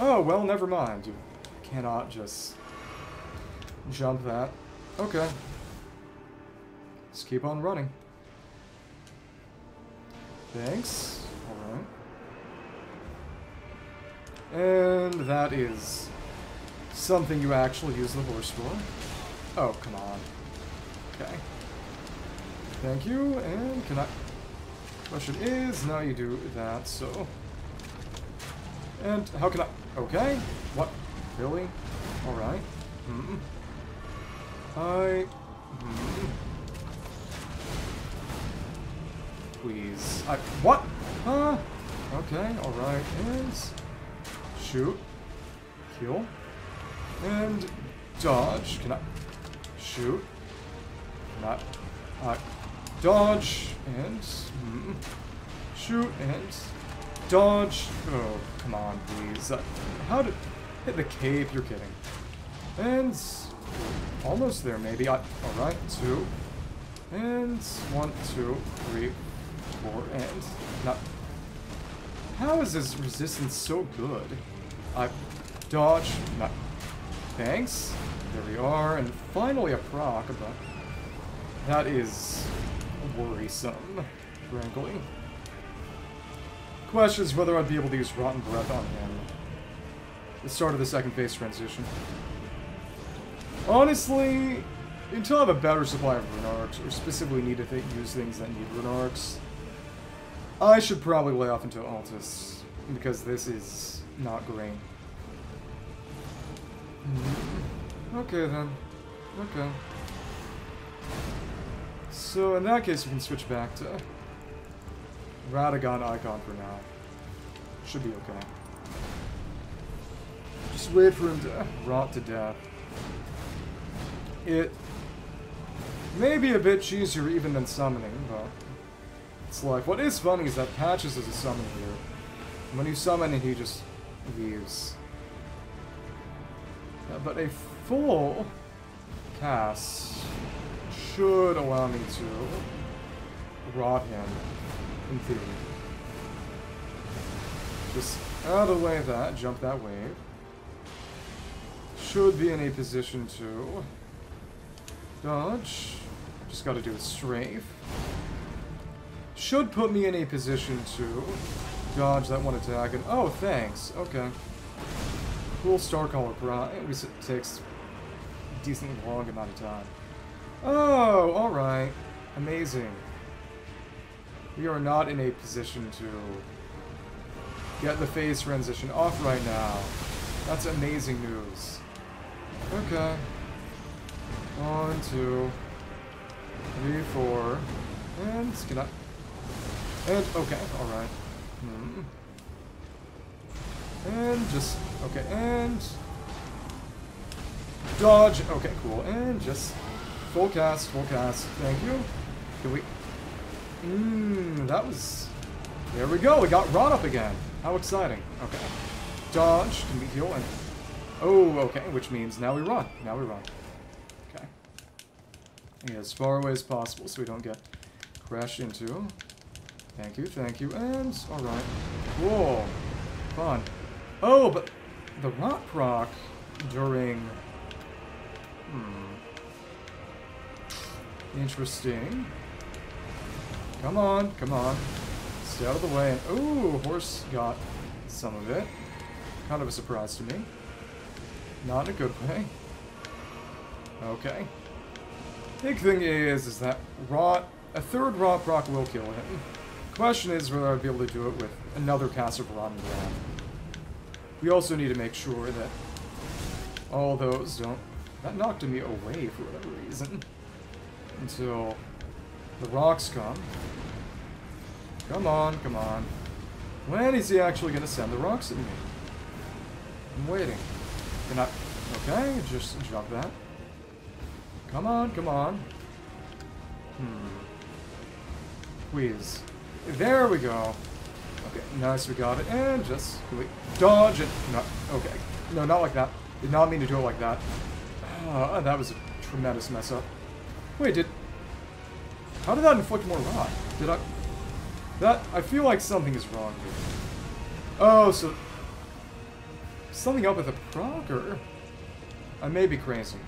Oh, well, never mind. You cannot just jump that. Okay. Let's keep on running. Thanks. Alright. And that is something you actually use the horse for. Oh, come on. Okay. Thank you, and can I... Question is, now you do that, so... And how can I... Okay. What? Really? Alright. Mm -mm. I... Mm Please. I... What? Huh? Okay, alright. And... Shoot. Kill. And... Dodge. Can I... Shoot. Not... I dodge and mm, shoot and dodge. Oh, come on, please. How did hit the cape? You're kidding. And almost there, maybe. I, all right, two, and one, two, three, four, and not. How is this resistance so good? I dodge. Not. Thanks. There we are, and finally a proc, but that is worrisome, frankly. Question is whether I'd be able to use Rotten Breath on him. The start of the second phase transition. Honestly, until I have a better supply of rune arcs, or specifically need to th use things that need rune arcs, I should probably lay off into Altus, because this is not great. Okay then. Okay. So in that case, we can switch back to Radagon Icon for now. Should be okay. Just wait for him to rot to death. It may be a bit cheesier even than summoning, but it's like, what is funny is that Patches is a summon here. When you summon it, he just leaves. Yeah, but a full cast should allow me to rot him, in theory. Just out of the way that, jump that wave. Should be in a position to dodge. Just gotta do a strafe. Should put me in a position to dodge that one attack, and oh, thanks, okay. Cool Prime, at least it takes a decently long amount of time. Oh, alright. Amazing. We are not in a position to get the phase transition off right now. That's amazing news. Okay. One, two, three, four, and can I? And okay, all right. Hmm. And just okay, and dodge. Okay, cool, and just full cast, full cast. Thank you. Can we? Mmm, that was. There we go. We got Rot up again. How exciting. Okay. Dodge. Can we heal? And oh, okay. Which means now we run. Now we run. Okay. Yeah, as far away as possible so we don't get crashed into. Thank you, thank you, and alright. Whoa. Fun. Oh, but the rot proc during... Hmm. Interesting. Come on, come on. Stay out of the way. And, ooh, horse got some of it. Kind of a surprise to me. Not in a good way. Okay. Big thing is, is that rot, a third rot proc will kill him. Question is whether I'd be able to do it with another cast of Rotten Breath. We also need to make sure that all those don't... That knocked me away for whatever reason. Until the rocks come. Come on, come on. When is he actually going to send the rocks at me? I'm waiting. Can I... Okay, just jump that. Come on, come on. Hmm. Please. There we go. Okay, nice, we got it. And just Can we dodge it. No, okay. No, not like that. Did not mean to do it like that. Uh, that was a tremendous mess up. Wait, did... How did that inflict more rot? Did I... That... I feel like something is wrong here. Oh, so... Something up with the proger? I may be crazy.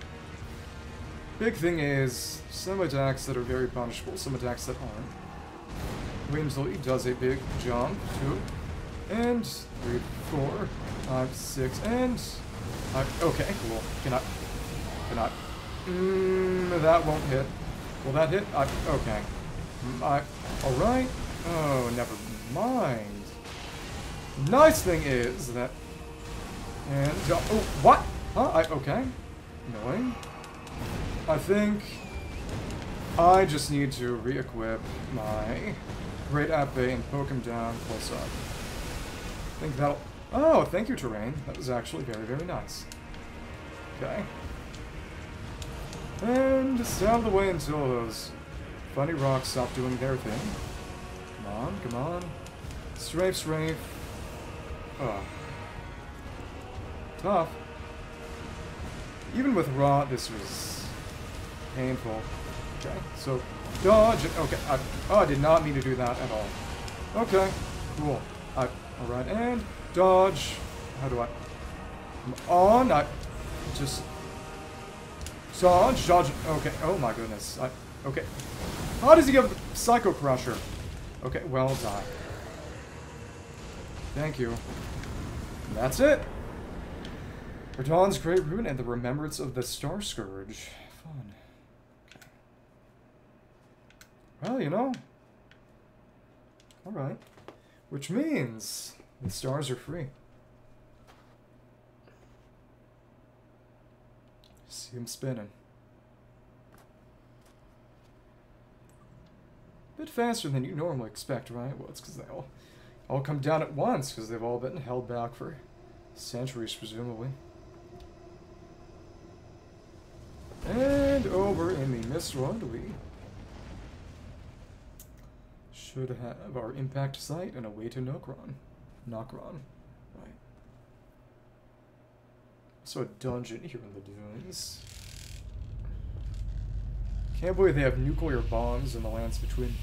Big thing is, some attacks that are very punishable, some attacks that aren't. Whimsley does a big jump, two, and three, four, five, six, and five. Okay, cool. Cannot, cannot. Mmm, that won't hit. Will that hit? I, okay. Mm, I, all right. Oh, never mind. Nice thing is that, and oh, what? Huh? I okay. Annoying. I think I just need to re-equip my Great Epee and poke him down close up. I think that'll... Oh, thank you, Terrain. That was actually very, very nice. Okay. And just out of the way until those Funny rocks stop doing their thing. Come on, come on. Strafe, strafe. Oh. Tough. Even with raw, this was painful. Okay, so dodge. Okay, I, oh, I did not mean to do that at all. Okay, cool. I, all right, and dodge. How do I? I'm on. I just dodge, dodge. Okay. Oh my goodness. I, okay. How does he get Psycho Crusher? Okay, well done. Thank you. And that's it. Radahn's Great Rune and the Remembrance of the Star Scourge. Fun. Well, you know. Alright. Which means the stars are free. See him spinning. bit faster than you normally expect, right? Well, it's because they all, all come down at once, because they've all been held back for centuries, presumably. And over in the Mistwood, we should have our impact site and a way to Nokron. Nokron. Right. So a dungeon here in the dunes. Can't believe they have nuclear bombs in the lands between.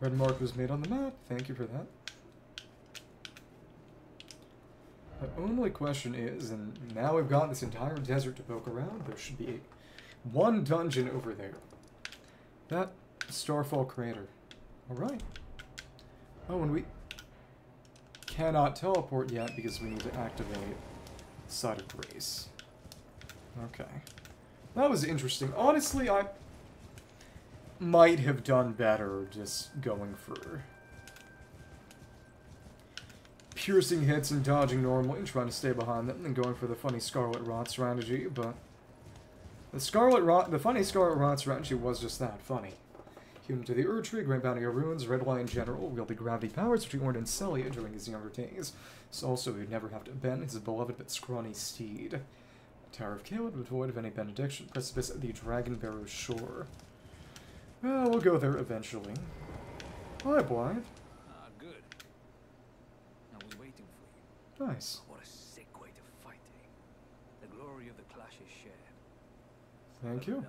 Red mark was made on the map. Thank you for that. The only question is, and now we've got this entire desert to poke around, there should be one dungeon over there. That Starfall Crater. Alright. Oh, and we cannot teleport yet because we need to activate Site of Grace. Okay. That was interesting. Honestly, I might have done better just going for piercing hits and dodging normally and trying to stay behind them than going for the funny Scarlet Rot strategy, but the Scarlet Rot, the funny Scarlet Rot strategy was just that, funny. Human to the Ur-Tree, Grand Bounty of Runes, Red Lion General, wielded gravity powers which he earned in Sellia during his younger days. So also he'd never have to bend his beloved but scrawny steed. Tower of Caelid, devoid of any benediction, precipice at the Dragon Barrow shore. Well, we'll go there eventually. Hi, Blaidd. Ah, good. Now we're waiting for you. Nice. What a sick way to fight, eh? The glory of the clash is shared. Thank you.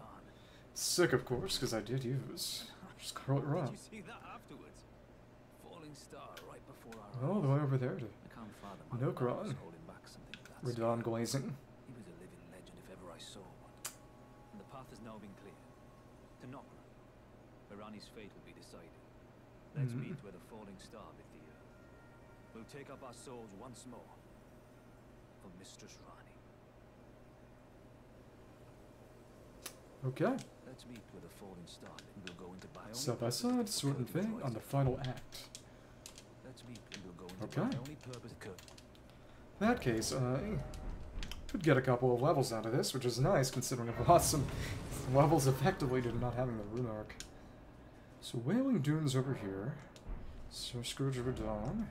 Sick, of course, because I did use Scarlet Rot. Did you see that afterwards? Falling star right before our All the way over there to I can't fathom how No the Kron. Lord holding back something of that Radahn. Glazing. He was a living legend if ever I saw one. And the path has now been cleared. To Nokron, where Ranni's fate will be decided. Let's Mhm. meet where the falling star bit the earth. We'll take up our souls once more. For Mistress Ranni. Okay. Let's meet where the falling star bit. We'll go into Side by side, sort and thing on the final act. Let's meet and we'll go into Okay. Bionic purpose Curtain. In that case, I could get a couple of levels out of this, which is nice considering I've lost some levels effectively due to not having the rune arc. So Wailing Dunes over here. So Scourge of Dawn.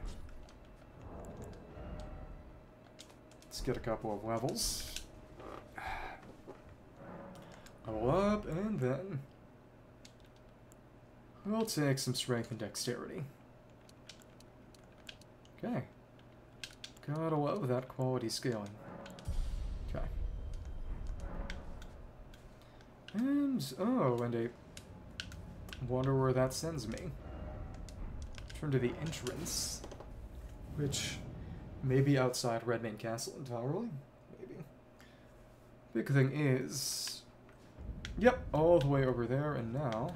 Let's get a couple of levels. Level up, and then we'll take some strength and dexterity. Okay. Gotta love that quality scaling. Okay. And, oh, and a... Wonder where that sends me. Turn to the entrance. Which may be outside Redmane Castle entirely. Maybe. Big thing is... Yep, all the way over there, and now...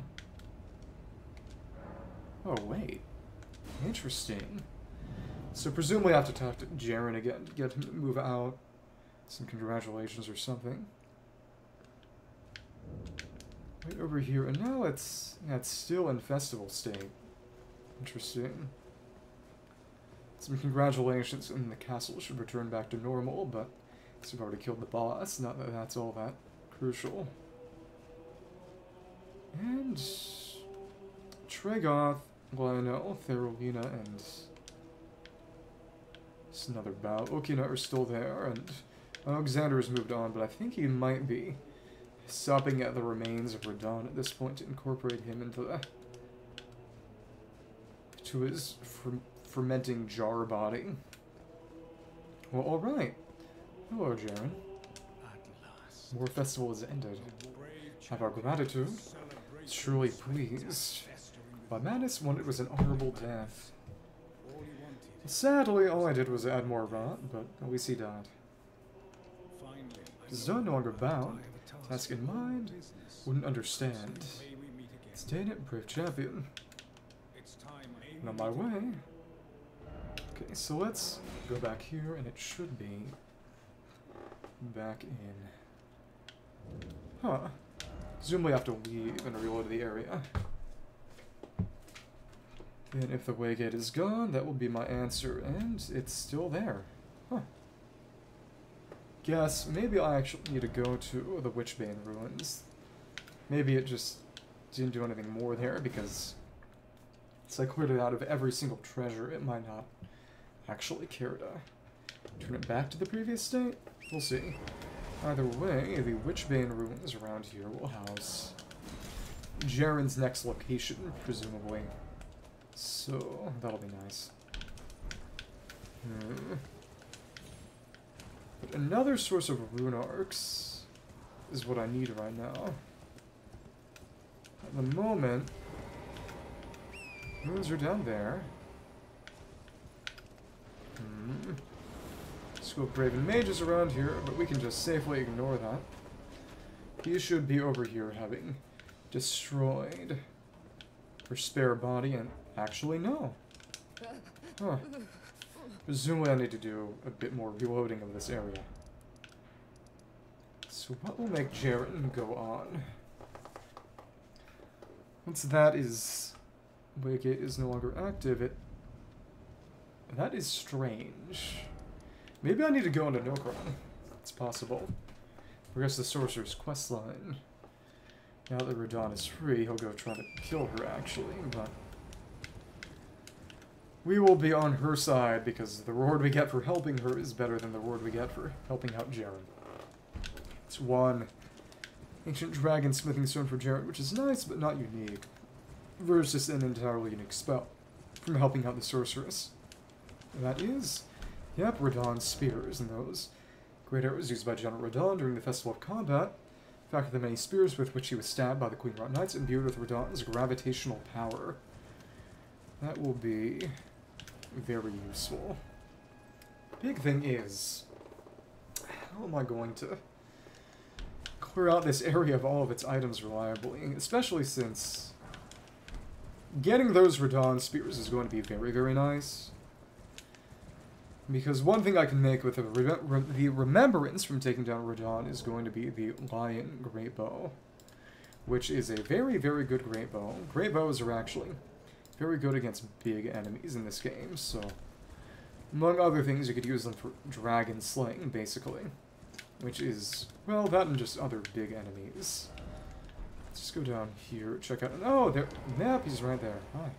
Oh, wait. Interesting. So presumably I have to talk to Jerren again to get him to move out. Some congratulations or something. Right over here, and now it's yeah, it's still in festival state. Interesting. Some congratulations, and the castle should return back to normal, but since we've already killed the boss, not that that's all that crucial. And Tragoth, Lionel, Therolina, and It's another bow. Okinawa still there, and Alexander has moved on, but I think he might be stopping at the remains of Radahn at this point to incorporate him into the to his fer fermenting jar body. Well, alright. Hello, Jerren. At last. War festival has ended. Have our gratitude. The pleased. By madness, one it was an honorable death. Sadly, all I did was add more rot, but at least he died. I no longer bound. Task in mind. Wouldn't understand. It, brave champion. On my way. Okay, so let's go back here, and it should be back in. Huh. Presumably I have to leave and reload the area. And if the waygate is gone, that will be my answer, and it's still there. Huh. Guess maybe I actually need to go to the Witchbane ruins. Maybe it just didn't do anything more there because since I cleared it out of every single treasure, it might not actually care to turn it back to the previous state. We'll see. Either way, the Witchbane ruins around here will house Jerren's next location, presumably. So, that'll be nice. Hmm. But another source of rune arcs is what I need right now. At the moment, runes are down there. Hmm. School of Raven Mages around here, but we can just safely ignore that. He should be over here having destroyed her spare body, and actually, no. Huh. Presumably I need to do a bit more reloading of this area. So what will make Jerren go on? Once that is... Waygate is no longer active, it... That is strange. Maybe I need to go into Nokron. It's possible. Progress the Sorcerer's quest line. Now that Radahn is free, he'll go try to kill her, actually, but... We will be on her side, because the reward we get for helping her is better than the reward we get for helping out Jerren. It's one ancient dragon smithing stone for Jerren, which is nice, but not unique, versus an entirely unique spell from helping out the sorceress. And that is, yep, Radahn's spears, and those great arrows used by General Radahn during the Festival of Combat. In fact, the many spears with which he was stabbed by the Cleanrot Knights imbued with Radahn's gravitational power. That will be very useful. Big thing is, how am I going to clear out this area of all of its items reliably, especially since getting those Radahn spears is going to be very, very nice. Because one thing I can make with the, re the remembrance from taking down Radahn is going to be the Lion Great Bow, which is a very, very good Great Bow. Great Bows are actually very good against big enemies in this game, so among other things, you could use them for dragon slaying, basically. Which is, well, that and just other big enemies. Let's just go down here, check out. Oh, there, Nappy's right there. Hi.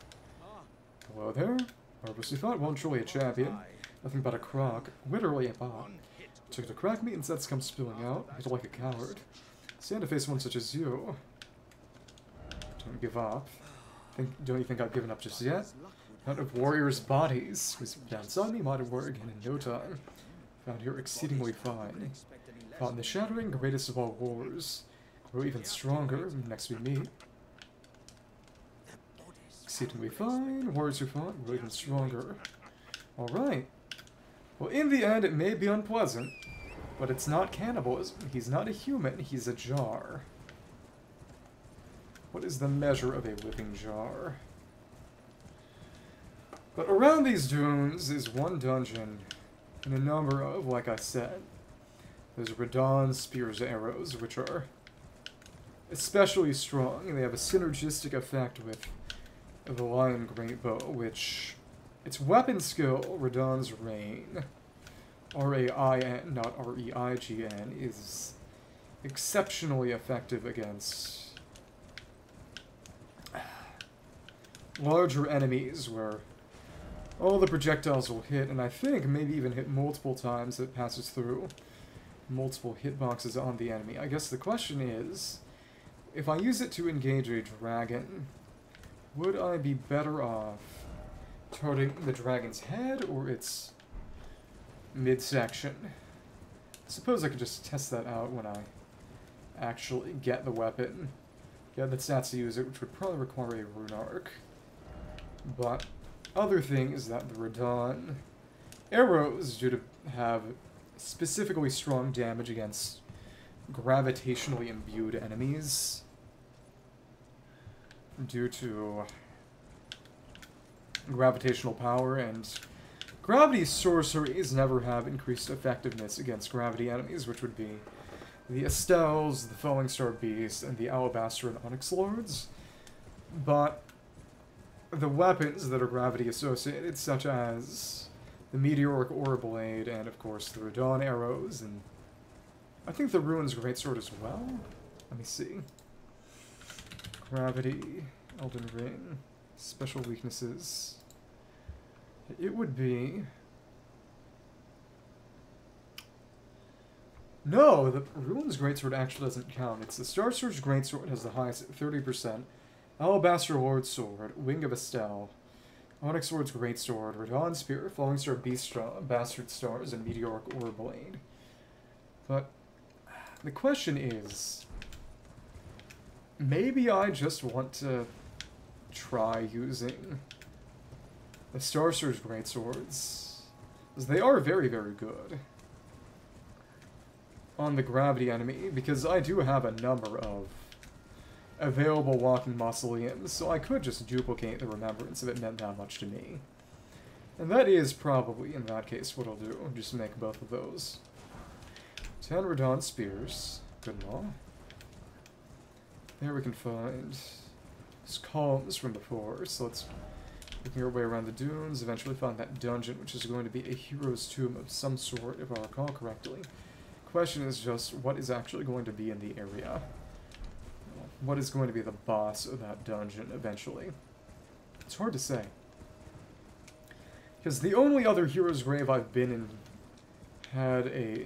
Hello there. Purposely thought, one truly a champion. Nothing but a crock. Literally a bot. Took the crack me and sets come spilling out. Hit like a coward. Stand to face one such as you. Don't give up. Think, don't you think I've given up just yet? Out of warriors' bodies, who's downside me have worked again in no time. Found here exceedingly fine. Fought in the shattering, greatest of all wars. Grow even stronger next we meet. Exceedingly fine, warriors who fought, grow even stronger. Alright. Well, in the end, it may be unpleasant, but it's not cannibalism. He's not a human, he's a jar. What is the measure of a living jar? But around these dunes is one dungeon, and a number of, like I said, those Radahn spears arrows, which are especially strong, and they have a synergistic effect with the Lion Great Bow, which its weapon skill, Radahn's Rain, R-A-I-N, not R-E-I-G-N, is exceptionally effective against larger enemies where all the projectiles will hit, and I think maybe even hit multiple times it passes through multiple hitboxes on the enemy. I guess the question is, if I use it to engage a dragon, would I be better off targeting the dragon's head or its midsection? Suppose I could just test that out when I actually get the weapon. Get the stats to use it, which would probably require a rune arc. But other thing is that the Radahn arrows due to have specifically strong damage against gravitationally imbued enemies due to gravitational power and gravity sorceries never have increased effectiveness against gravity enemies, which would be the Astels, the Falling Star Beast, and the Alabaster and Onyx Lords. But the weapons that are gravity associated, such as the Meteoric Ore Blade, and of course the Radahn arrows, and I think the Ruin's Greatsword as well. Let me see. Gravity, Elden Ring, special weaknesses. It would be... No, the Ruin's Greatsword actually doesn't count. It's the Starscourge Greatsword has the highest at 30%. Alabaster Lord Sword, Wing of Astel, Onyx Sword's Great Sword, Radahn Spear, Falling Star Beast Bastard Stars, and Meteoric Ore Blade. But the question is, maybe I just want to try using the Star Great Swords, because they are very, very good on the gravity enemy, because I do have a number of available walking mausoleums, so I could just duplicate the remembrance if it meant that much to me. And that is probably, in that case, what I'll do. Just make both of those. Ten Radahn Spears. Good law. There we can find columns from before, so let's making our way around the dunes, eventually find that dungeon, which is going to be a hero's tomb of some sort, if I recall correctly. Question is just, what is actually going to be in the area? what is going to be the boss of that dungeon eventually. It's hard to say. Because the only other hero's grave I've been in had a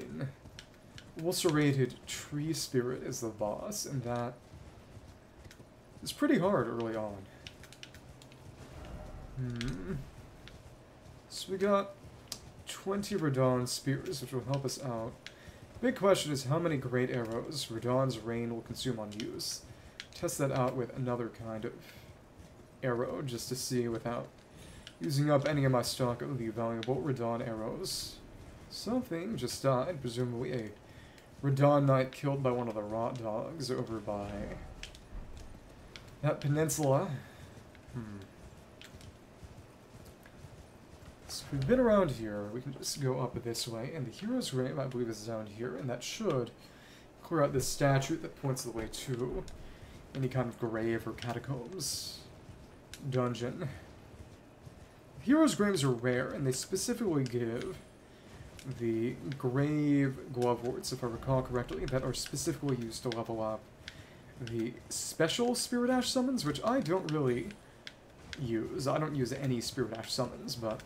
ulcerated tree spirit as the boss, and that is pretty hard early on. Hmm. So we got 20 Radahn spears, which will help us out. Big question is how many great arrows Radahn's rain will consume on use test that out with another kind of arrow, just to see without using up any of my stock of the valuable Radahn arrows. Something just died, presumably a Radahn knight killed by one of the rot dogs over by that peninsula. Hmm. So we've been around here, we can just go up this way, and the hero's grave, I believe, is down here, and that should clear out this statue that points the way to any kind of grave or catacombs dungeon. Heroes' graves are rare, and they specifically give the grave gloveworts, if I recall correctly, that are specifically used to level up the special Spirit Ash summons, which I don't really use. I don't use any Spirit Ash summons, but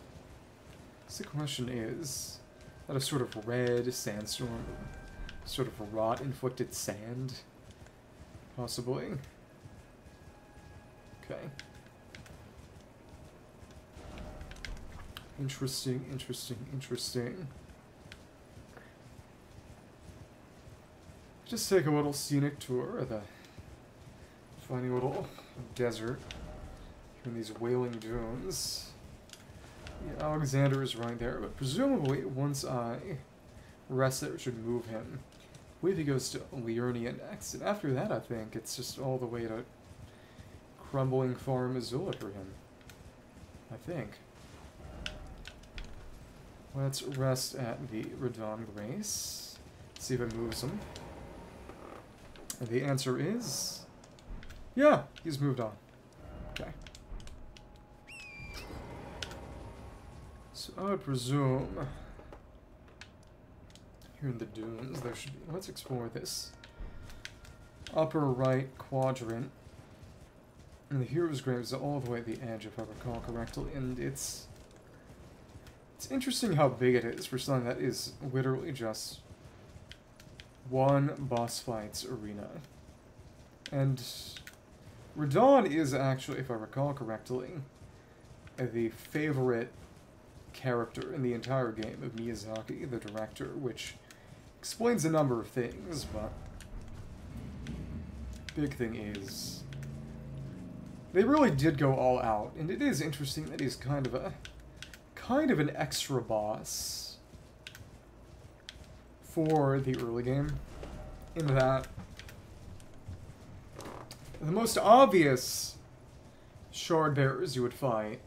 the question is that a sort of red sandstorm, sort of rot-inflicted sand Possibly. Okay. Interesting, interesting, interesting. Just take a little scenic tour of the funny little desert in these wailing dunes. Yeah, Alexander is right there, but presumably once I rest it should move him I believe he goes to Liurnia next, and after that, I think it's just all the way to Crumbling Farum Azula for him. I think. Let's rest at the Radahn Grace. See if it moves him. And the answer is... Yeah, he's moved on. Okay. So I would presume here in the dunes, there should be... Let's explore this. Upper right quadrant. And the hero's grave is all the way at the edge, if I recall correctly, and it's It's interesting how big it is for something that is literally just one boss fights arena. And Radahn is actually, if I recall correctly, the favorite character in the entire game of Miyazaki, the director, which explains a number of things, but big thing is they really did go all out, and it is interesting that he's kind of a kind of an extra boss for the early game in that the most obvious shard bearers you would fight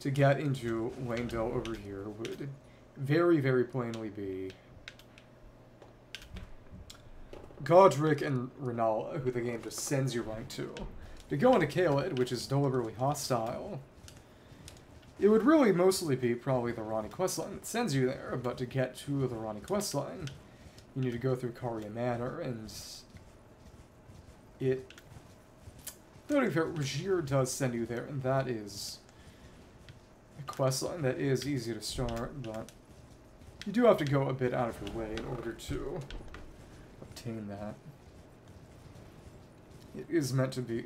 to get into Leyndell over here would very, very plainly be Godrick and Rennala, who the game just sends you right to. To go into Caelid, which is deliberately hostile, it would really mostly be probably the Ranni questline that sends you there, but to get to the Ranni questline, you need to go through Caria Manor, and it... Though to Regier does send you there, and that is a questline that is easy to start, but you do have to go a bit out of your way in order to obtain that. It is meant to be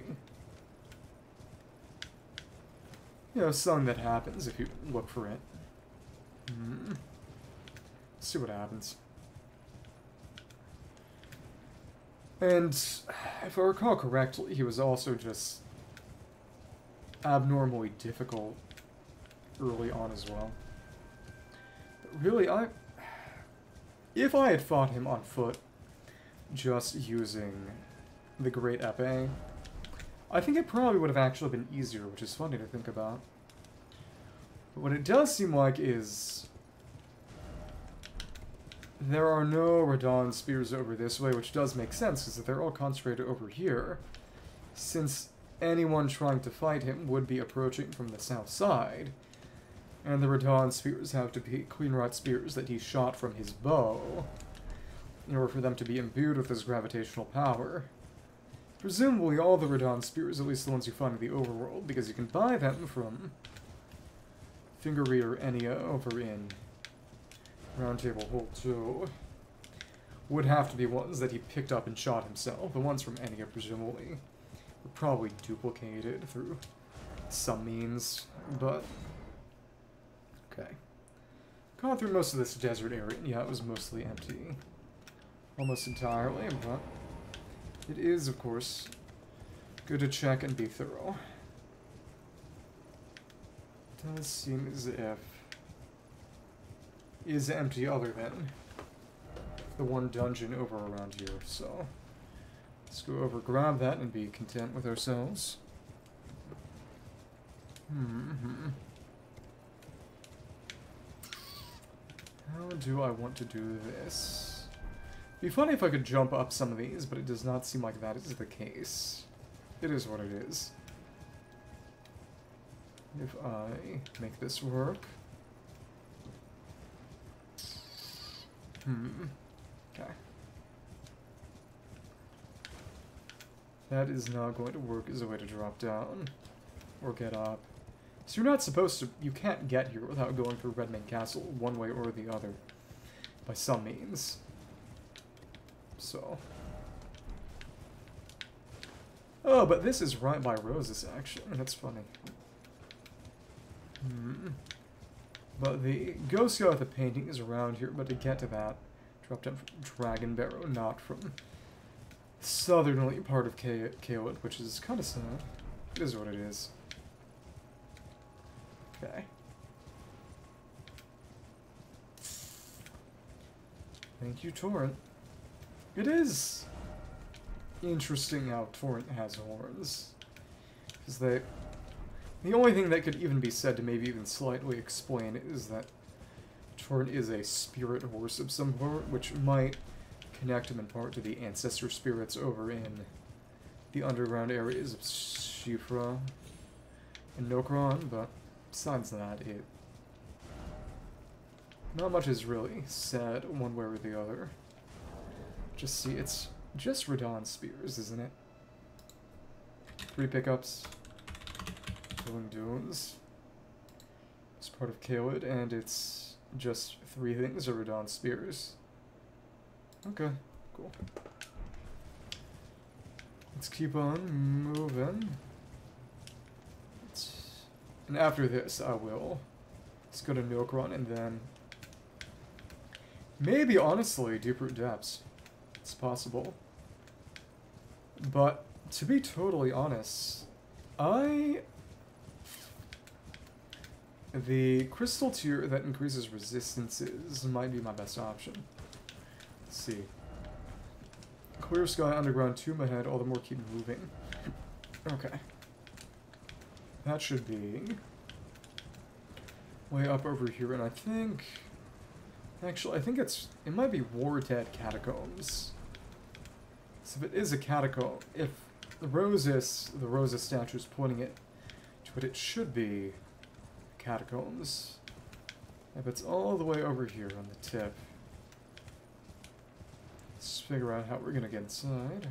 you know, something that happens if you look for it. Hmm. See what happens. And if I recall correctly, he was also just abnormally difficult early on as well. But really, I... If I had fought him on foot, just using the Great Epee, I think it probably would have actually been easier, which is funny to think about. But what it does seem like is... There are no Radahn spears over this way, which does make sense, because they're all concentrated over here. Since anyone trying to fight him would be approaching from the south side. And the Radahn spears have to be Cleanrot spears that he shot from his bow, in order for them to be imbued with his gravitational power. Presumably all the Radahn spears, at least the ones you find in the overworld, because you can buy them from Finger Reader Enya over in Roundtable Hold 2, would have to be ones that he picked up and shot himself. The ones from Enya, presumably, were probably duplicated through some means, but... Okay. Gone through most of this desert area, yeah, it was mostly empty. Almost entirely, but... It is, of course, good to check and be thorough. It Does seem as if is empty other than the one dungeon over around here, so let's go over, grab that, and be content with ourselves. Hmm. -hmm. How do I want to do this? Be funny if I could jump up some of these, but it does not seem like that is the case. It is what it is. If I make this work. Hmm. Okay. That is not going to work as a way to drop down. Or get up. So you're not supposed to... You can't get here without going through Redmane Castle one way or the other. By some means. So. Oh, but this is right by Roses, actually. That's funny. Hmm. But the Ghost of the painting is around here, but to get to that, dropped down from Dragon Barrow, not from southerly part of Caelid, which is kind of sad. It is what it is. Okay. Thank you, Torrent. It is interesting how Torrent has horns. Because they... The only thing that could even be said to maybe even slightly explain is that Torrent is a spirit horse of some sort, which might connect him in part to the ancestor spirits over in the underground areas of Siofra and Nokron, but besides that, it... Not much is really said one way or the other. Just see, it's just Radahn Spears, isn't it? Three pickups. Wailing Dunes. It's part of Caelid, and it's just three things Radahn spears. Okay, cool. Let's keep on moving. Let's- and after this, I will. Let's go to Nokron and then maybe honestly Deeproot Depths. It's possible. But to be totally honest, I the crystal tier that increases resistances might be my best option. Let's see. Clear sky, underground, tomb ahead, all the more keep moving. Okay. That should be way up over here, and I think... Actually, I think it's... It might be War Dead Catacombs. So if it is a catacomb, if the Roses, the Rosa statue is pointing it to what it should be, catacombs. If it's all the way over here on the tip, let's figure out how we're gonna get inside.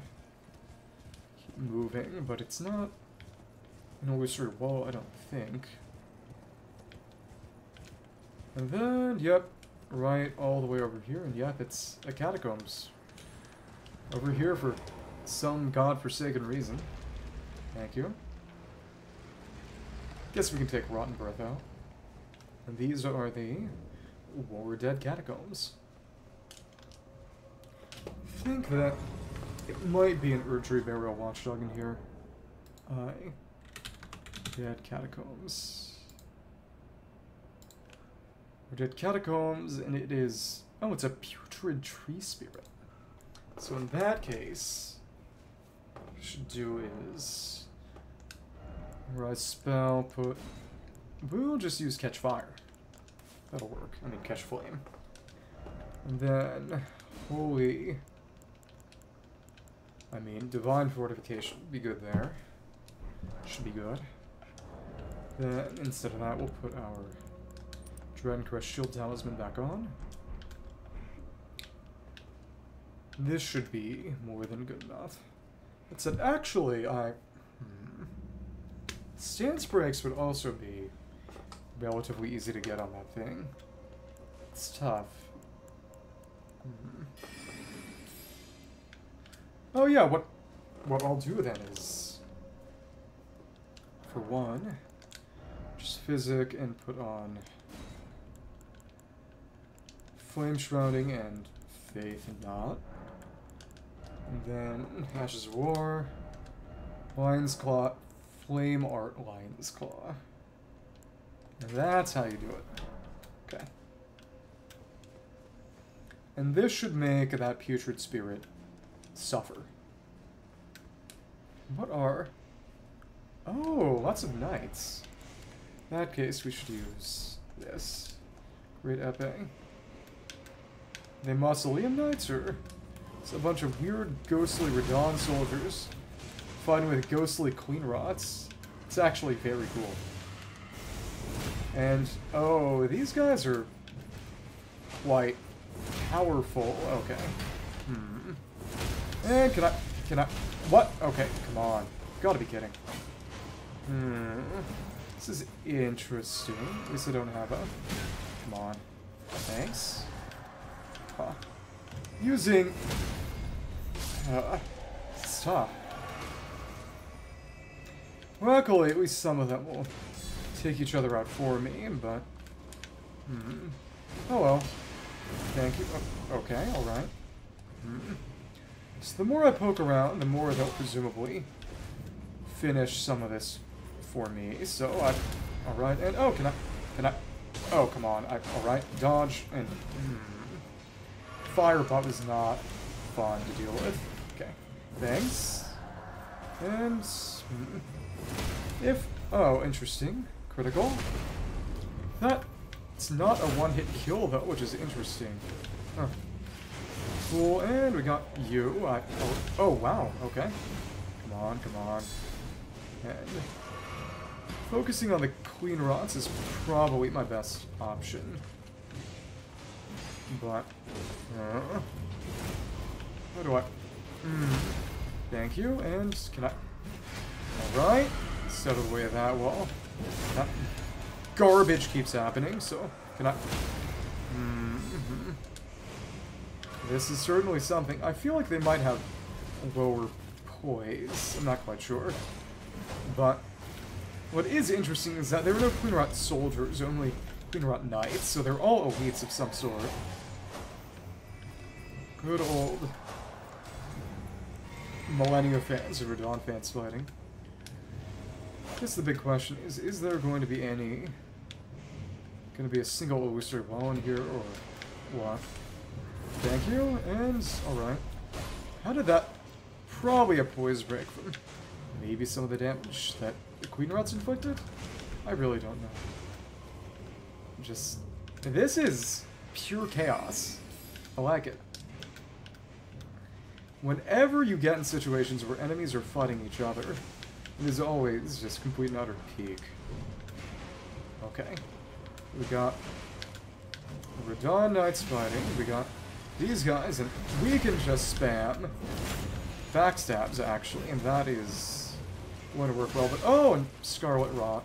Keep moving, but it's not an illusory wall, I don't think. And then, yep, right all the way over here, and yep, it's a catacombs. Over here for some godforsaken reason. Thank you. Guess we can take Rotten Breath out. And these are the War Dead Catacombs. I think that it might be an Erdtree Burial Watchdog in here. I Dead Catacombs. War Dead Catacombs, and it is... Oh, it's a Putrid Tree Spirit. So in that case, what I should do is... Rise spell, put... We'll just use Catch Fire. That'll work. I mean, Catch Flame. And then... Holy... I mean, Divine Fortification. Be good there. Should be good. Then, instead of that, we'll put our Dread Shield Talisman back on. This should be more than good enough. It said, actually, I... Stance breaks would also be relatively easy to get on that thing. It's tough. Hmm. Oh yeah, what what I'll do then is, for one, just physic and put on flame shrouding and faith and not. And then Ashes of War, Lion's Claw, Flame Art Lion's Claw. That's how you do it. Okay. And this should make that putrid spirit suffer. What are... Oh, lots of knights. In that case, we should use this. Great Epee. They Mausoleum Knights, or... It's a bunch of weird, ghostly Radahn soldiers fighting with ghostly Cleanrots. It's actually very cool. And, oh, these guys are quite powerful. Okay. Hmm. And can I, can I, what? Okay, come on. Gotta be kidding. Hmm. This is interesting. At least I don't have a, come on. Thanks. Huh. Using, uh, stop. Luckily, at least some of them will take each other out for me, but... Hmm. Oh well. Thank you. Oh, okay, alright. Hmm. So the more I poke around, the more they'll presumably finish some of this for me. So I... Alright, and... Oh, can I... Can I... Oh, come on. Alright, dodge, and... Hmm. Firebot is not fun to deal with. Okay. Thanks. And... Hmm. If... Oh, interesting. Critical. That... It's not a one-hit kill, though, which is interesting. Huh. Cool, and we got you. I, oh, oh, wow, okay. Come on, come on. And... Focusing on the Cleanrots is probably my best option. But... Uh, how do I... Mm, thank you, and can I... Alright. Set away that wall. That, garbage keeps happening, so can I... Mm -hmm. This is certainly something. I feel like they might have lower poise. I'm not quite sure. But what is interesting is that there are no Cleanrot soldiers, only Cleanrot knights, so they're all elites of some sort. Good old Malenia fans or Radahn fans fighting. I guess the big question is, is there going to be any... Going to be a single Oyster Wall in here, or what? Thank you, and... alright. How did that... Probably a poise break maybe some of the damage that the Cleanrot's inflicted? I really don't know. Just... This is pure chaos. I like it. Whenever you get in situations where enemies are fighting each other, is always this is just complete and utter peak. Okay. We got Radahn Knights fighting. We got these guys, and we can just spam backstabs, actually, and that is going to work well. But Oh, and Scarlet Rot.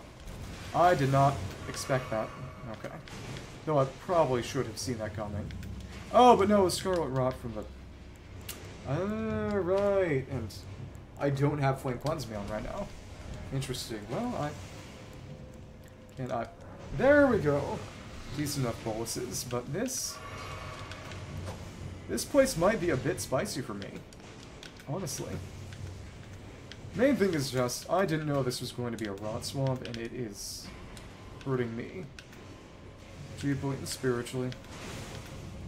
I did not expect that. Okay. Though I probably should have seen that coming. Oh, but no, it was Scarlet Rot from the Ah, right. And I don't have Flame Cleanse me on right now. Interesting. Well, I... And I... There we go! Decent enough boluses, but this... This place might be a bit spicy for me. Honestly. Main thing is just, I didn't know this was going to be a rot swamp, and it is hurting me. Deeply and spiritually.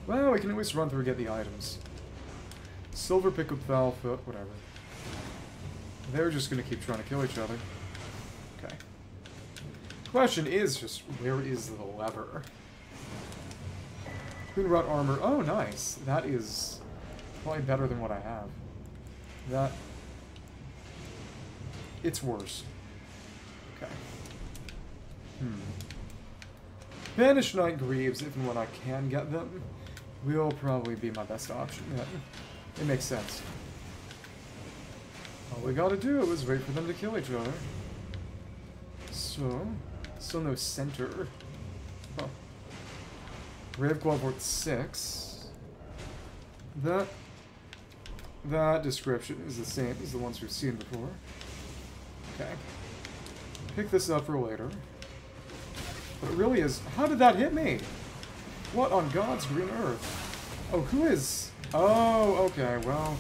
Well, we can least run through and get the items. Silver pickup valve, uh, whatever. They're just gonna keep trying to kill each other. Okay. Question is just, where is the lever? Cleanrot armor. Oh, nice. That is probably better than what I have. That... It's worse. Okay. Hmm. Banished Knight Greaves, if and when I can get them, will probably be my best option. Yeah. It makes sense. All we gotta do is wait for them to kill each other. So, still no center. Huh. Grave Glovewort 6. That, that description is the same as the ones we've seen before. Okay. Pick this up for later. But it really is... How did that hit me? What on God's green earth? Oh, who is... Oh, okay, well,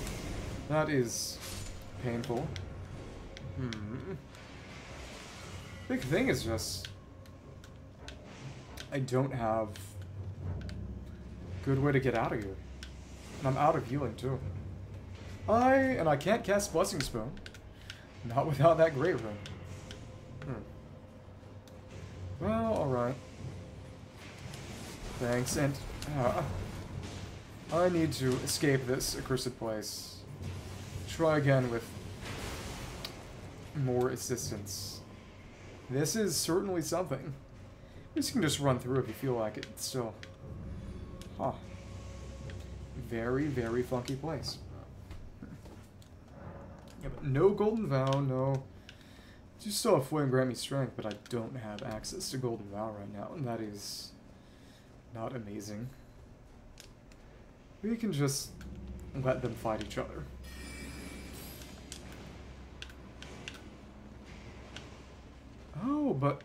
that is painful. Hmm. Big thing is just... I don't have good way to get out of here. And I'm out of healing, too. I... and I can't cast Blessing's Boon. Not without that Great Rune. Hmm. Well, alright. Thanks, and... Uh, I need to escape this accursed place. Try again with more assistance. This is certainly something. This can just run through if you feel like it. Still. Huh. Very, very funky place. Yeah, but no Golden Vow, no... Do still have Flame grant me strength, but I don't have access to Golden Vow right now, and that is not amazing. We can just let them fight each other. Oh, but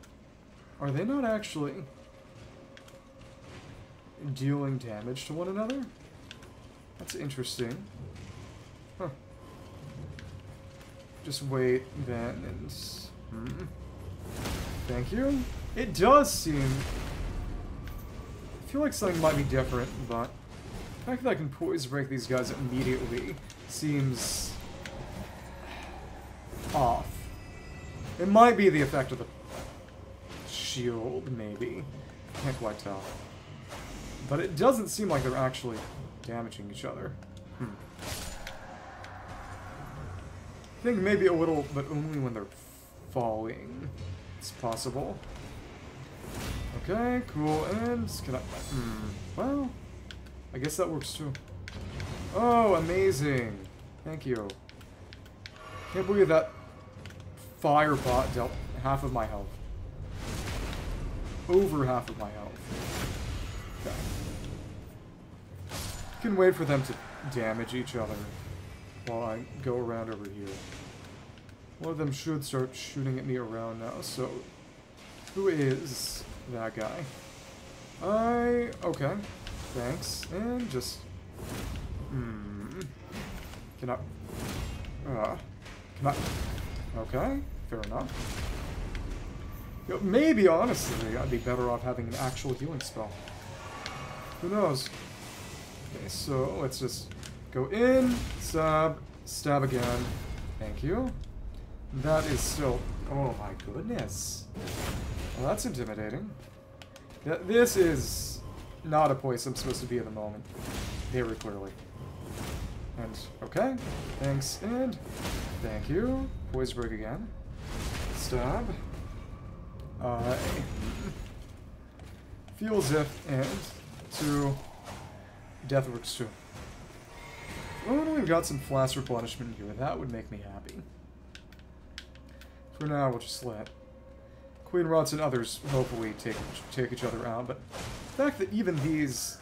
are they not actually dealing damage to one another? That's interesting. Huh. Just wait then and... Hmm. Thank you. It does seem... I feel like something might be different, but... The fact that I can poise break these guys immediately seems off. It might be the effect of the shield, maybe. Can't quite tell. But it doesn't seem like they're actually damaging each other. Hmm. I think maybe a little, but only when they're falling. It's possible. Okay, cool, and can I... Hmm, well... I guess that works too. Oh, amazing. Thank you. Can't believe that fire bot dealt half of my health. over half of my health. Okay. Can wait for them to damage each other while I go around over here. One of them should start shooting at me around now, so... Who is that guy? I... Okay. Thanks. And just... Hmm... Can I... Uh... Can I... Okay. Fair enough. You know, maybe, honestly, I'd be better off having an actual healing spell. Who knows? Okay, so let's just go in, stab, stab again. Thank you. That is still... Oh my goodness. Well, that's intimidating. Th this is not a place I'm supposed to be at the moment. Very clearly. And, okay. Thanks, and thank you. Poise break again. Stab. Uh, feels if, and to Deathworks 2. Oh, we've got some flask replenishment here. That would make me happy. For now, we'll just let Cleanrots and others hopefully take take each other out. But the fact that even these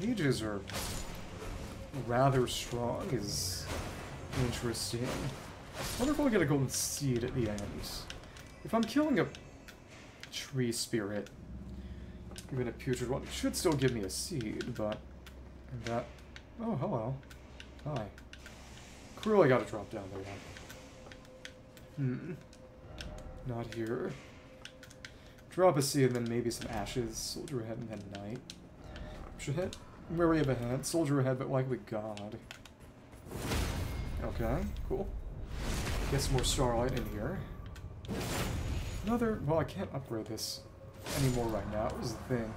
pages are rather strong is interesting. Wonder if I'll get a golden seed at the end. If I'm killing a tree spirit, even a putrid one, should still give me a seed, but that... Oh, hello. Hi. Cruelly gotta drop down there. Hmm. Not here. Drop a seed and then maybe some ashes. Soldier ahead and then knight. Should hit. Wary of ahead. Soldier ahead, but likely God. Okay, cool. Get some more starlight in here. Another... Well, I can't upgrade this anymore right now, is the thing.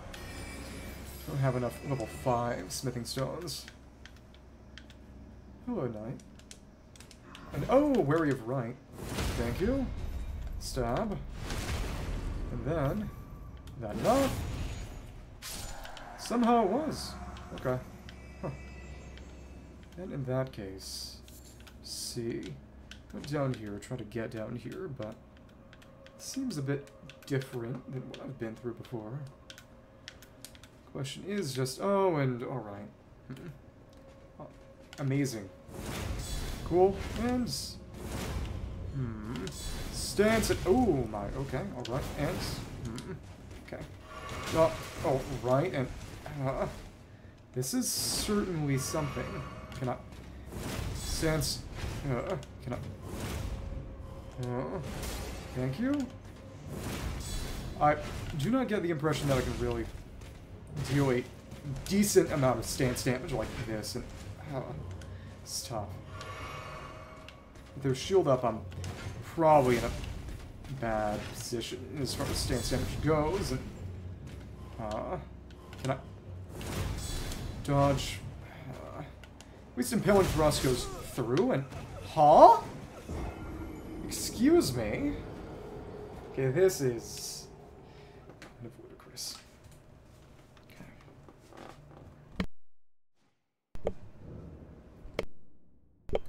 Don't have enough level 5 smithing stones. Hello, knight. And oh, wary of right. Thank you. Stab. And then... That enough? Somehow it was. Okay. Huh. And in that case... See... Went down here, try to get down here, but... Seems a bit different than what I've been through before. Question is just... Oh, and... Alright. oh, amazing. Cool. And... Hmm. Stance at... Oh, my... Okay, alright. And... Hmm. Okay. Oh, oh, right, and... Uh, this is certainly something. Can I... Stance... Uh, can I... Uh, Thank you. I do not get the impression that I can really deal a decent amount of stance damage like this, and uh, it's tough. With their shield up, I'm probably in a bad position as far as stance damage goes, and uh, can I dodge? Uh, at least Impaling Thrust goes through, and huh? Excuse me. Okay, this is kind of ludicrous. Okay.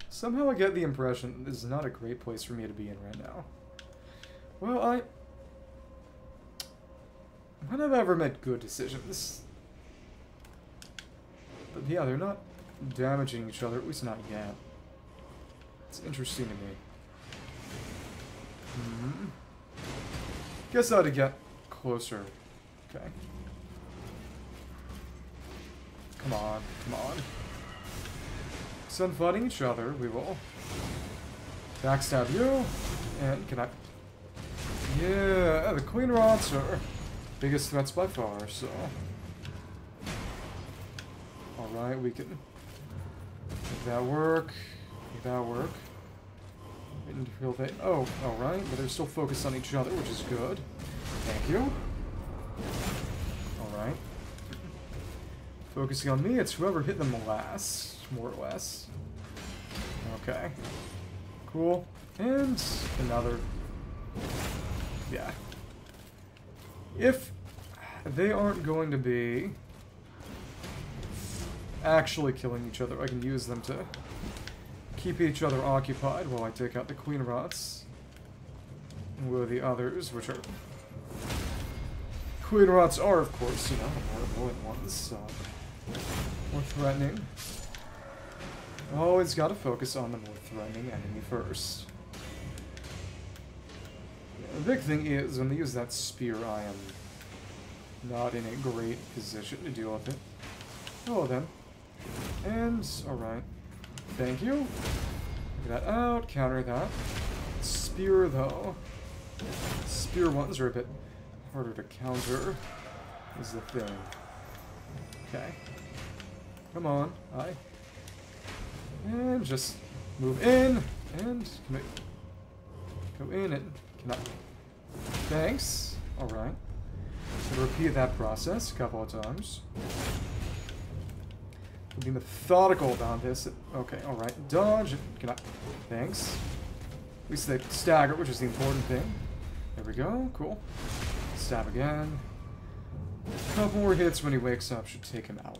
Somehow I get the impression this is not a great place for me to be in right now. Well, I... When have I ever made good decisions? But yeah, they're not damaging each other, at least not yet. It's interesting to me. Mm -hmm. Guess I ought to get closer. Okay. Come on, come on. Sun fighting each other, we will. Backstab you. And can I... Yeah, the Cleanrots are biggest threats by far, so... Alright, we can make that work. Make that work. Oh, alright, but they're still focused on each other, which is good. Thank you. Alright. Focusing on me, it's whoever hit them last, more or less. Okay. Cool. And another. Yeah. If they aren't going to be actually killing each other, I can use them to keep each other occupied while I take out the Cleanrots. With the others, which are Cleanrots are, of course, you know, more bullet ones, so more threatening. Always gotta focus on the more threatening enemy first. The big thing is, when they use that spear, I am not in a great position to deal with it. Oh, then. And, alright. Thank you. Get that out, counter that. Spear, though. Spear ones are a bit harder to counter, is the thing. Okay. Come on, I. And just move in, and commit. Go in and. Thanks. Alright. So repeat that process a couple of times. Be methodical about this. Okay, alright. Dodge. Cannot. Thanks. At least they stagger, which is the important thing. There we go. Cool. Stab again. A couple more hits when he wakes up should take him out.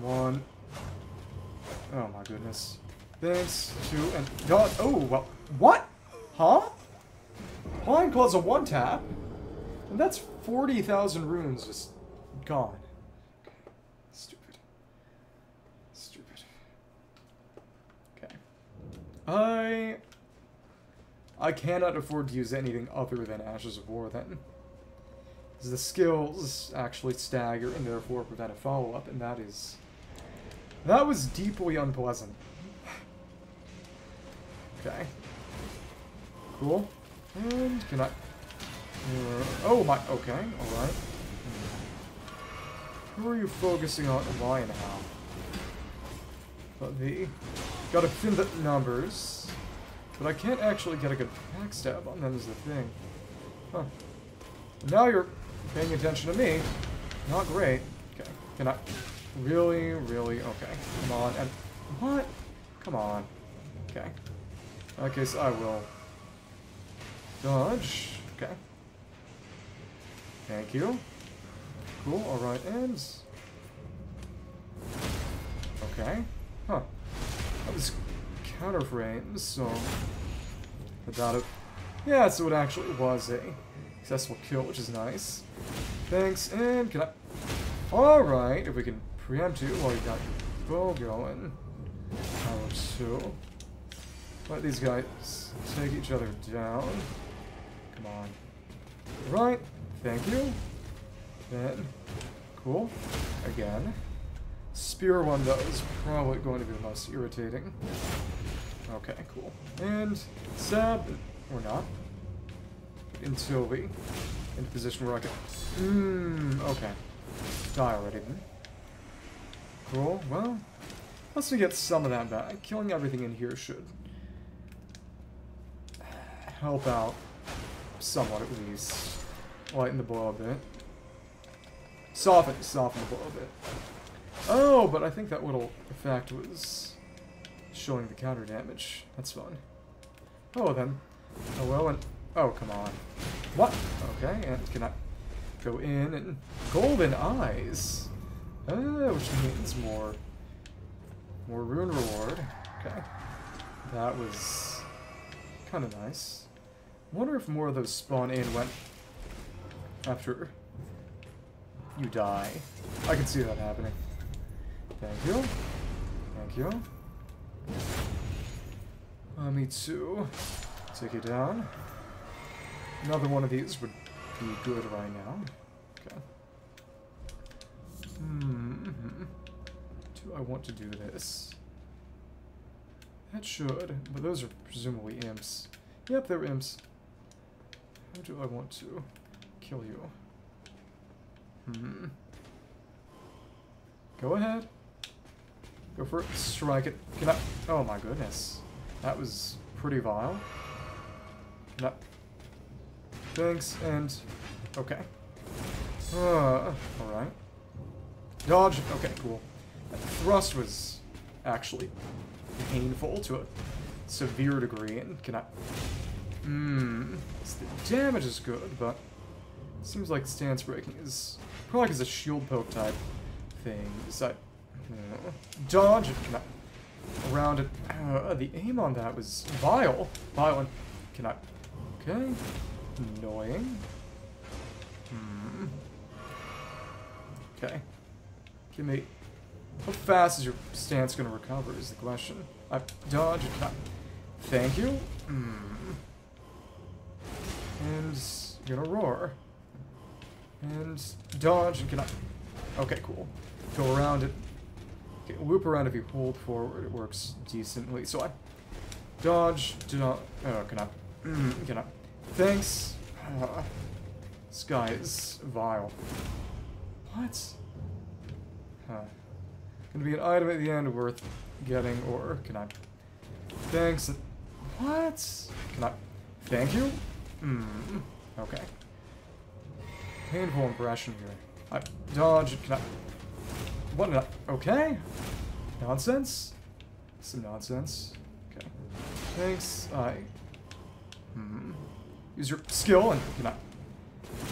One. Oh my goodness. Thanks. Two and dodge. Oh, well. What? Huh? Blind Claw's a one tap. And that's 40,000 runes just gone. Stupid. Stupid. Okay. I... I cannot afford to use anything other than Ashes of War then. The skills actually stagger and therefore prevent a follow-up, and that is... That was deeply unpleasant. okay. Cool. And can I... Uh, oh my... Okay, alright. Who are you focusing on why and how? But the... Gotta fin the numbers. But I can't actually get a good backstab on them is the thing. Huh. Now you're paying attention to me. Not great. Okay. Can I... Really, really... Okay. Come on. And... What? Come on. Okay. That case, I will... Dodge. Okay. Thank you. Cool. Alright, ends. Okay. Huh. That was counter frames, so... I doubt it. Yeah, so it actually was a successful kill, which is nice. Thanks, and can I... Alright, if we can preempt you while you got your bow going. Power two. Let these guys take each other down. Come on. Right, thank you. Then, cool. Again. Spear one, though, is probably going to be the most irritating. Okay, cool. And stab, or not. Until we in a position where I can... Mmm, okay. Die already then. Cool, well, once we get some of that back, killing everything in here should help out somewhat at least. Lighten the blow a bit. Soften, soften the blow a bit. Oh, but I think that little effect was showing the counter damage. That's fun. Oh, then. Oh, well, and... Oh, come on. What? Okay, and can I go in and... Golden Eyes! Oh, which means more... More rune reward. Okay. That was... Kind of nice. wonder if more of those spawn in when... After... You die. I can see that happening. Thank you. Thank you. Uh, me too. Take it down. Another one of these would be good right now. Okay. Hmm. Do I want to do this? That should, but those are presumably imps. Yep, they're imps. How do I want to kill you? Hmm. Go ahead. Go for it. Strike it. Can I... Oh my goodness. That was pretty vile. No. Thanks, and... Okay. Uh, alright. Dodge. Okay, cool. That thrust was actually painful to a severe degree, and can I... Mmm... The damage is good, but... Seems like stance breaking is... Probably because a shield poke type thing. Is that Dodge it. Can I... Around it. Uh, the aim on that was vile. Vile. Can I... Okay. Annoying. Hmm. Okay. Give me... How fast is your stance going to recover is the question. I dodge and not... Thank you. Mm. And gonna roar. And dodge and cannot... Okay, cool. Go around it. Okay, loop around if you hold forward. It works decently. So I dodge, do not... Oh, cannot... Mm, cannot... Thanks. Uh, this guy is vile. What? Huh. Gonna be an item at the end worth getting, or can I? Thanks. What? Can I? Thank you? Hmm. Okay. Painful impression here. I dodge. Can I? What? I, okay. Nonsense. Some nonsense. Okay. Thanks. I. Hmm. Use your skill and can I?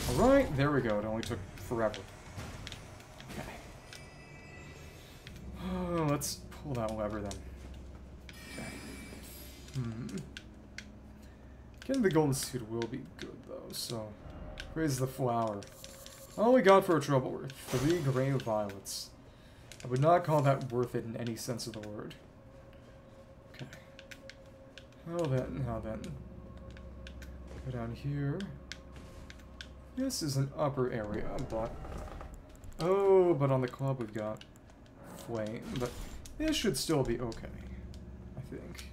All right. There we go. It only took forever. Okay. Oh, let's pull that lever then. Okay. Hmm. Getting the golden suit will be good though, so raise the flower. All we got for our trouble were three Grave Violets. I would not call that worth it in any sense of the word. Okay. Well then, now then. Go down here. This is an upper area, but... Oh, but on the club we've got flame, but this should still be okay, I think.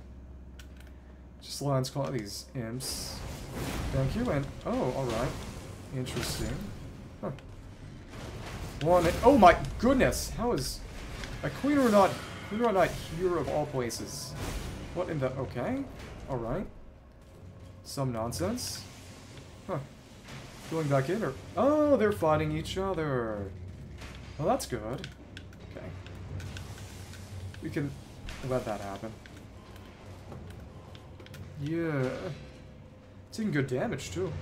Just Lion's Claw these imps. Thank you, and oh, alright. Interesting. One, oh my goodness! How is a Cleanrot, queen or not here of all places? What in the, okay, alright. Some nonsense. Huh. Going back in, or, oh, they're fighting each other. Well, that's good. Okay. We can let that happen. Yeah. Taking good damage, too.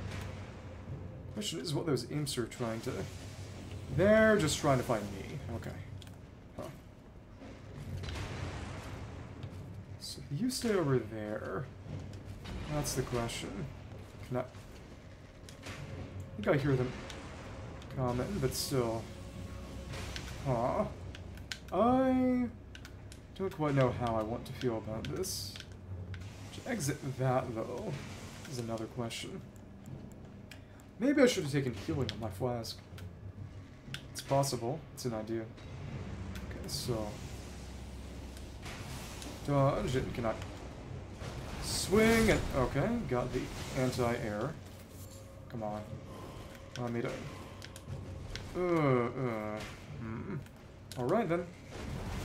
Question is what those imps are trying to... They're just trying to find me. Okay. Huh. So you stay over there. That's the question. Can I... I think I hear them comment, but still. Huh. I don't quite know how I want to feel about this. To exit that, though, is another question. Maybe I should have taken healing on my flask. Possible. It's an idea. Okay, so... Dodge it. Can I... Swing and... Okay, got the anti-air. Come on. Allow me to... Uh, uh... Hmm. Alright then.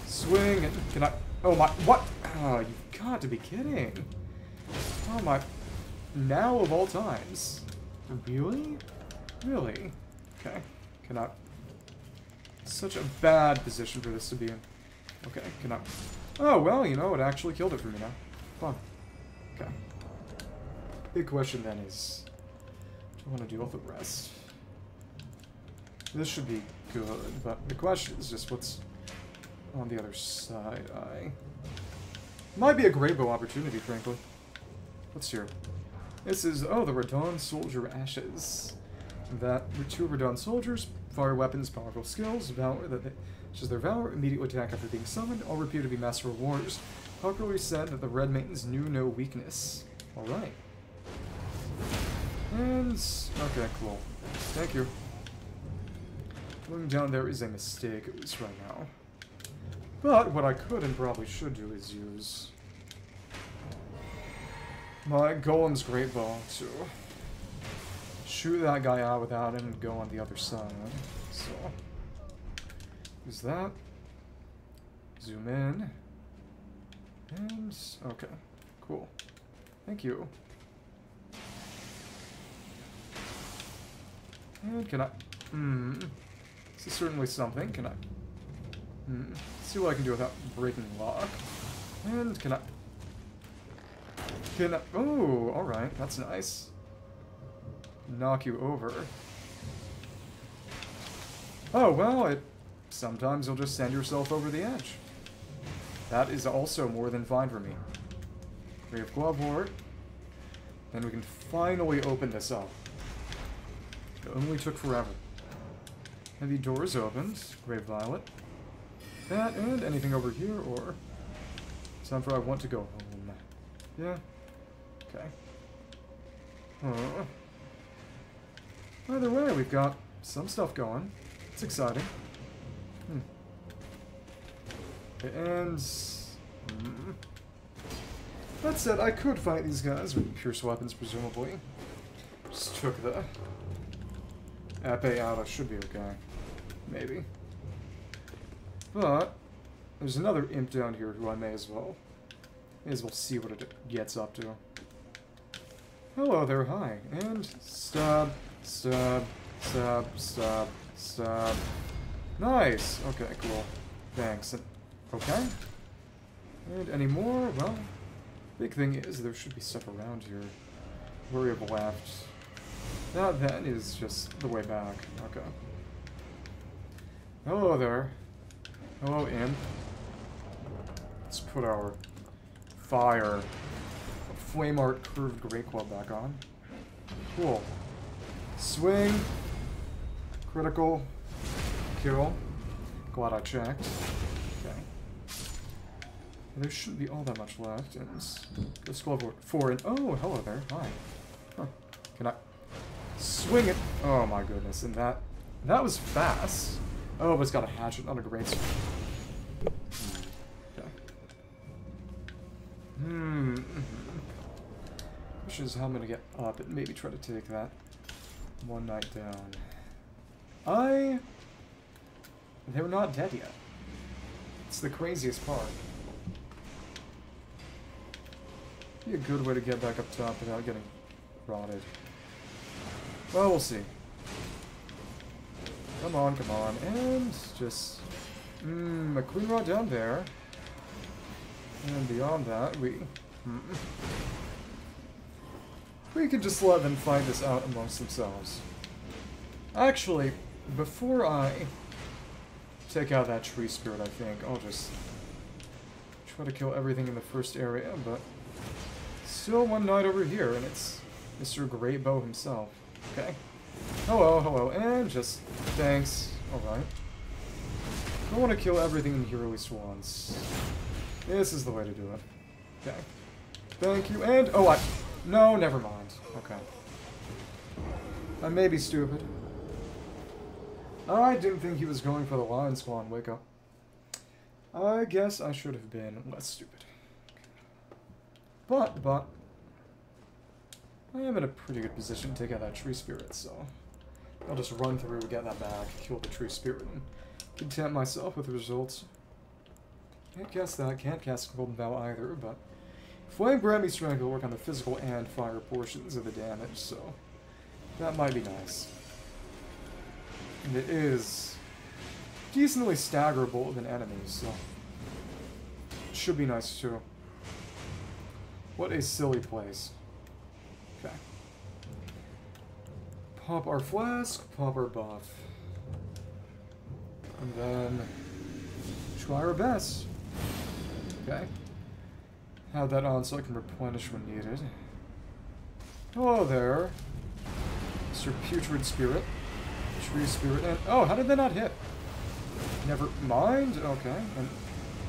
Swing and... Can I... Oh my... What? Oh, you've got to be kidding. Oh my... Now of all times. Really? Really? Okay. Cannot... Such a bad position for this to be in. Okay, cannot... Oh, well, you know, it actually killed it for me now. Fun. Okay. Big question then is... Do I want to deal with the rest? This should be good, but the question is just what's on the other side. I... Might be a great bow opportunity, frankly. Let's hear. This is, oh, the Radahn Soldier Ashes. That the two Radahn soldiers, fire weapons, powerful skills, valor, that they, their valor, immediate attack after being summoned, all reputed to be master warriors. Popularly said that the Redmanes knew no weakness. Alright. And, okay, cool. Thank you. Going down there is a mistake, at least right now. But what I could and probably should do is use my Golem's Great Bow to shoot that guy out without him and go on the other side. So, use that. Zoom in. And, okay, cool. Thank you. And can I, hmm, this is certainly something, can I, hmm, see what I can do without breaking lock. And can I, can I, oh, alright, that's nice. Knock you over. Oh, well, it, sometimes you'll just send yourself over the edge. That is also more than fine for me. We have Glove. Then we can finally open this up. It only took forever. Heavy doors opened. Grave Violet. That and anything over here or... Time for I want to go home. Yeah. Okay. Uh, either way, we've got some stuff going. It's exciting. Hmm. Okay, and... hmm. That said, I could fight these guys with pierce weapons, presumably. Just took the Epee out, I should be okay. Maybe. But, there's another imp down here who I may as well, may as well see what it gets up to. Hello there, hi. And stab, stab, stab, stab, stab. Nice! Okay, cool. Thanks. Okay. And any more? Well, big thing is there should be stuff around here. Have left. That then is just the way back. Okay. Hello there. Hello, imp. Let's put our fire flame art curved great club back on. Cool. Swing. Critical. Kill. Glad I checked. Okay. There shouldn't be all that much left. Let's go over four and oh, hello there. Hi. Huh. Can I swing it? Oh my goodness! And that that was fast. Oh, but it's got a hatchet, not a great. Okay. Hmm. Which is how I'm gonna get up and maybe try to take that one night down. I. They're not dead yet. It's the craziest part. Be a good way to get back up top without getting rotted. Well, we'll see. Come on, come on, and just... Mmm, a Cleanrot down there. And beyond that, we... Mm, we can just let them find this out amongst themselves. Actually, before I take out that tree spirit, I think, I'll just try to kill everything in the first area, but still one knight over here, and it's Mr. Greatbow himself. Okay. Oh hello, oh hello, and just thanks. Alright. I want to kill everything in here at least once. This is the way to do it. Okay. Thank you, and... Oh, I... No, never mind. Okay. I may be stupid. I didn't think he was going for the Lion Spawn wake up. I guess I should have been less stupid. But, but... I am in a pretty good position to take out that tree spirit, so... I'll just run through, get that back, kill the tree spirit, and content myself with the results. Can't cast that, can't cast Golden Vow either, but... Flame grant me strength will work on the physical and fire portions of the damage, so... That might be nice. And it is... decently staggerable with an enemy, so... Should be nice, too. What a silly place. Okay. Pop our flask, pop our buff. And then try our best. Okay. Have that on so I can replenish when needed. Hello there. Mr. Putrid Spirit. Tree Spirit, and oh, how did they not hit? Never mind. Okay. And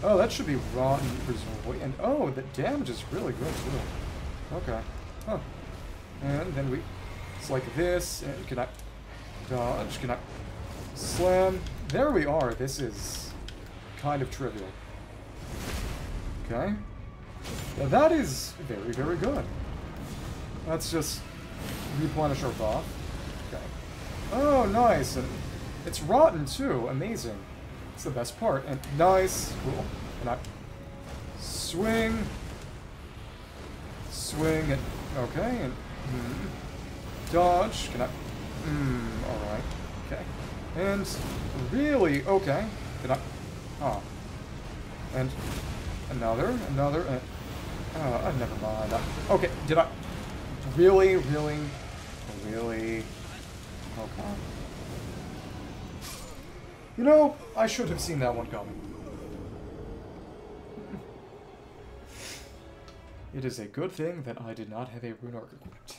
oh, that should be rotten, presumably. And oh, the damage is really good too. Okay. Huh. And then we... It's like this, and can I... Dodge, can I... Slam. There we are. This is kind of trivial. Okay. Now that is very, very good. Let's just replenish our buff. Okay. Oh, nice. And it's rotten, too. Amazing. It's the best part. And nice. Cool. And I... Swing. Swing. And... Okay, and Mm. Dodge. Can I... Hmm, alright. Okay. And really... Okay. Did I... Oh. And another, another, and... Uh, never mind. Okay, did I... Really, really, really... Okay. You know, I should have seen that one coming. It is a good thing that I did not have a rune arc equipped.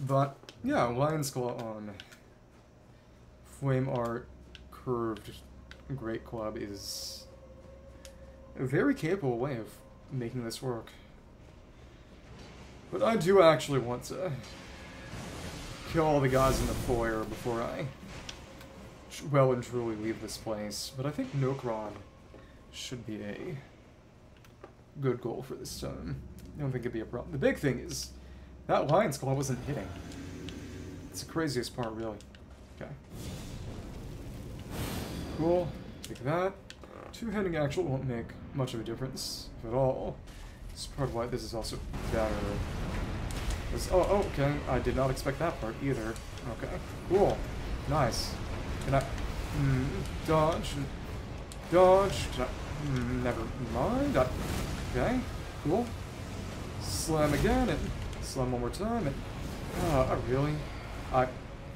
But, yeah, Lion's Claw on Flame Art Curved Great Club is a very capable way of making this work. But I do actually want to kill all the guys in the foyer before I well and truly leave this place. But I think Nokron should be a good goal for this time. I don't think it'd be a problem. The big thing is that Lion's Claw wasn't hitting. It's the craziest part, really. Okay. Cool. Take that. Two-handing actual won't make much of a difference, if at all. Is part of why this is also better. This, oh, oh, okay. I did not expect that part either. Okay. Cool. Nice. Can I... Mm, dodge. Dodge. I, mm, never mind. I, okay. Cool. Slam again, and slam one more time, and... Uh, really? I...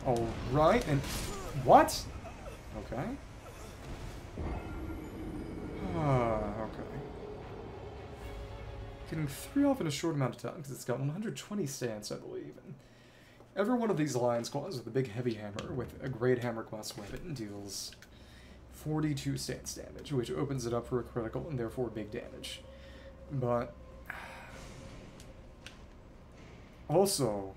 Alright, and... What? Okay. Ah, okay. Getting three off in a short amount of time, because it's got 120 stance, I believe. And every one of these lion Claws with a big heavy hammer with a great hammer class weapon deals 42 stance damage, which opens it up for a critical and therefore big damage. But also,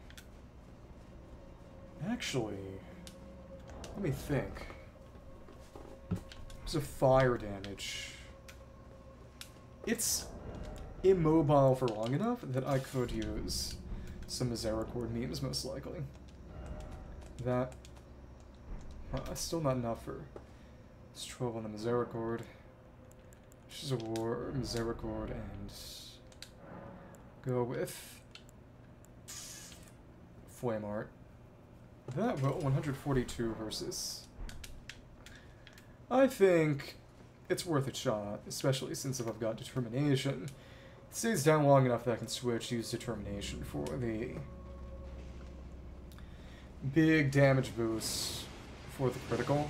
actually, let me think. There's a fire damage. It's immobile for long enough that I could use some Misericord memes, most likely. That... Uh, still not enough for this 12 on the Misericord. Which is a war, Misericord, and... Go with... Flame Art. That will 142 versus... I think it's worth a shot, especially since if I've got Determination. It stays down long enough that I can switch, use Determination for the big damage boost for the critical.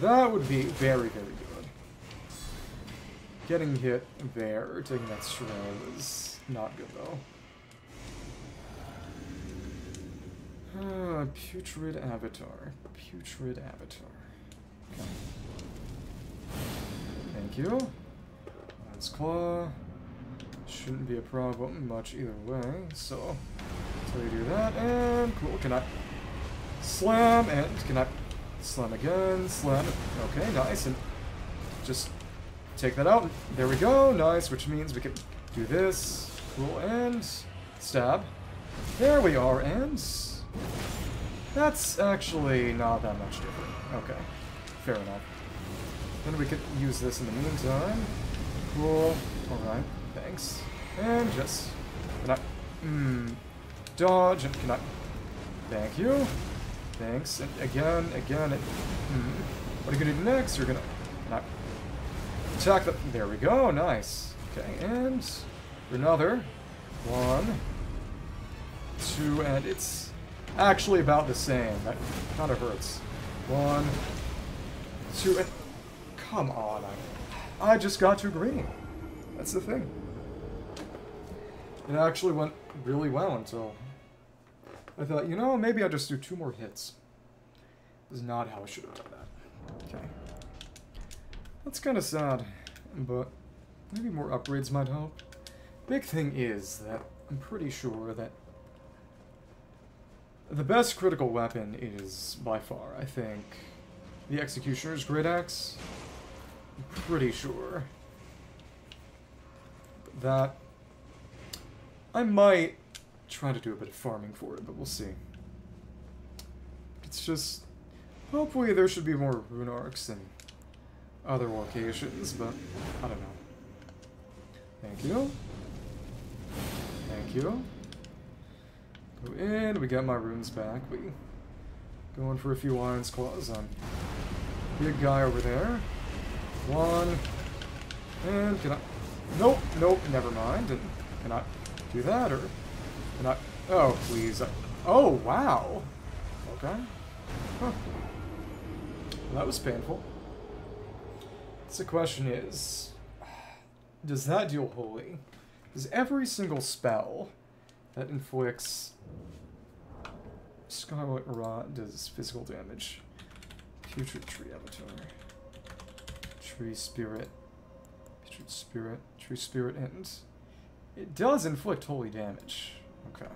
That would be very, very good. Getting hit there, taking that shred is not good though. Uh, putrid Avatar. Putrid Avatar. Thank you. Lance Claw. Shouldn't be a problem much either way, so... So you do that, and cool, can I... Slam, and can I... Slam again, slam, okay, nice, and just take that out. There we go, nice, which means we can do this, cool, and stab. There we are, and that's actually not that much different. Okay, fair enough. Then we could use this in the meantime. Cool. Alright, thanks. And just... Can I... Mmm... Dodge, and can I... Thank you. Thanks. And again, again, and... Mm, what are you gonna do next? You're gonna... Can I... Attack the... There we go, nice. Okay, and... Another. One. Two, and it's actually about the same. That kind of hurts. One, two, and... Come on, I, I just got too green. That's the thing. It actually went really well until I thought, you know, maybe I'll just do two more hits. This is not how I should have done that. Okay. That's kind of sad, but maybe more upgrades might help. Big thing is that I'm pretty sure that the best critical weapon is, by far, I think, the Executioner's Great Axe. I'm pretty sure. That... I might try to do a bit of farming for it, but we'll see. It's just... Hopefully there should be more rune arcs in other locations, but I don't know. Thank you. Thank you. Go in, we got my runes back. We going for a few Lion's Claws on big guy over there. One. And can I... Nope, nope, never mind. And can I do that, or... Can I... Oh, please. Oh, wow. Okay. Huh. Well, that was painful. So the question is... Does that deal holy? Does every single spell that inflicts Scarlet Rot does physical damage. Putrid Tree Avatar. Tree Spirit. Putrid Spirit. Tree Spirit ends. It does inflict holy damage. Okay.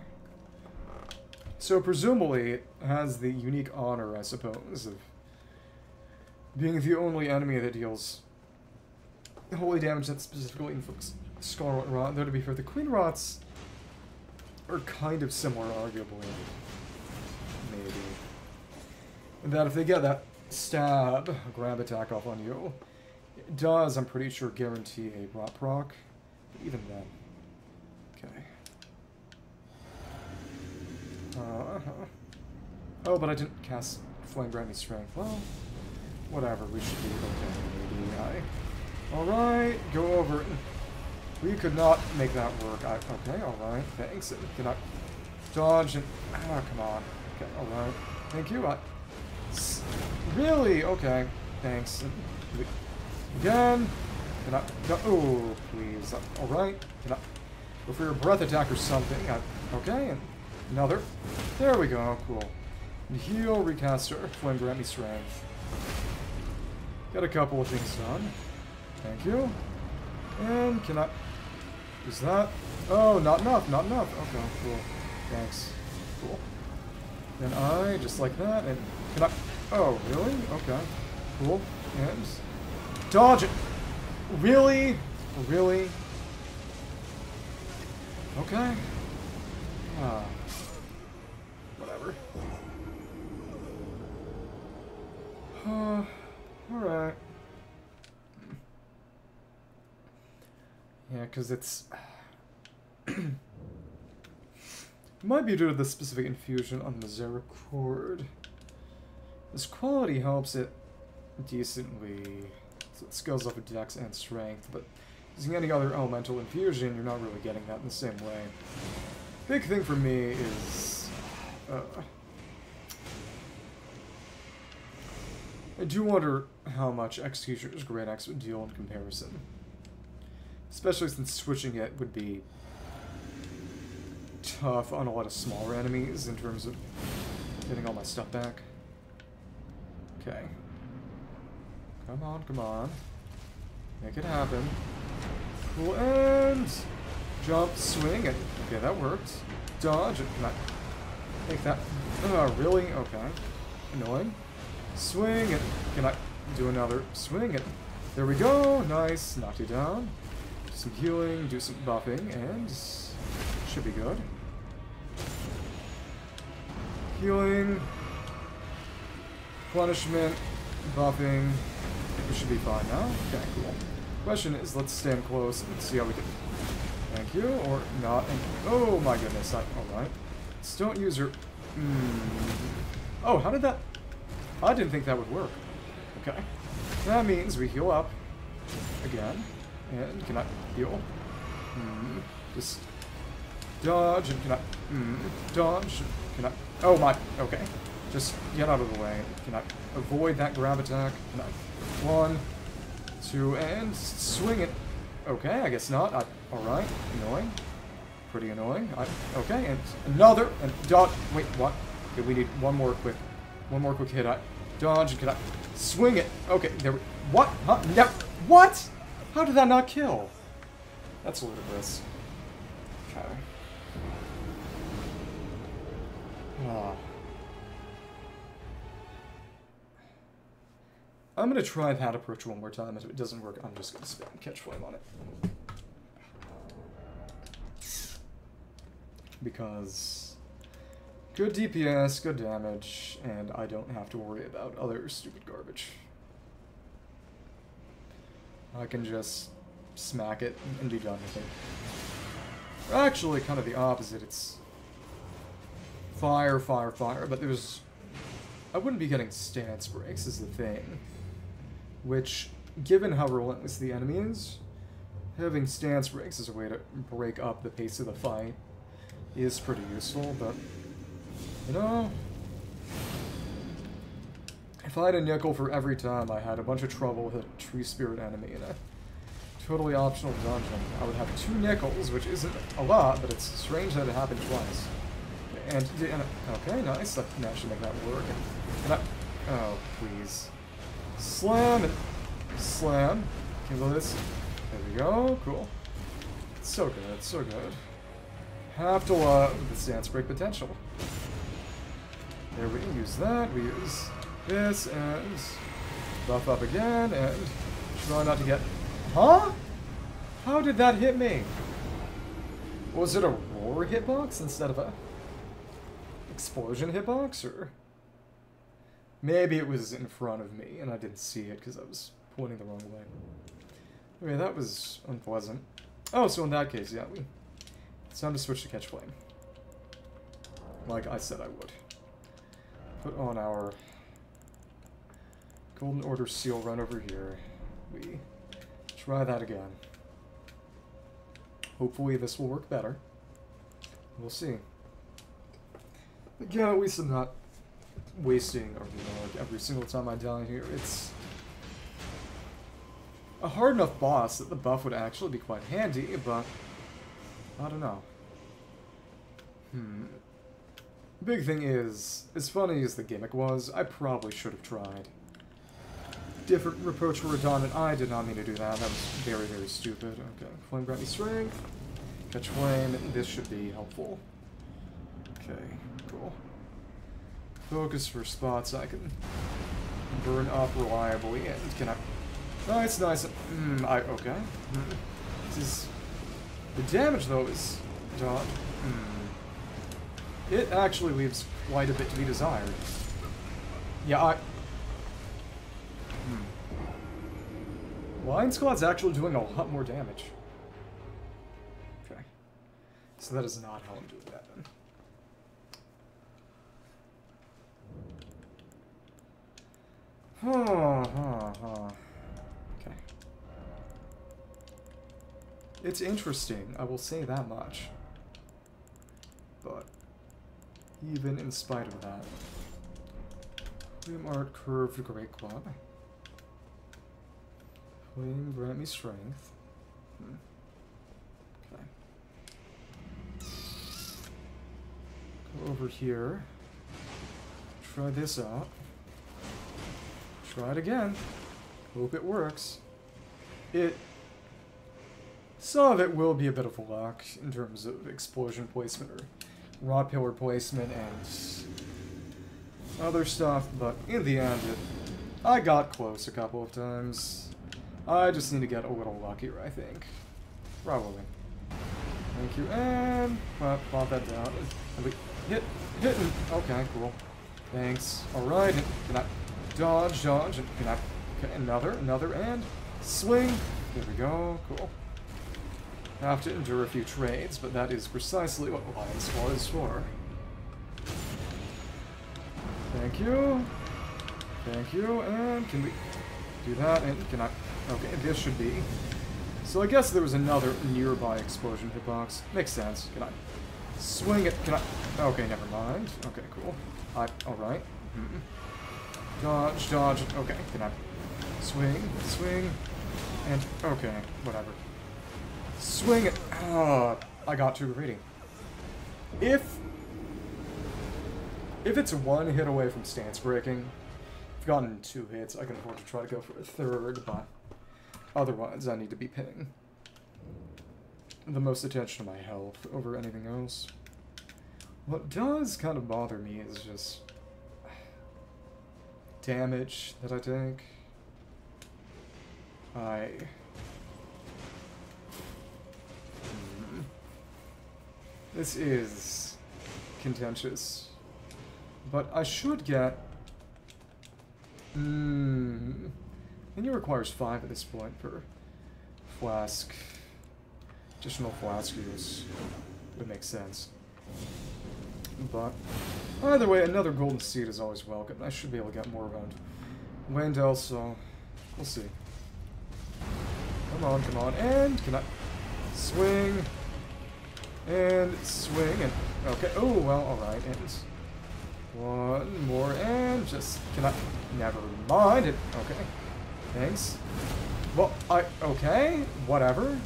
So presumably it has the unique honor, I suppose, of being the only enemy that deals holy damage that specifically inflicts Scarlet Rot. Though to be fair, the Cleanrots are kind of similar, arguably. Maybe. And that if they get that stab, grab attack off on you, it does, I'm pretty sure, guarantee a Rot proc. But even then. Okay. Uh -huh. Oh, but I didn't cast Flame Grant Me Strength. Well, whatever, we should be okay. Alright, go over it. We could not make that work. I, okay, alright, thanks. Can I dodge and... Ah, come on. Okay, alright. Thank you. I, really? Okay, thanks. Again. Can I... Oh, please. Alright. Can I... Go for your breath attack or something. I, okay, and another. There we go, cool. And heal, recaster, flame grant me strength. Got a couple of things done. Thank you. And can I... Is that... Oh, not enough, not enough. Okay, cool. Thanks. Cool. Then I, just like that, and... Can I... Oh, really? Okay. Cool. And... Dodge it! Really? Really? Okay. Ah. Whatever. Uh, alright. Yeah, because it's... might be due to the specific infusion on the Misericord. This quality helps it decently. So it scales up with dex and strength, but using any other elemental infusion, you're not really getting that in the same way. Big thing for me is... Uh, I do wonder how much Executioner's Great Axe would deal in comparison. Especially since switching it would be tough on a lot of smaller enemies in terms of getting all my stuff back. Okay. Come on, come on. Make it happen. Cool, and... Jump, swing, and... Okay, that worked. Dodge, and not... Make that... Oh, really? Okay. Annoying. Swing, and... Can I do another swing, and... There we go! Nice. Knocked you down Do some healing, do some buffing, and should be good. Healing, punishment, buffing. We should be fine now. Okay, cool. Question is, let's stand close and see how we can. Thank you, or not. Oh my goodness! I, all right. Just don't use your. Mm. Oh, how did that? I didn't think that would work. Okay. That means we heal up again. And can I heal? Mm, just dodge and can I mm, dodge? Can I? Oh my! Okay, just get out of the way. Can I avoid that grab attack? One, two, and swing it. Okay, I guess not. All right, annoying, pretty annoying. I, okay, and another and dodge. Wait, what? Okay, we need one more quick, one more quick hit. I dodge and can I swing it? Okay, there. We, what? Huh? No. What? How did that not kill? That's ludicrous. Okay. Ah. I'm gonna try that approach one more time. If it doesn't work, I'm just gonna spam catch flame on it. Because good DPS, good damage, and I don't have to worry about other stupid garbage. I can just smack it and be done with it. Actually, kind of the opposite. It's fire, fire, fire, but there's... I wouldn't be getting stance breaks is the thing. Which, given how relentless the enemy is, having stance breaks as a way to break up the pace of the fight is pretty useful, but, you know, if I had a nickel for every time I had a bunch of trouble with a tree spirit enemy in a totally optional dungeon, I would have two nickels, which isn't a lot, but it's strange that it happened twice. And, and okay, nice. I managed to make that work. And, and I, oh, please. Slam slam. Kindle this. There we go. Cool. It's so good. It's so good. Have to love the stance break potential. There we use that. We use this and buff up again and try not to get. Huh? How did that hit me? Was it a roar hitbox instead of a explosion hitbox, or maybe it was in front of me and I didn't see it because I was pointing the wrong way. Okay, that was unpleasant. Oh, so in that case, yeah, we. It's time to switch to catch flame. Like I said I would. Put on our Golden Order seal run over here. We try that again. Hopefully this will work better. We'll see. Again, at least I'm not wasting, you know, like every single time I die here, it's a hard enough boss that the buff would actually be quite handy, but I don't know. Hmm. Big thing is, as funny as the gimmick was, I probably should have tried. Different approach for redundant. I did not mean to do that. That was very, very stupid. Okay. Flame grant me strength. Catch flame. This should be helpful. Okay. Focus for spots I can burn up reliably and can I Oh, it's nice. Mm, I okay. Mm. This is the damage though is done. Mm. It actually leaves quite a bit to be desired. Yeah, I. Hmm. Lion's Claw's actually doing a lot more damage. Okay. So that is not how I'm doing that then. Huh, huh, huh. Okay. It's interesting, I will say that much. But, even in spite of that, Flame Art Curved Great Club. Flame grant me strength. Hmm. Okay. Go over here. Try this out. Try it again. Hope it works. It... Some of it will be a bit of luck in terms of explosion placement or rod pillar placement and other stuff, but in the end, it, I got close a couple of times. I just need to get a little luckier, I think. Probably. Thank you, and pop, pop that down. Hit, hit, okay, cool. Thanks. Alright, can I dodge, dodge, and can I, okay, another, another, and swing. There we go, cool. Have to endure a few trades, but that is precisely what Squad is for. Thank you. Thank you, and can we do that, and can I, okay, this should be. So I guess there was another nearby explosion hitbox. Makes sense. Can I swing it? Can I, okay, never mind. Okay, cool. I, alright. Mm -hmm. Dodge, dodge, okay, can I swing, swing, and, okay, whatever. Swing it, oh, I got too greedy. If if it's one hit away from stance breaking, I've gotten two hits, I can afford to try to go for a third, but otherwise I need to be paying the most attention to my health over anything else. What does kind of bother me is just damage that I take. I... This is contentious. But I should get... Hmm... And it requires five at this point per flask. Additional flask use would make sense. But either way, another golden seed is always welcome. I should be able to get more around Leyndell, so we'll see. Come on, come on, and can I swing and swing and okay. Oh well, all right, and one more, and just, can I, never mind it, okay, thanks. Well, I, okay, whatever.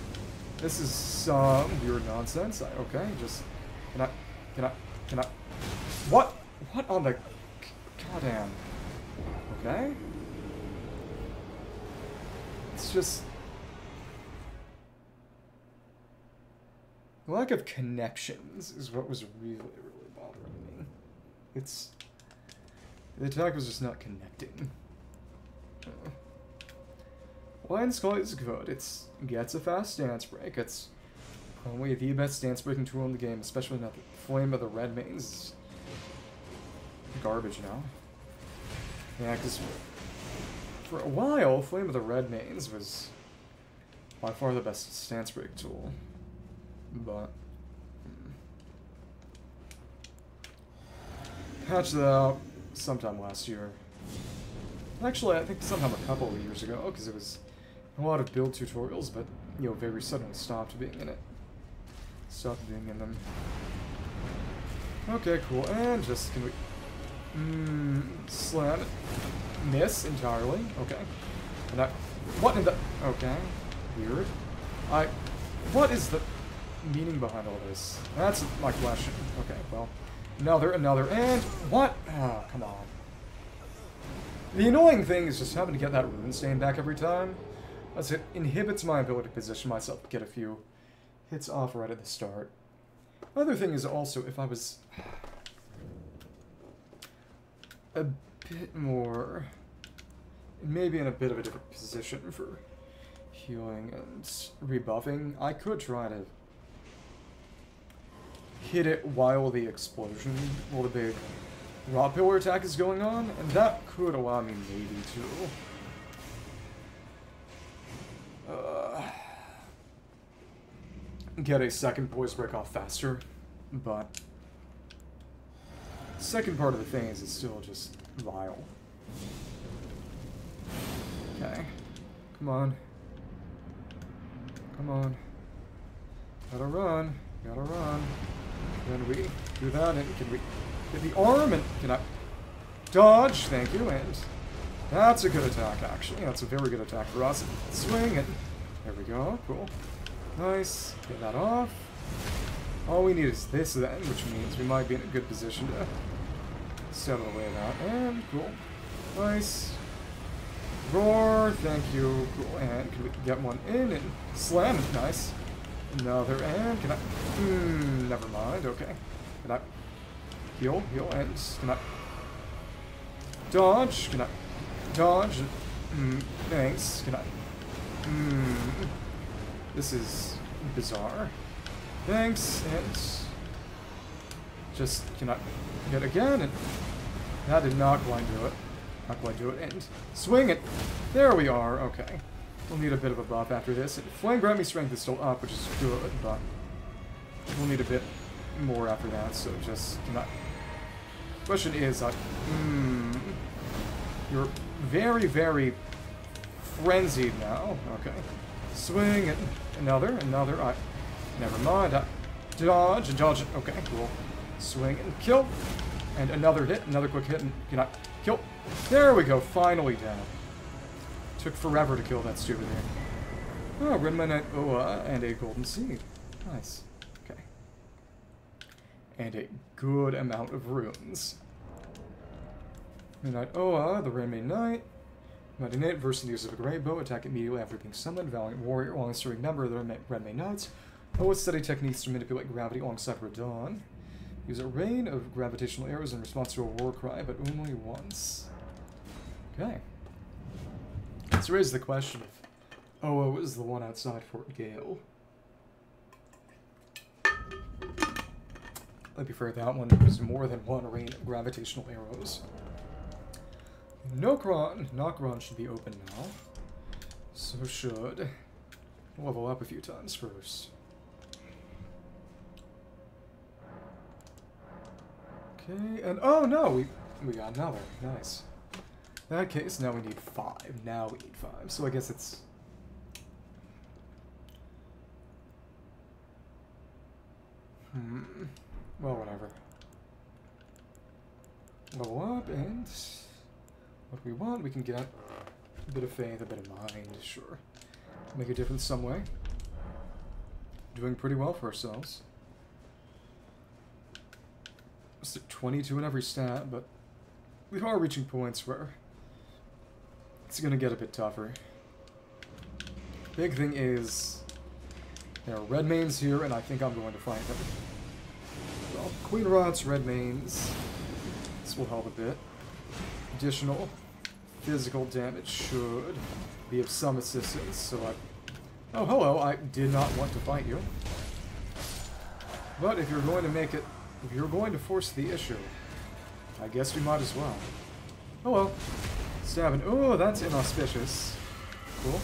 This is some weird nonsense, I, okay, just, can I, can I, Can I... What? What on the... Goddamn. Okay. It's just... The lack of connections is what was really, really bothering me. It's... The attack was just not connecting. Uh, Lion's Claw is good. It's gets a fast stance break. It's probably the best stance breaking tool in the game, especially now that Flame of the Redmanes is garbage now. Yeah, because for a while, Flame of the Redmanes was by far the best stance break tool. But hmm. patched that out sometime last year. Actually, I think sometime a couple of years ago, because it was a lot of build tutorials, but you know, very suddenly stopped being in it. Stopped being in them. Okay, cool. And just can we mm, slam. Miss entirely. Okay. And I what in the okay. Weird. I what is the meaning behind all this? That's my question. Okay, well. Another, another, and what? Oh, come on. The annoying thing is just having to get that rune stain back every time. As it inhibits my ability to position myself to get a few hits off right at the start. Other thing is also if I was a bit more, maybe in a bit of a different position for healing and rebuffing, I could try to hit it while the explosion, while the big rot pillar attack is going on, and that could allow me maybe to uh, get a second poise break off faster, but second part of the thing is it's still just vile. Okay. Come on. Come on. Gotta run. Gotta run. Can we do that? And can we get the arm? And can I dodge? Thank you. And that's a good attack, actually. That's a very good attack for us. Swing and there we go. Cool. Nice. Get that off. All we need is this then, which means we might be in a good position to settle away that. And cool. Nice. Roar, thank you. Cool. And can we get one in and slam it? Nice. Another and can I hmm, never mind, okay. Can I heal, heal, and can I dodge? Can I dodge? Hmm, thanks. Can I hmm this is bizarre. Thanks, and just cannot get again and that did not quite do it. Not quite do it. And swing it. There we are. Okay. We'll need a bit of a buff after this. And Flame Grant Me Strength is still up, which is good, but we'll need a bit more after that, so just not... Question is, uh, hmm, you're very, very frenzied now. Okay. Swing it. Another, another. I, never mind. I, dodge and dodge. Okay, cool. Swing and kill. And another hit, another quick hit, and can I kill? There we go, finally dead. Took forever to kill that stupid thing. Oh, Red Knight Oa and a Golden Seed. Nice. Okay. And a good amount of runes. Midnight Oa, the Redmane Knight. Mighty Knight versus the use of a great bow. Attack immediately after being summoned. Valiant Warrior while inserting number of the Redmane Knights. Oa study techniques to manipulate gravity alongside Radahn. Use a rain of gravitational arrows in response to a war cry, but only once. Okay. Let's raise the question if Oa was the one outside Fort Gael. I'd be fair, that one was more than one rain of gravitational arrows. Nokron, Nokron should be open now. So should level up a few times first. Okay, and oh no, we we got another. Nice. In that case, now we need five. Now we need five. So I guess it's... Hmm. Well, whatever. Level up, and... What we want, we can get a bit of faith, a bit of mind, sure. Make a difference some way. Doing pretty well for ourselves. At 22 in every stat, but we are reaching points where it's gonna get a bit tougher. Big thing is there are Redmanes here, and I think I'm going to find them. Well, Queen Rots, Redmanes. This will help a bit. Additional physical damage should be of some assistance, so I... Oh, hello, I did not want to fight you. But if you're going to make it... If you're going to force the issue, I guess we might as well. Oh well. Stabbing. Oh, that's inauspicious. Cool.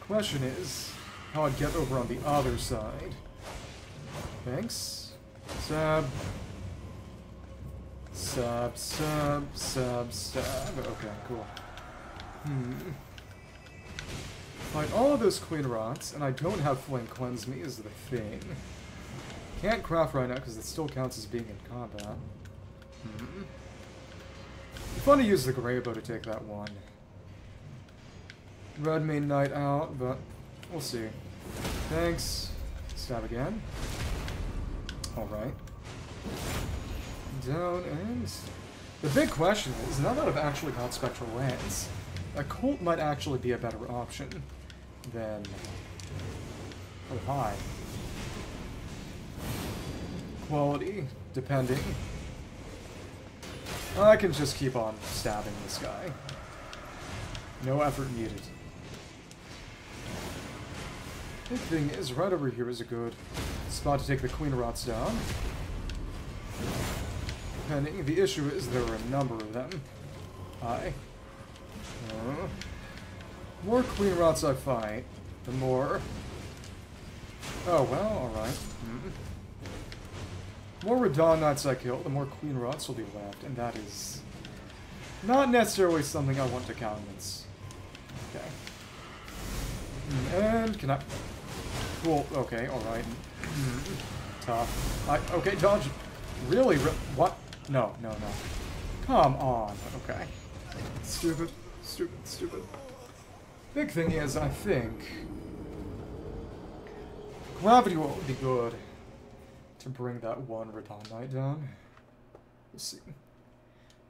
Question is, how I'd get over on the other side. Thanks. Stab. Stab, stab, stab, stab. Okay, cool. Hmm. Fight all of those Cleanrots, and I don't have Flame Cleanse Me is the thing. Can't craft right now because it still counts as being in combat. Hmm. Fun to use the Greybow to take that one. Redmane Knight out, but we'll see. Thanks. Stab again. Alright. Down and... The big question is, now that I've actually got Spectral Lance, a Colt might actually be a better option than... Hi. Quality, depending. I can just keep on stabbing this guy. No effort needed. Big thing is, right over here is a good spot to take the Cleanrots down. Depending, the issue is there are a number of them. I. Uh, more Cleanrots I fight, the more... Oh, well, alright. Mm. more Radahn Knights I kill, the more Cleanrots will be left, and that is not necessarily something I want to countenance. Okay. And can I... Cool, okay, alright. Tough. I, okay, dodge. Really? Re what? No, no, no. Come on. Okay. Stupid, stupid, stupid. Big thing is, I think... Gravity will be good to bring that one Knight down. We'll see.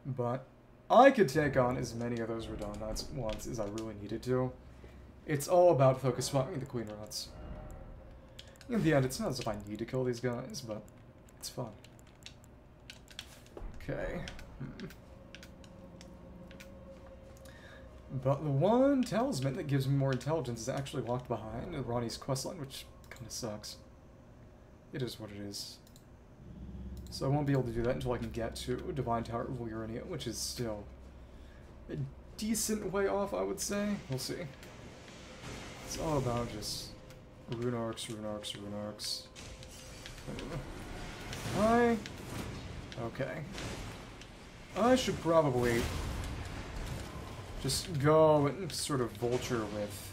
But I could take on as many of those at once as I really needed to. It's all about focus fighting the Queen Rots. In the end, it's not as if I need to kill these guys, but it's fun. Okay. Hmm. But the one talisman that gives me more intelligence is actually locked behind Ranni's questline, which kind of sucks. It is what it is. So I won't be able to do that until I can get to Divine Tower of Liurnia, which is still a decent way off, I would say. We'll see. It's all about just rune arcs, rune arcs, rune arcs. Hi. Okay. I should probably just go and sort of vulture with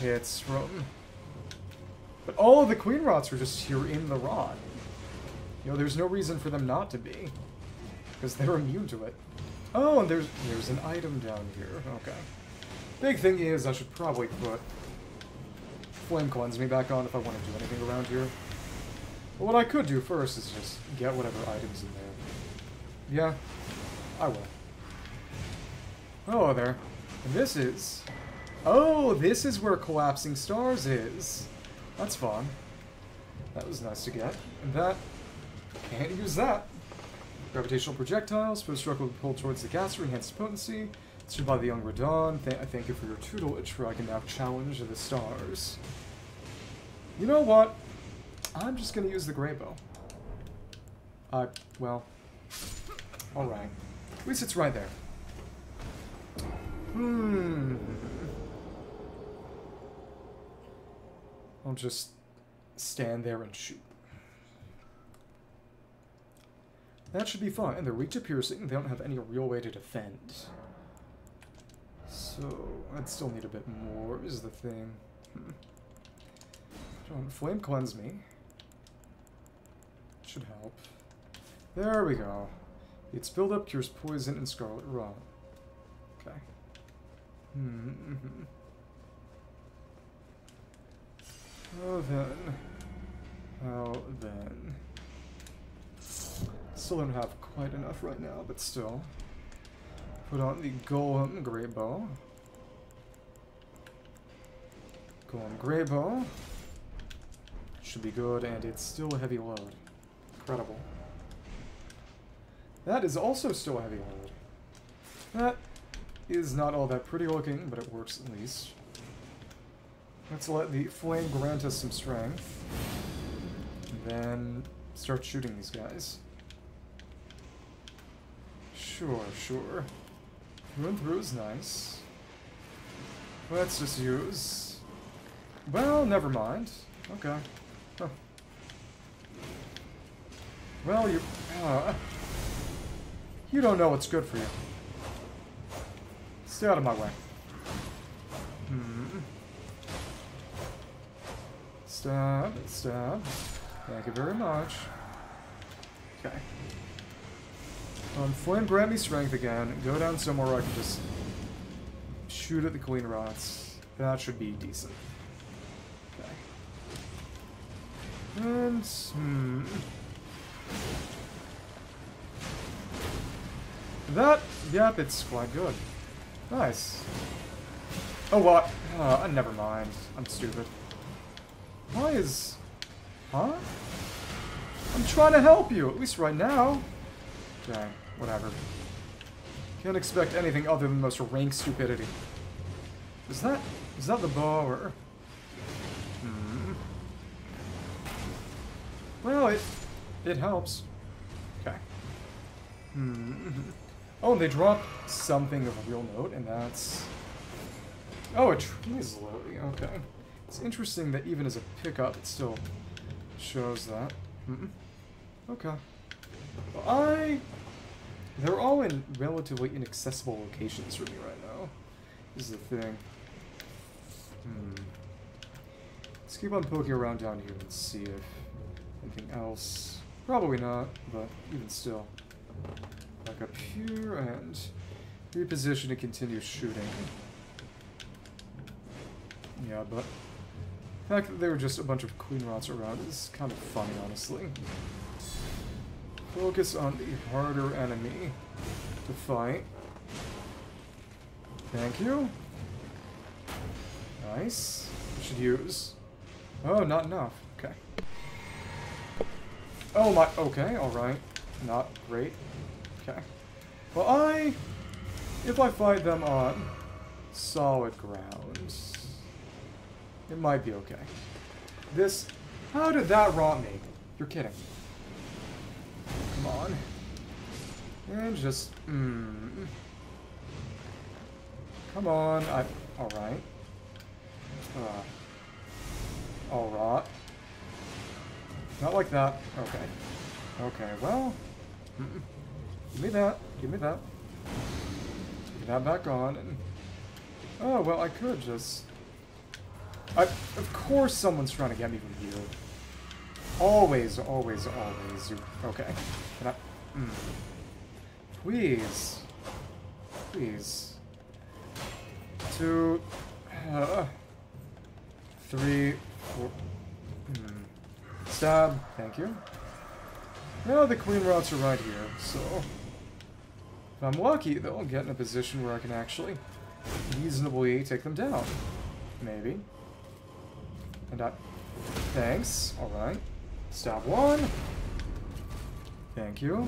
hits from... But all of the Cleanrots were just here in the rod. You know, there's no reason for them not to be. Because they're immune to it. Oh, and there's there's an item down here. Okay. Big thing is, I should probably put Flame Cleanse me back on if I want to do anything around here. But what I could do first is just get whatever items in there. Yeah, I will. Oh, there. And this is... Oh, this is where Collapsing Stars is. That's fun. That was nice to get. And that... Can't use that. Gravitational projectiles, post struck will be pulled towards the gas, caster, enhanced potency. Stood by the young Radahn. Th I thank you for your tutelage, for I can now challenge the stars. You know what? I'm just gonna use the Greybow. Uh, well... Alright. At least it's right there. Hmm... I'll just stand there and shoot. That should be fine. And they're reach of piercing, they don't have any real way to defend. So, I'd still need a bit more, is the thing. Hmm. Don't flame cleanse me. Should help. There we go. It's buildup cures poison and scarlet rot. Okay. Hmm. Oh, then. How then? Still don't have quite enough right now, but still. Put on the Golem Great Bow. Golem Great Bow. Should be good, and it's still a heavy load. Incredible. That is also still heavy load. That is not all that pretty looking, but it works at least. Let's let the flame grant us some strength. then start shooting these guys. Sure, sure. And through is nice. Let's just use... Well, never mind. Okay. Huh. Well, you... Uh, you don't know what's good for you. Stay out of my way. Hmm. Stab, stab. Thank you very much. Okay. Um, Flame, grant me strength again. Go down somewhere where I can just shoot at the Cleanrots. That should be decent. Okay. And, hmm. That, yep, it's quite good. Nice. Oh, what? Uh, never mind. I'm stupid. Why is... Huh? I'm trying to help you, at least right now. Okay, whatever. Can't expect anything other than most rank stupidity. Is that... Is that the bow, or... Hmm... Well, it... It helps. Okay. Hmm... Oh, and they drop something of a real note, and that's... Oh, a trees lily, okay. It's interesting that even as a pickup, it still shows that. Mm -mm. Okay. Well, I... They're all in relatively inaccessible locations for me right now. This is the thing. Hmm. Let's keep on poking around down here and see if anything else... Probably not, but even still. Back up here and reposition to continue shooting. Yeah, but the fact that there were just a bunch of Cleanrots around is kind of funny, honestly. Focus on the harder enemy to fight. Thank you. Nice. should use. Oh, not enough. Oh my. Okay, alright. Not great. Okay. Well, I... If I fight them on solid ground, it might be okay. This... How did that rot me? You're kidding. Come on. And just... Mm, come on. I... Alright. Uh, Alright. Not like that. Okay. Okay, well... Mm -mm. Give me that. Give me that. Get that back on. And oh, well, I could just... I, of course someone's trying to get me from here. Always, always, always. You, okay. Can I... Mm. Please. Please. Two... Uh, three... Four... Stab. Thank you. Well, the Cleanrots are right here, so... If I'm lucky, they'll get in a position where I can actually reasonably take them down. Maybe. And I... Thanks. Alright. Stab one. Thank you.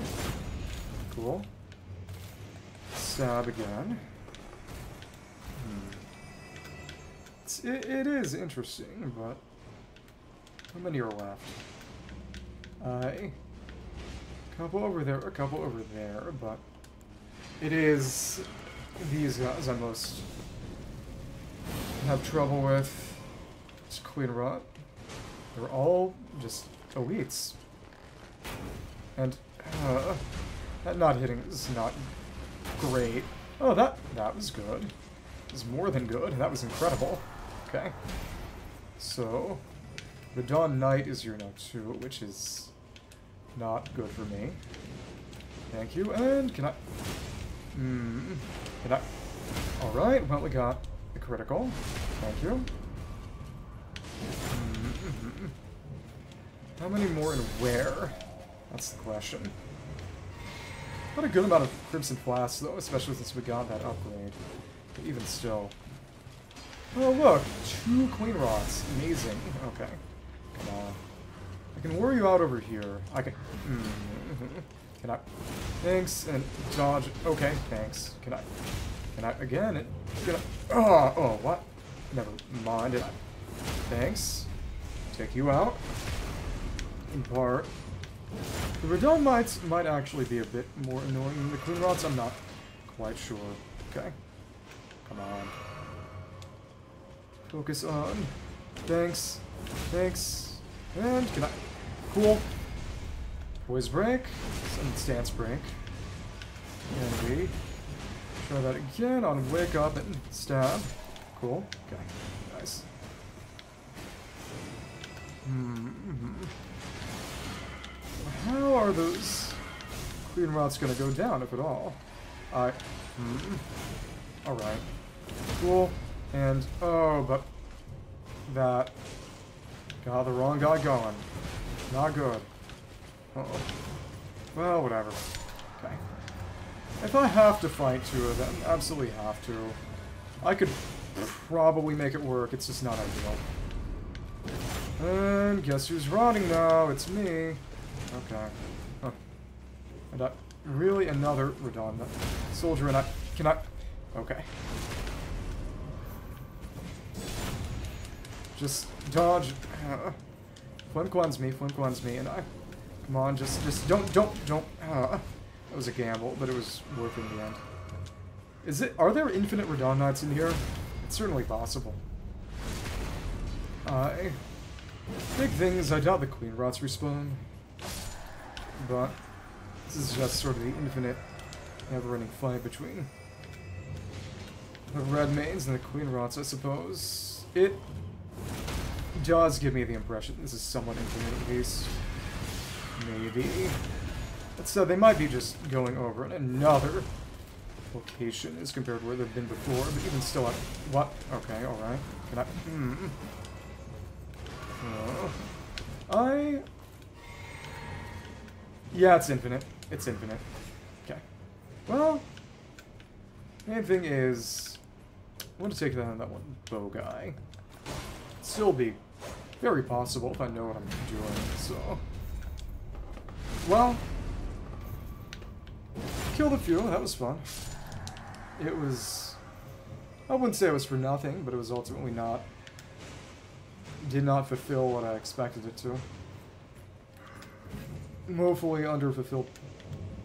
Cool. Stab again. Hmm. It, it is interesting, but... How many are left? A couple over there, a couple over there, but... It is these guys I most have trouble with. It's Cleanrot. They're all just elites. And uh, that not hitting is not great. Oh, that that was good. It was more than good. That was incredible. Okay. So, the Dawn Knight is note two, which is not good for me. Thank you. And can I... Hmm. Did I... Alright, well we got the critical. Thank you. Mm -hmm. How many more and where? That's the question. Not a good amount of Crimson Flasks, though, especially since we got that upgrade. But even still. Oh, look! Two Cleanrots. Amazing. Okay. Come on. I can wear you out over here. I can... Mm, can I... Thanks, and dodge... Okay, thanks. Can I... Can I... Again, can I... Oh, oh, what? Never mind. I... Thanks. Take you out. In part. The Radon might, might actually be a bit more annoying than the Cleanrots. I'm not quite sure. Okay. Come on. Focus on. Thanks. Thanks. And can I... Cool. Poise break. And stance break. And we try that again on wake up and stab. Cool. Okay. Nice. Hmm. How are those Cleanrots gonna go down, if at all? I... Hmm. Alright. Cool. And, oh, but... That... Got the wrong guy going. Not good. Uh-oh. Well, whatever. Okay. If I have to fight two of them, absolutely have to. I could probably make it work, it's just not ideal. And guess who's rotting now? It's me. Okay. Huh. And I... Really? Another redundant soldier and I... Can I... Okay. Just dodge. Uh, me, cleanse me, and I... Come on, just, just don't, don't, don't... Uh, that was a gamble, but it was worth in the end. Is it... Are there infinite Knights in here? It's certainly possible. I... Big thing is I doubt the Cleanrots respawn. But... This is just sort of the infinite, never-ending fight between the Redmanes and the Cleanrots, I suppose. It does give me the impression this is somewhat infinite at least. Maybe. But so they might be just going over in another location as compared to where they've been before, but even still, I, what? Okay, alright. Can I, hmm. Uh, I... Yeah, it's infinite. It's infinite. Okay. Well, main thing is, I want to take down that one bow guy. Still be very possible if I know what I'm doing, so... Well... Killed a few, that was fun. It was... I wouldn't say it was for nothing, but it was ultimately not... Did not fulfill what I expected it to. Woefully under-fulfilled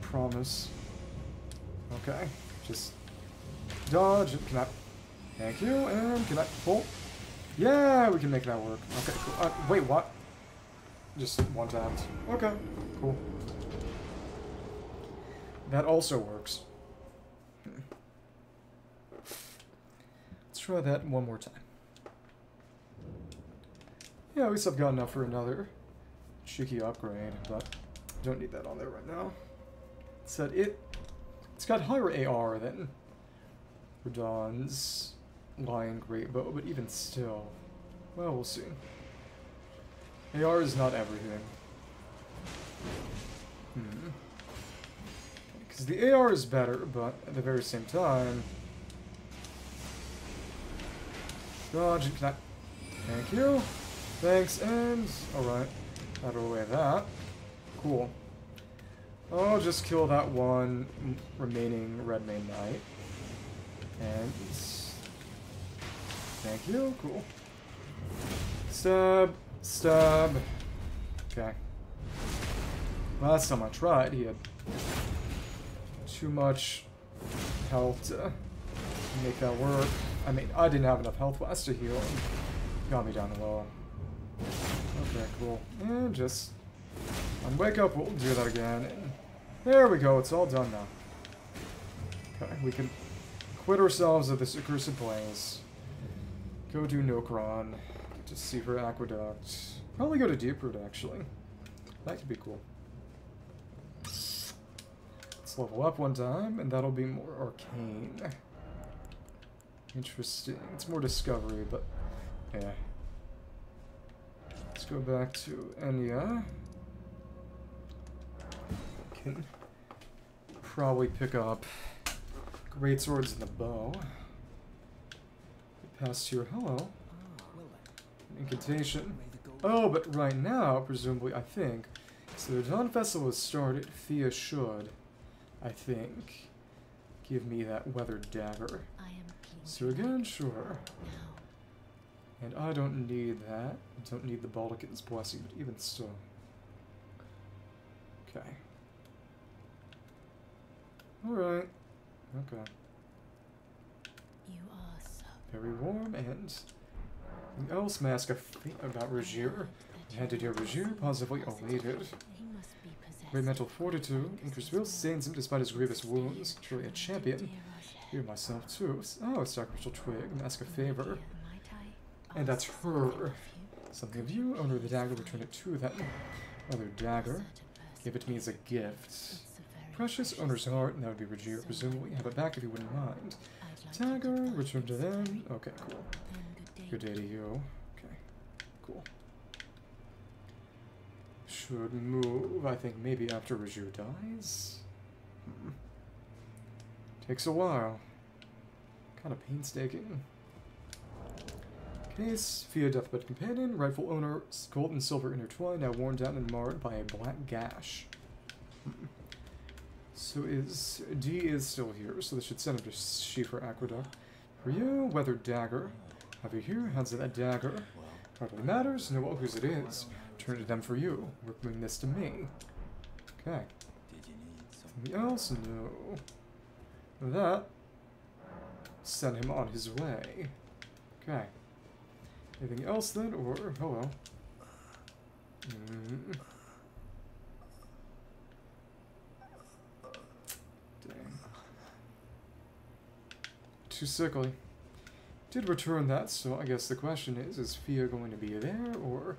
promise. Okay, just... Dodge, can I... Thank you, and can I pull? Yeah, we can make that work. Okay, cool. Uh, wait, what? Just one time. Okay, cool. That also works. Let's try that one more time. Yeah, at least I've got enough for another cheeky upgrade, but don't need that on there right now. Said it... It's got higher AR than Radahn's Lion Great Bow, but even still... Well, we'll see. AR is not everything. Hmm. Because the AR is better, but at the very same time... Dodge and connect. Thank you. Thanks, and... Alright. Out of the way of that. Cool. I'll just kill that one remaining Redmane Knight. And... Thank you. Cool. Stab. Stab. Okay. Last time I tried, he had too much health to make that work. I mean, I didn't have enough health last to heal. Got me down low. Okay, cool. And just... On wake up, we'll do that again. And there we go, it's all done now. Okay, we can quit ourselves of this accursed place. Go do Nokron. To Siofra Aqueduct. Probably go to Deeproot, actually. That could be cool. Let's level up one time, and that'll be more arcane. Interesting. It's more discovery, but yeah. Let's go back to Enia. Can probably pick up great swords and the bow. Past here, hello. Incantation. May the gold Oh, but right now, presumably, I think. So the Dawn Festival has started. Fia should, I think, give me that weathered dagger. I am keen So again, sure. And I don't need that. I don't need the Baldachin's blessing, but even still. Okay. Alright. Okay. Very warm and. Something else mask a fa- about Rogier. Handed here, Rogier, must be. Great mental fortitude. Increased will sustains him despite his grievous wounds. Truly a champion. Here myself too. Oh, sacrificial twig. Ask a favor. And that's her. Something of you, owner of the dagger, return it to that other dagger. Give it to me as a gift. Precious owner's heart, and that would be Rogier, presumably. Have it back if you wouldn't mind. I'd like you to Dagger, find return to them. Okay, cool. Good day. To you. Okay, cool. Should move, I think, maybe after Rogier dies? Hmm. Takes a while. Kind of painstaking. Case, Fia Deathbed Companion, rightful owner, gold and silver intertwined, now worn down and marred by a black gash. Hmm. So is D is still here, so this should send him to Siofra Aqueduct. For you, weathered dagger. Have you here? Hands of that dagger. Hardly matters. Know well whose it is. Turn to them for you. We're bringing this to me. Okay. Something else? No. That. Send him on his way. Okay. Anything else then, or hello? Mm. Dang. Too sickly. Did return that, so I guess the question is: Is Fia going to be there, or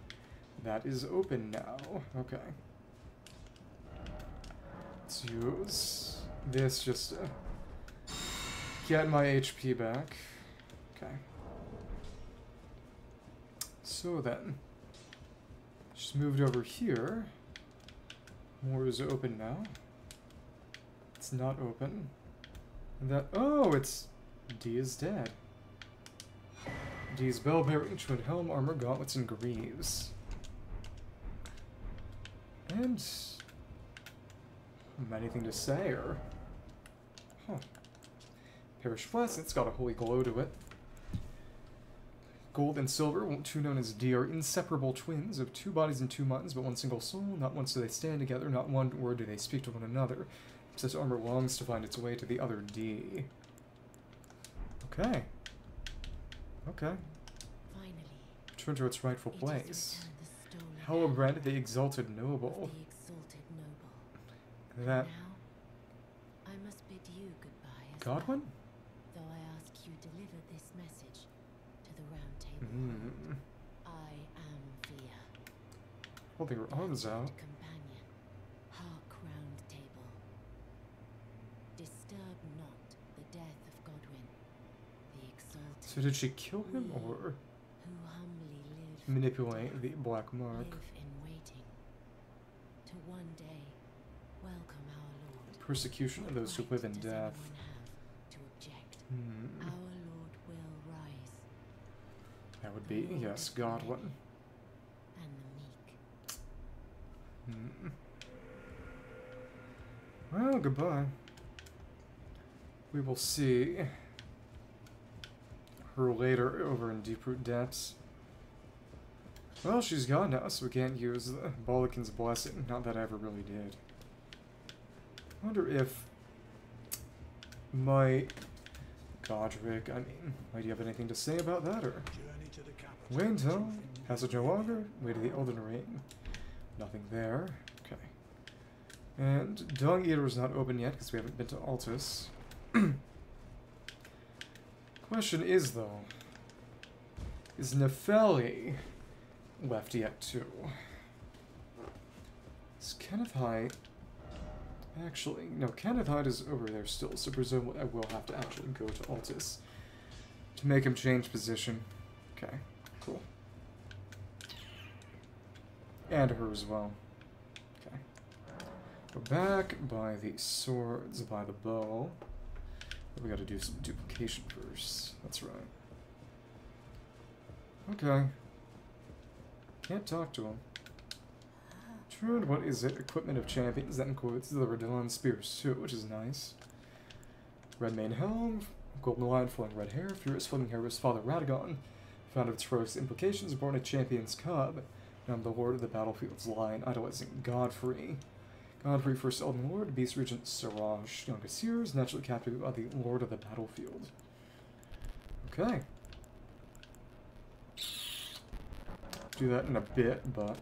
that is open now? Okay. Let's use this just to get my HP back. Okay. So then, just moved over here. More is open now. It's not open. And that oh, it's D is dead. D's bell bearing, twin helm, armor, gauntlets, and greaves. And hmm, anything to say or huh. Parish flask, it's got a holy glow to it. Gold and silver, two known as D, are inseparable twins of two bodies and two minds, but one single soul. Not once do they stand together, not one word do they speak to one another. Such armor longs to find its way to the other D. Okay. Okay. Finally, Return to its rightful it place. the stolen the exalted noble. the exalted noble. That Now, I must bid you goodbye Godwin? well, though I ask you deliver this message to the round table. Hmm. I am Fia. Holding her arms out. Companion, hark round table. Disturb not the death of Godwin, the exalted, So did she kill him or who humbly live manipulate the black mark? in waiting, to one day welcome our Lord. Persecution of those who live in death. to object? Hmm. Our Lord will rise, That would be, yes, Godwin. and the meek. Hmm. Well, goodbye. We will see her later over in Deeproot Depths. Well, she's gone now, so we can't use the Baldachin's Blessing. Not that I ever really did. I wonder if my Godric, I mean, might you have anything to say about that, or Journey to the capital. Wayne Town, Passage no longer, way to the Elden Ring. Nothing there. Okay. And Dung Eater is not open yet because we haven't been to Altus. Question is though, is Nefeli left yet too? Is Kenneth Haight actually no Kenneth Haight is over there still, so presumably I will have to actually go to Altus to make him change position. Okay, cool. And her as well. Okay. Go back, buy the swords, buy the bow. We gotta do some duplication first. That's right. Okay. Can't talk to him. True, what is it? Equipment of champions. That includes the Radon Spear suit, which is nice. Red mane helm, golden lion flowing red hair, furious flaming hair was Father Radagon. Found of its heroic implications, born a champion's cub. Now I'm the lord of the battlefield's line, idolizing Godfrey. Godfrey, first Elden Lord, Beast Regent Serosh, youngest naturally captive by the Lord of the Battlefield. Okay. Do that in a bit, but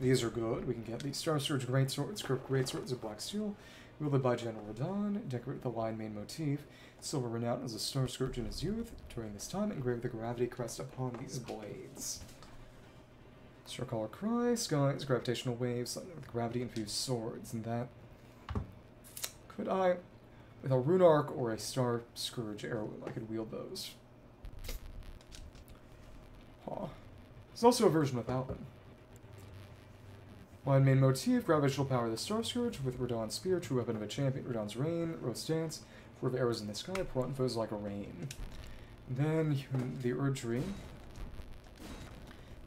these are good. We can get the Starscourge Greatswords, Great Swords of Black Steel, wielded by General Radahn, decorated with the line main motif. Silver renowned as a Starscourge in his youth. During this time, engraved the gravity crest upon these blades. Caller Cry, skies, gravitational waves, with gravity infused swords, and that. Could I, with a rune arc or a Star Scourge arrow, I could wield those. Huh. There's also a version without them. Line main motif, gravitational power of the Starscourge, with Radahn's Spear, true weapon of a champion, Radahn's Rain, Rose Dance, four of arrows in the sky, foes like a rain. Then the Erdtree.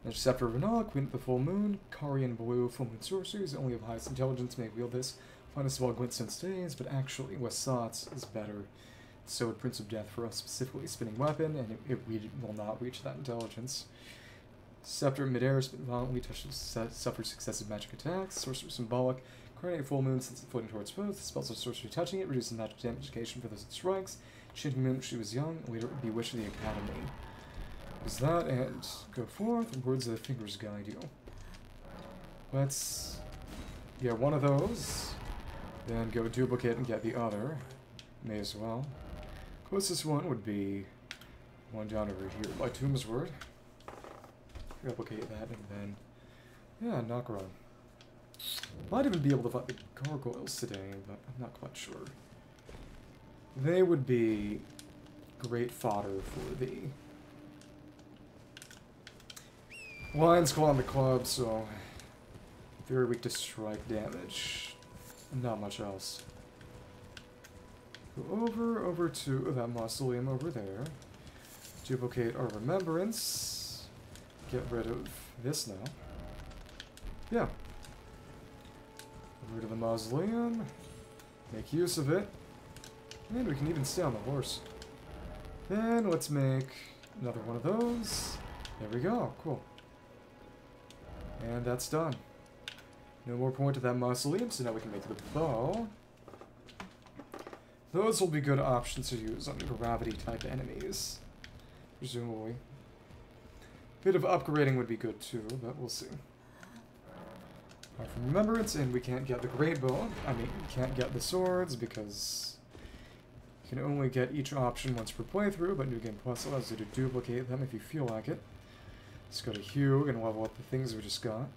Of Rennala, Queen the Full Moon, Carian Blue, Full Moon Sorceries, only of highest intelligence may wield this. Finest of all Glintstone stays, but actually Lusat's is better. So would Prince of Death for a specifically spinning weapon, and it, it will not reach that intelligence. Scepter midair, spin violently, touches, suffers successive magic attacks. Sorcerer symbolic, coordinate full moon since it's floating towards foes. Spells of sorcery touching it, reduces magic damage for those it strikes. Chanting moon she was young, later Bewitch of the Academy. Is that and go forth, words of the fingers guide you. Let's get one of those, then go duplicate and get the other. May as well. Closest one would be one down over here by Tomb's Word replicate that, and then, yeah, Nokron. Might even be able to fight the gargoyles today, but I'm not quite sure. They would be great fodder for the Lions Claw on the club, so very weak to strike damage. Not much else. Go over, over to that mausoleum over there. Duplicate our remembrance get rid of this now. Yeah. Rid of the mausoleum. Make use of it. And we can even stay on the horse. Then let's make another one of those. There we go. Cool. And that's done. No more point to that mausoleum, so now we can make the bow. Those will be good options to use on gravity-type enemies. Presumably. Bit of upgrading would be good too, but we'll see. Right, from Remembrance, and we can't get the Great Bow. I mean, we can't get the swords because you can only get each option once per playthrough, but New Game Plus allows you to duplicate them if you feel like it. Let's go to Hewg and level up the things we just got.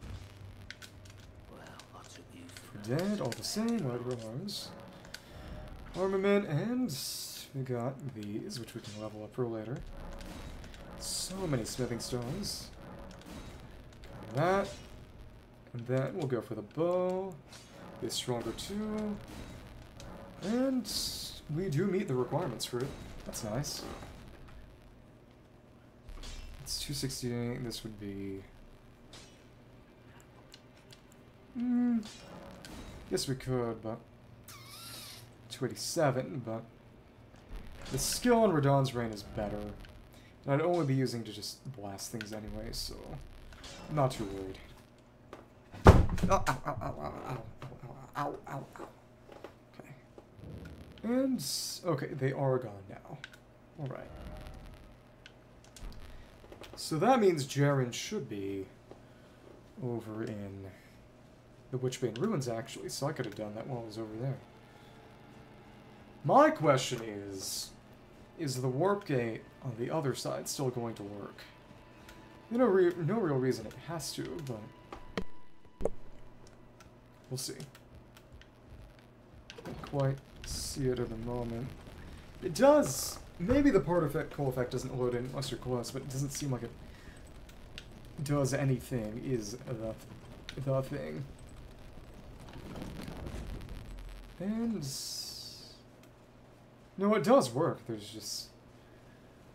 For dead, all the same, white rose. Armament, and we got these, which we can level up for later. So many smithing stones. That. And then we'll go for the bow. Be stronger too. And we do meet the requirements for it. That's nice. It's 268. This would be... Hmm. Yes, we could, but... 287, but... The skill on Radahn's Rain is better. And I'd only be using to just blast things anyway, so I'm not too worried. Ow, ow, ow, ow, ow, ow, ow, ow, ow. Okay. And, okay, they are gone now. Alright. So that means Jerren should be over in the Witchbane Ruins, actually, so I could have done that while I was over there. My question is, is the warp gate on the other side still going to work? You know, re no real reason it has to, but we'll see. Can't quite see it at the moment. It does! Maybe the particle effect coal effect doesn't load in unless you're close, but it doesn't seem like it does anything is the the thing. And no, it does work. There's just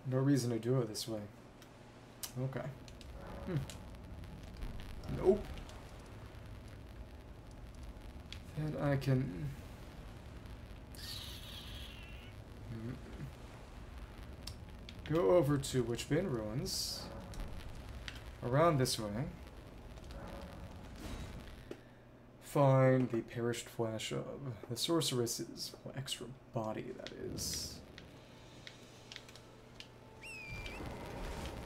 no reason to do it this way. Okay. Hmm. Nope. Then I can. Hmm. Go over to Witchbane Ruins. Around this way. Find the perished flesh of the sorceress's extra body, that is.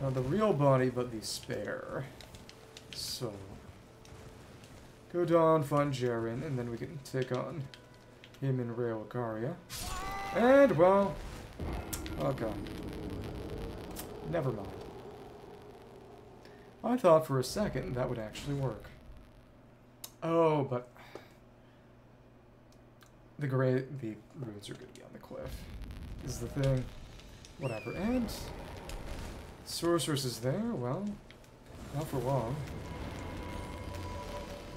Not the real body, but the spare. So. Go down, find Jerren, and then we can take on him in Raya Lucaria. And, well. Oh god. Never mind. I thought for a second that would actually work. Oh, but the gray the runes are gonna be on the cliff. Is the thing. Whatever. And sorceress is there, well, not for long.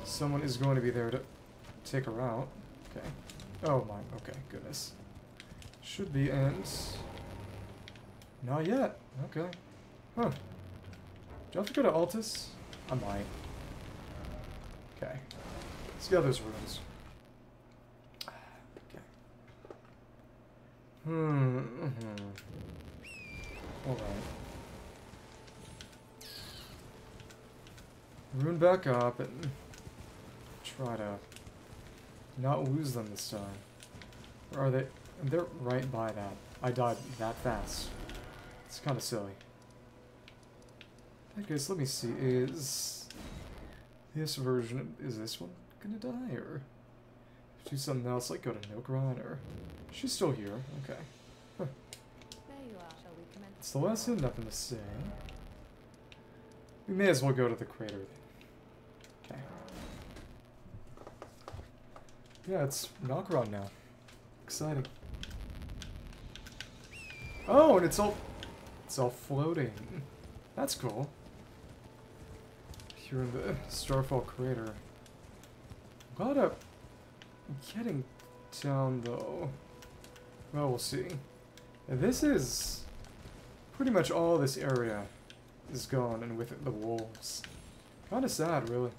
Someone is going to be there to take her out. Okay. Oh my okay, goodness. Should be and not yet. Okay. Huh. Do I have to go to Altus? I might. Okay. Let's get those rooms. Okay. Hmm. Mm -hmm. Alright. Rune back up and try to not lose them this time. Or are they? They're right by that. I died that fast. It's kind of silly. I guess let me see. Is this version is this one gonna die or do something else like go to Nokron or she's still here? Okay. Huh. There you are. Shall we commence? It's the lesson. Nothing to say. We may as well go to the crater. then. Okay. Yeah, it's Nokron now. Exciting. Oh, and it's all it's all floating. That's cool. Here in the Starfall crater. Glad I'm getting down though. Well, we'll see. This is pretty much all this area is gone, and with it the wolves. Kind of sad, really.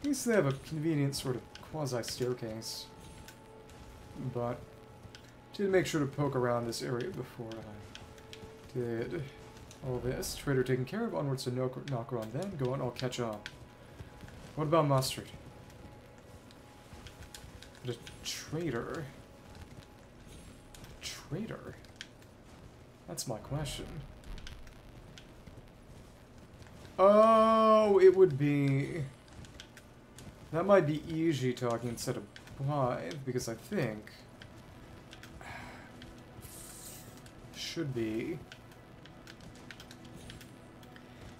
At least they have a convenient sort of quasi staircase. But did make sure to poke around this area before I did all this. Trader taken care of. Onwards to Nokron then. Go on, I'll catch up. What about mustard? The traitor. Traitor? That's my question. Oh, it would be... That might be easy talking instead of Blaidd, because I think... Should be...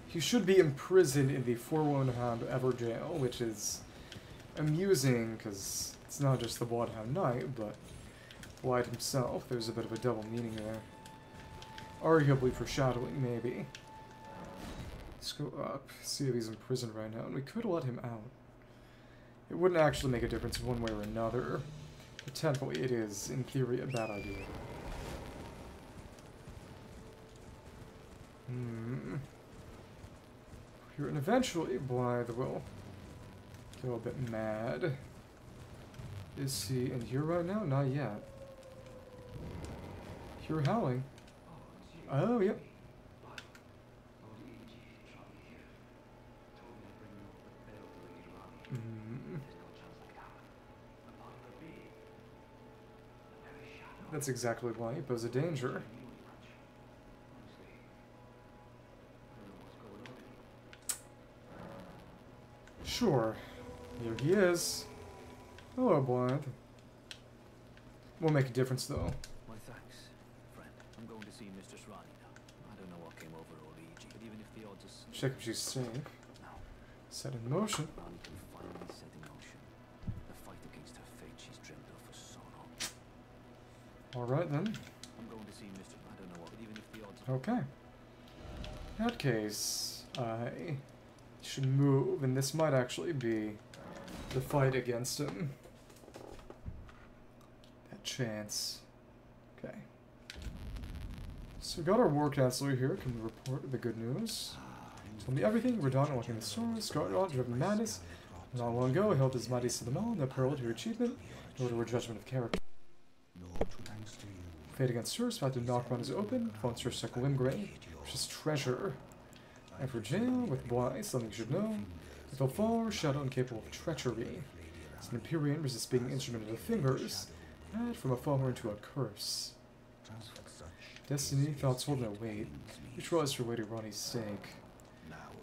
He should be imprisoned in the Forlorn Hound Evergaol, which is amusing, because it's not just the Bloodhound Knight, but Blaidd himself. There's a bit of a double meaning there. Arguably foreshadowing, maybe. Let's go up, see if he's in prison right now, and we could let him out. It wouldn't actually make a difference one way or another. But technically it is, in theory, a bad idea. Hmm. Here, and eventually Blaidd will go a bit mad. Is he in here right now? Not yet. You're howling. Oh, yep. Mm. That's exactly why he poses a danger. Sure. Here he is. Hello, Blaidd. Won't make a difference, though. Why, thanks, friend. I'm going to see Mistress Ranni now. I don't know what came over old Luigi, but even if the odds are Check if she's safe. now, Set in motion. Ranni can finally set in motion the fight against her fate she's dreamed of for so long. Alright then. I'm going to see Mistress. I don't know what, but even if the odds are Okay. In that case, I should move, and this might actually be the fight against him. That chance. Okay. So we got our war counselor here. Can we report the good news? Tell me everything. Radahn walking the storm. Scarlet driven madness. Not long ago, held his mighty to the mall, no peril to your achievement, nor to her judgment of character. Fate against her, spot to Nokron is open. Phones her stuck Limgrave, precious treasure. Jail, with Bly, something you should know. With Alfar, shadow incapable of treachery. As an Empyrean resists being instrument of the fingers, and from a falmer into a curse. Destiny, thoughts hold no weight. Each rise for Lady Ranni's sake.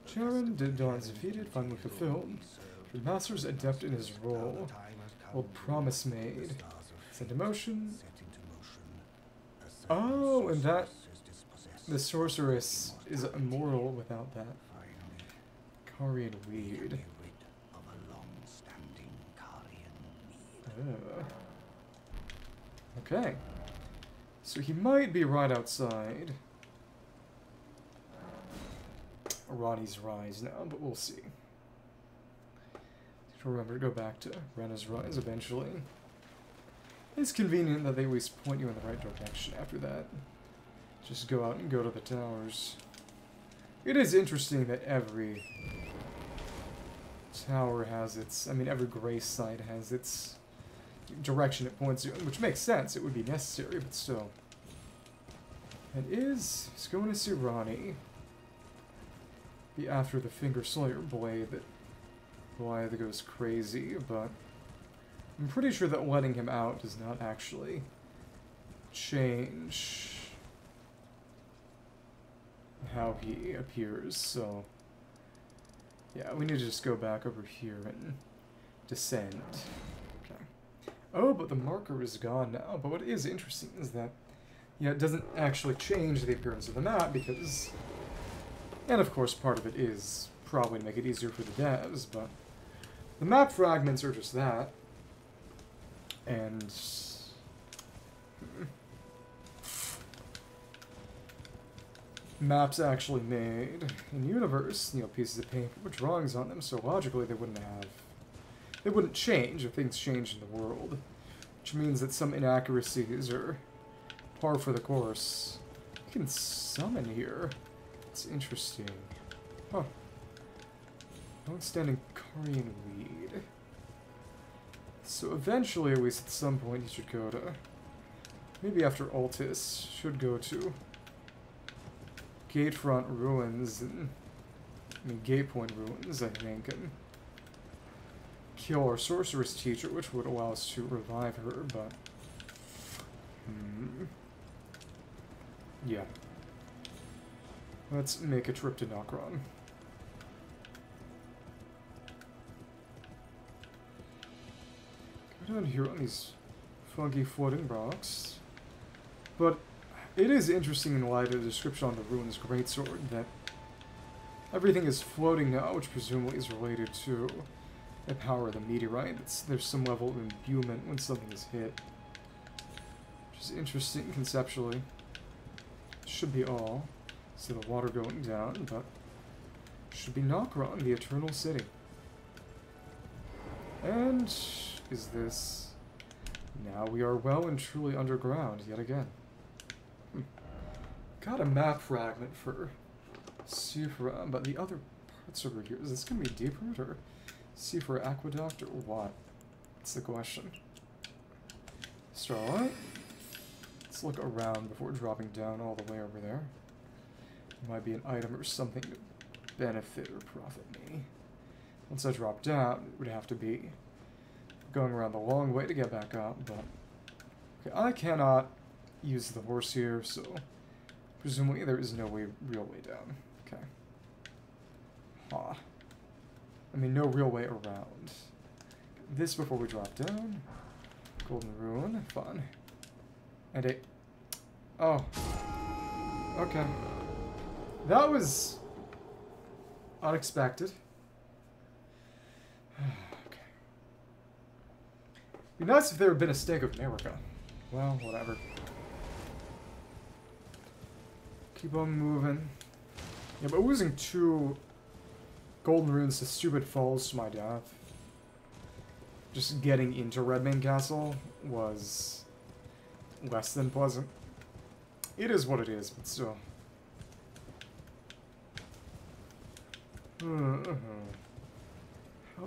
Charon, did Dawn's defeated, finally fulfilled. The Master's adept in his role. Old promise made. Sent emotion. Oh, and that the sorceress is immortal without that. Carian weed. Ugh. Okay. So he might be right outside. Ranni's Rise now, but we'll see. Remember to go back to Renna's Rise eventually. It's convenient that they always point you in the right direction after that. Just go out and go to the towers. It is interesting that every tower has its... I mean, every grace site has its direction it points in, which makes sense. It would be necessary, but still. It is... To see Ranni. Be after the Finger Slayer blade that Goliath goes crazy, but... I'm pretty sure that letting him out does not actually change how he appears, so yeah, we need to just go back over here and descend. Okay. Oh, but the marker is gone now, but what is interesting is that yeah, it doesn't actually change the appearance of the map because and of course part of it is probably to make it easier for the devs, but the map fragments are just that. And... Maps actually made in universe, you know, pieces of paper with drawings on them, so logically they wouldn't have... They wouldn't change if things change in the world. Which means that some inaccuracies are par for the course. You can summon here. It's interesting. Huh. Outstanding Carian weed. So eventually, at least at some point, he should go to... Maybe after Altus, should go to... Gatefront Ruins, and... I mean, Gatepoint Ruins, I think, and... Kill our Sorceress Teacher, which would allow us to revive her, but... Hmm... Yeah. Let's make a trip to Nokron. Go down here on these funky floating rocks. But it is interesting in light of the description on the Ruins Greatsword that everything is floating now, which presumably is related to the power of the meteorite. It's, there's some level of imbuement when something is hit. Which is interesting conceptually. Should be all. See the water going down, but should be Nokron, the Eternal City. And is this... Now we are well and truly underground yet again. Got a map fragment for Siofra, but the other parts over here, is this going to be deep root or Siofra Aqueduct or what? That's the question. Starlight? Let's look around before dropping down all the way over there. Might be an item or something to benefit or profit me. Once I drop down, it would have to be going around the long way to get back up, but... Okay, I cannot use the horse here, so... Presumably there is no way, real way down. Okay. Huh. I mean, no real way around. This before we drop down. Golden Rune, fun. And a... Oh. Okay. That was... unexpected. Be nice if there had been a stake of Marika. Well, whatever. Keep on moving. Yeah, but losing two golden runes to stupid falls to my death. Just getting into Redmane Castle was less than pleasant. It is what it is, but still. How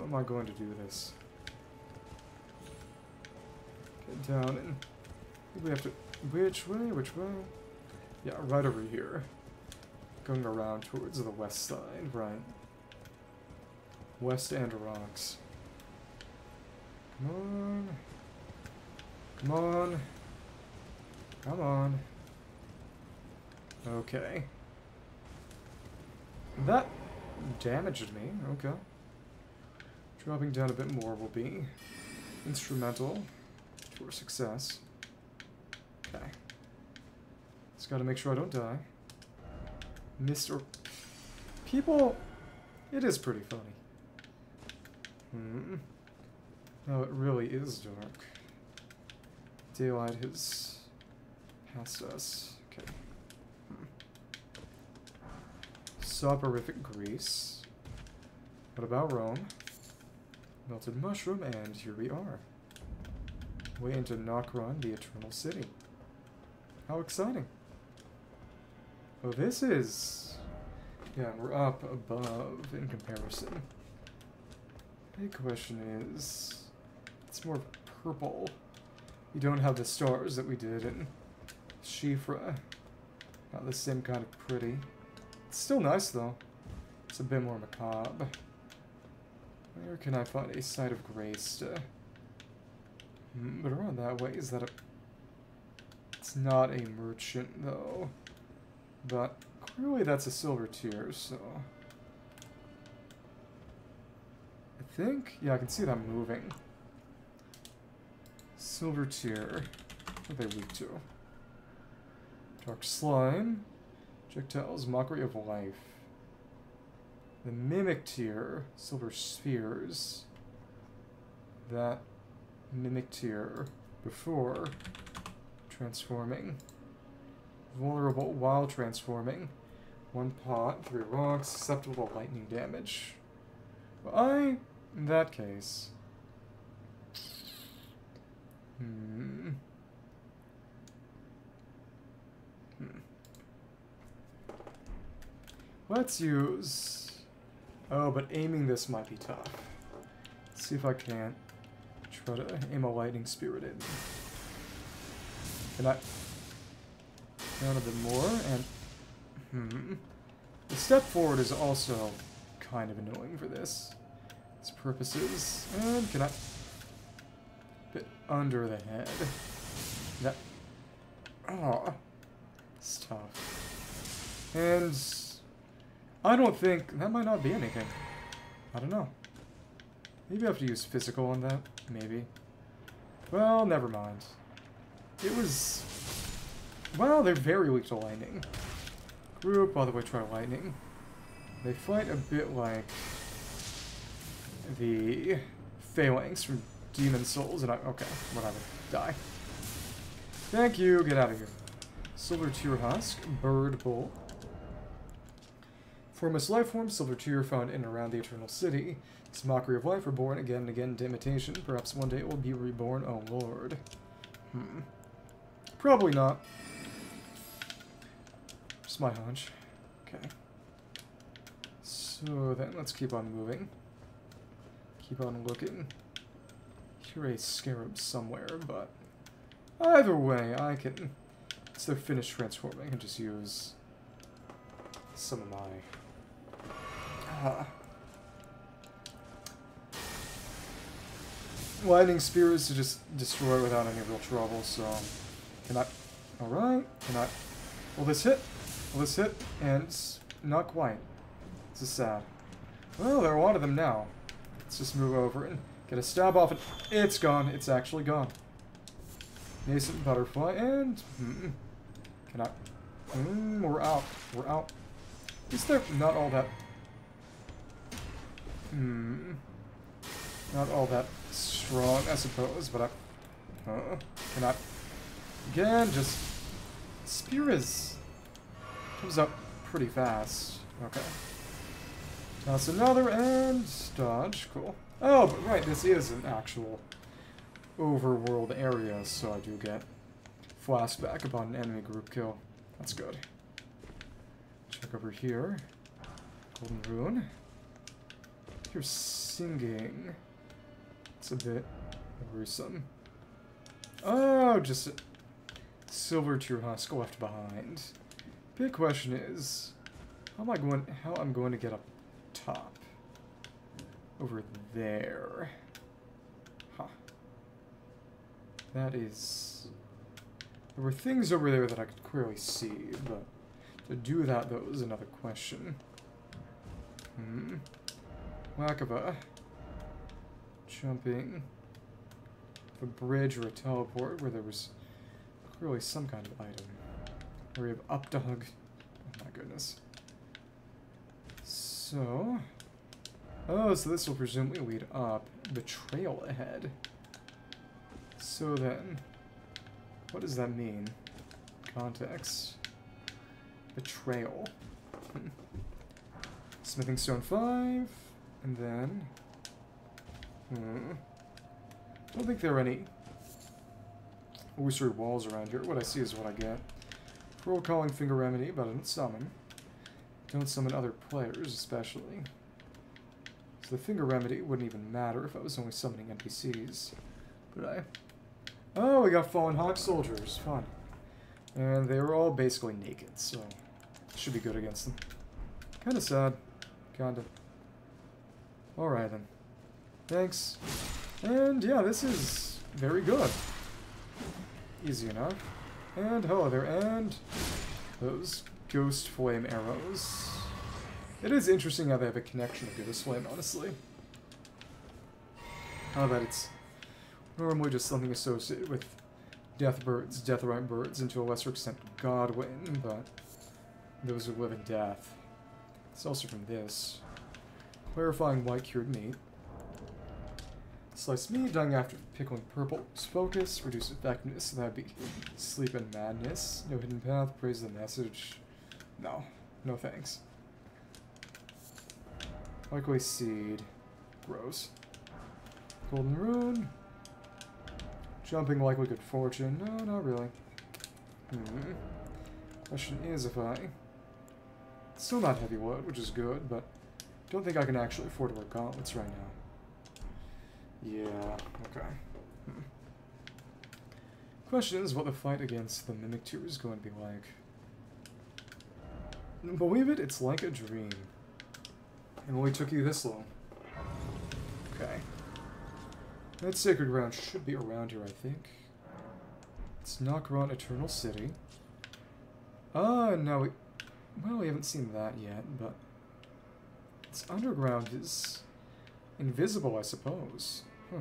am I going to do this? Get down and we have to. Which way? Which way? Yeah, right over here. Going around towards the west side, right. West and rocks. Come on. Come on. Come on. Okay. That damaged me. Okay. Dropping down a bit more will be instrumental to our success. Okay. Just gotta make sure I don't die. Mr. People... It is pretty funny. Hmm. No, it really is dark. Daylight has passed us. Okay. Hmm. Soporific Grease. What about Rome? Melted Mushroom, and here we are. Way into Nokron, the Eternal City. How exciting. Oh, this is... Yeah, we're up above in comparison. Big question is... It's more purple. You don't have the stars that we did in Siofra. Not the same kind of pretty. It's still nice, though. It's a bit more macabre. Where can I find a site of grace to... Hmm, but around that way, is that a... It's not a merchant, though. But clearly that's a silver tear, so... I think... Yeah, I can see that moving. Silver tear. What are they weak to? Dark slime. Projectiles, mockery of life. The mimic tear, silver spheres. That mimic tear before transforming. Vulnerable while transforming. One pot, three rocks, susceptible to lightning damage. I, in that case. Hmm. Hmm. Let's use... Oh, but aiming this might be tough. Let's see if I can't try to aim a lightning spirit in. Can I... Down a bit more, and... Hmm. The step forward is also kind of annoying for this. Its purposes. And can I... Bit under the head. That... Oh. It's tough. And... I don't think... That might not be anything. I don't know. Maybe I have to use physical on that. Maybe. Well, never mind. It was... Well, they're very weak to lightning. Group, by the way, try lightning. They fight a bit like the Phalanx from Demon Souls, and I... Okay, whatever. Die. Thank you, get out of here. Silver Tear Husk, Bird Bolt. Formless life form, silver tear found in and around the Eternal City. This mockery of life, reborn again and again into imitation. Perhaps one day it will be reborn, oh lord. Hmm. Probably not. Just my hunch. Okay. So then, let's keep on moving. Keep on looking. Hear a scarab somewhere, but... Either way, I can... Once they're finished transforming, I can just use some of my uh, lightning spears to just destroy without any real trouble, so can I alright, can I will this hit? This hit? And not quite. This is sad. Well, there are a lot of them now. Let's just move over and get a stab off it. It's gone. It's actually gone. Nascent butterfly and mm, can I mm, we're out. We're out. Is there not all that Hmm. Not all that strong, I suppose, but I... Uh, cannot... Again, just... Spear is... Comes up pretty fast. Okay. That's another and dodge. Cool. Oh, but right, this is an actual overworld area, so I do get flashback upon an enemy group kill. That's good. Check over here. Golden Rune. You're singing. It's a bit worrisome. Oh, just silver tear husk left behind. Big question is, how am I going? How I'm going to get up top? Over there. Huh. That is. There were things over there that I could clearly see, but to do that, though, is another question. Hmm. Wakaba. Jumping. A bridge or a teleport where there was clearly some kind of item. We have up dog. Oh my goodness. So. Oh, so this will presumably lead up the trail ahead. So then, what does that mean? Context. Betrayal. Smithing stone 5, and then... Hmm. Don't think there are any illusory walls around here. What I see is what I get. Furlcalling finger remedy, but I don't summon. Don't summon other players, especially. So the finger remedy wouldn't even matter if I was only summoning NPCs. But I... Oh, we got fallen hawk soldiers. Fun. And they were all basically naked, so should be good against them. Kinda sad. Kinda. Alright then. Thanks. And yeah, this is very good. Easy enough. And hello there, and those ghost flame arrows. It is interesting how they have a connection to Ghost Flame, honestly. How that it's normally just something associated with death birds, deathrite birds, and to a lesser extent Godwyn, but those who live in death. It's also from this. Clarifying white cured meat. Sliced me, dying after pickling purple. Focus, reduce effectiveness, so that'd be sleep and madness. No hidden path, praise the message. No. No thanks. Likely seed. Gross. Golden rune. Jumping likely good fortune. No, not really. Hmm. Question is if I... Still not heavy wood, which is good, but don't think I can actually afford to wear gauntlets right now. Yeah, okay. Hmm. Question is what the fight against the Mimic 2 is going to be like. Believe it, it's like a dream. It only took you this long. Okay. That sacred ground should be around here, I think. It's Nokron Eternal City. Ah, no, we... Well, we haven't seen that yet, but... Its underground is... invisible, I suppose. Huh.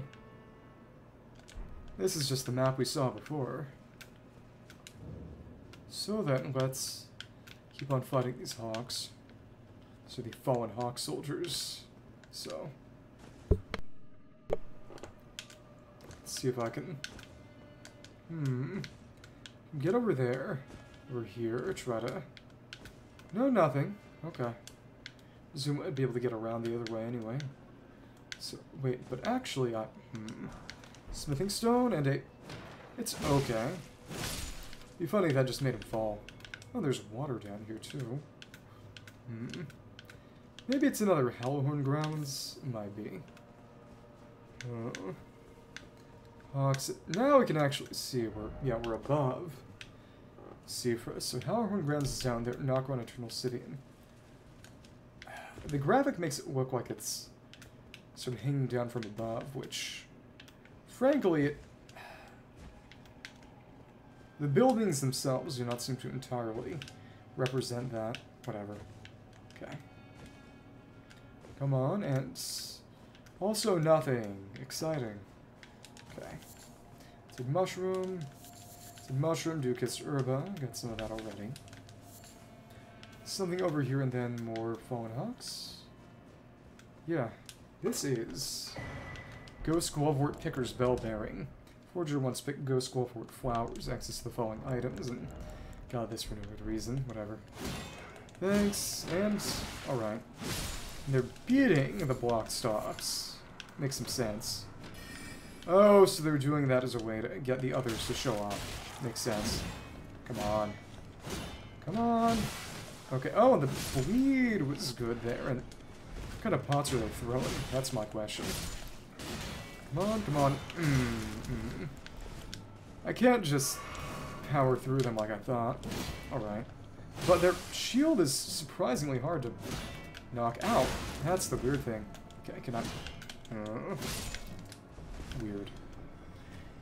This is just the map we saw before. So then, let's keep on fighting these hawks. So the fallen hawk soldiers. So... Let's see if I can... Hmm... Get over there. Over here, try to... No, nothing. Okay. Zoom I'd be able to get around the other way anyway. So, wait, but actually I... Hmm... Smithing stone and a... It's okay. Be funny if that just made him fall. Oh, there's water down here too. Hmm... Maybe it's another Hallowhorn grounds? Might be. Uh, Hawks. Now we can actually see we're yeah we're above. Seafrest. So Hallowhorn grounds is down there. Nokron Eternal City. The graphic makes it look like it's sort of hanging down from above, which, frankly, it, the buildings themselves do not seem to entirely represent that. Whatever. Okay. Come on, and also nothing. Exciting. Okay. Take mushroom. Take mushroom, do kiss herba. Got some of that already. Something over here and then more fallen hawks. Yeah. This is Ghost Glovewort Picker's Bell Bearing. Forger once picked Ghost Glovewort flowers, access to the following items, and got this for no good reason. Whatever. Thanks, and... Alright. They're beating the block stops. Makes some sense. Oh, so they're doing that as a way to get the others to show up. Makes sense. Come on. Come on. Okay, oh, the bleed was good there. And kind of pots are they throwing? That's my question. Come on, come on. Mm, mm. I can't just power through them like I thought. Alright. But their shield is surprisingly hard to knock out. That's the weird thing. Okay, can I... Uh, weird.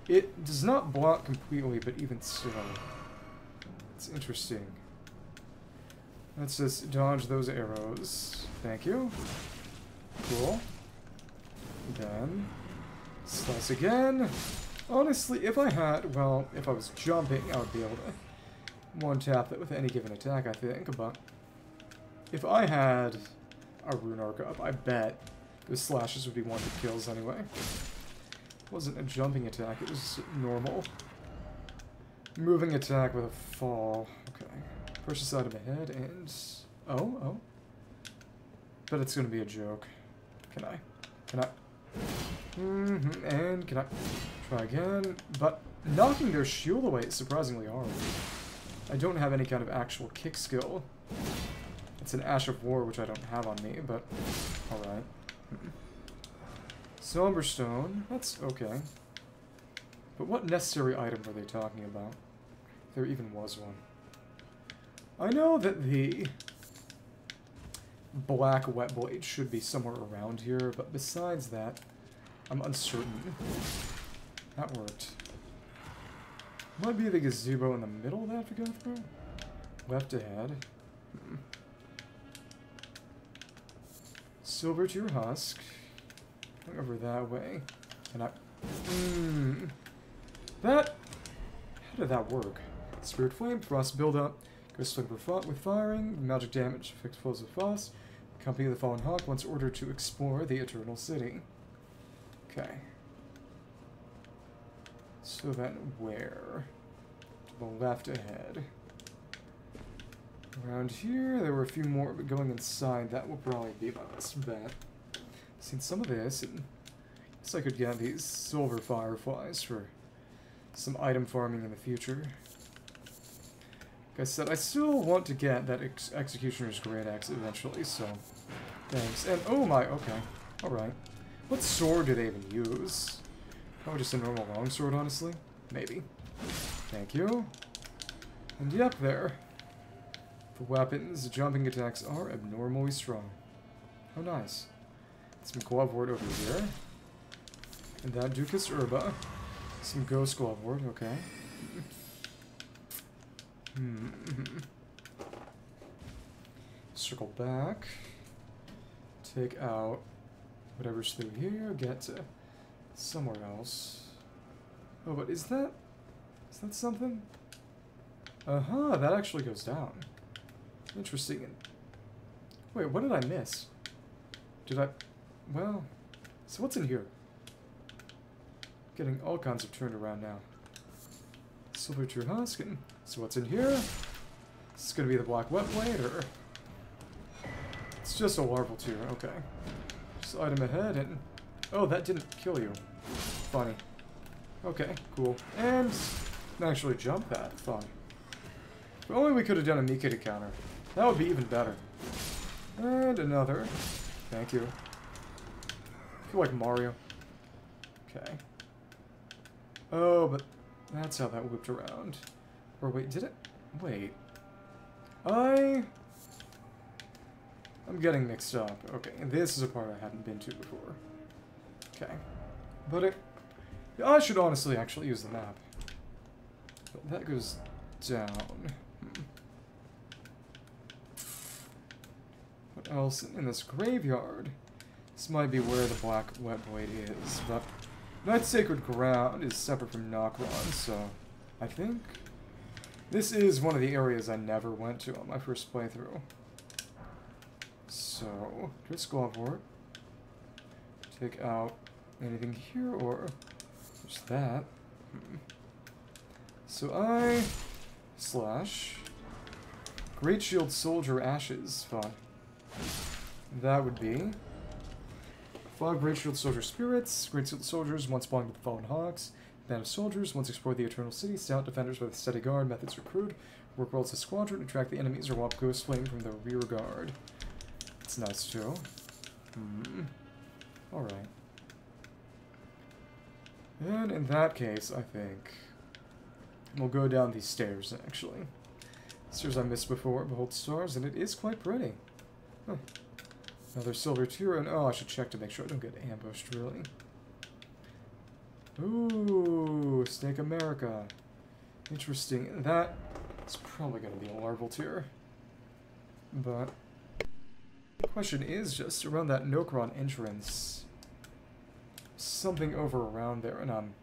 It does not block completely, but even so. It's interesting. Let's just dodge those arrows. Thank you. Cool. Then, slice again. Honestly, if I had, well, if I was jumping, I would be able to one-tap it with any given attack, I think, but if I had a rune arc up, I bet those slashes would be one wanted kills anyway. It wasn't a jumping attack, it was normal. Moving attack with a fall. Okay. Push this out of my head and... Oh, oh. But it's gonna be a joke. Can I? Can I? Mm -hmm. And can I try again? But knocking their shield away is surprisingly hard. I don't have any kind of actual kick skill. It's an Ash of War, which I don't have on me, but alright. Somberstone, that's okay. But what necessary item were they talking about? If there even was one. I know that the black whetblade should be somewhere around here, but besides that, I'm uncertain. That worked. Might be the gazebo in the middle that I have to go through? Left ahead. Silver to your husk. Over that way. And I... Hmm. That... How did that work? Spirit Flame, Frost buildup, Ghost Flame with firing, magic damage, fixed flows of frost, Company of the Fallen Hawk once ordered to explore the Eternal City. Okay. So then where? To the left ahead. Around here, there were a few more, but going inside, that will probably be my best bet. Seen some of this, and I guess I could get these silver fireflies for some item farming in the future. Like I said, I still want to get that ex Executioner's Great Axe eventually, so thanks. And, oh my, okay, alright. What sword do they even use? Probably just a normal longsword, honestly. Maybe. Thank you. And yep, there. The weapons, jumping attacks are abnormally strong. Oh, nice. Some Glovewort over here. And that Ducas Urba. Some Ghost Glovewort, okay. Hmm. Circle back. Take out whatever's through here. Get to somewhere else. Oh, but is that... Is that something? Uh-huh, that actually goes down. Interesting. Wait, what did I miss? Did I... Well... So what's in here? Getting all kinds of turned around now. Silver True Huskin. So what's in here? this is gonna be the Black Whet or... It's just a larval tear, okay. Just item ahead, and... Oh, that didn't kill you. Funny. Okay, cool. And... Actually jump that. Fun. If only we could have done a Mikita counter. That would be even better. And another. Thank you. I feel like Mario. Okay. Oh, but that's how that whipped around. Or wait, did it? Wait. I... I'm getting mixed up. Okay, this is a part I hadn't been to before. Okay. But it... I should honestly actually use the map. But that goes down. Hmm. What else in this graveyard? This might be where the Black Wet Blade is, but Night's Sacred Ground is separate from Nokron, so I think this is one of the areas I never went to on my first playthrough. So, just Glovewort. Take out anything here, or just that. Hmm. So I slash Great Shield Soldier Ashes. Fun. That would be... Fog Great Shield Soldier Spirits. Great Shield Soldiers once belonged to the Fallen Hawks. Band of Soldiers once explored the Eternal City. Stout defenders with steady guard. Methods are crude. Work well as a squadron. Attract the enemies or wop Ghost Flame from the rear guard. It's nice too. Hmm. Alright. And in that case, I think we'll go down these stairs, actually. Stairs I missed before, behold stars, and it is quite pretty. Huh. Another silver tear, and oh, I should check to make sure I don't get ambushed, really. Ooh, Stake of Marika. Interesting. That is probably going to be a larval tear. But, question is just around that Nokron entrance something over around there, and I'm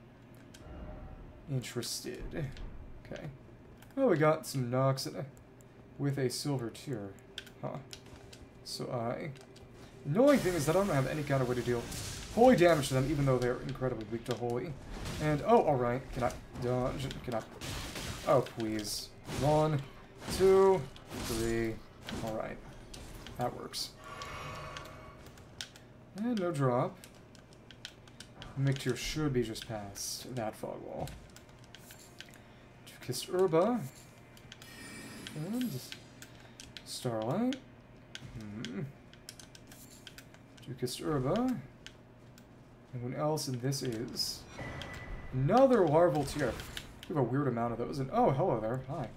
interested. Okay. Oh, we got some knocks a, uh, with a Silver Tear. Huh. So I... Annoying thing is that I don't have any kind of way to deal holy damage to them, even though they're incredibly weak to holy. And, oh, alright. Can I dodge? Can I... Oh, please. One, two, three. Alright. That works. And no drop. Mimic Tear should be just past that fog wall. Kissed Urba. And Starlight. Hmm. Kissed Urba. Anyone else? And this is another Larval Tear. We have a weird amount of those. And oh, hello there. Hi.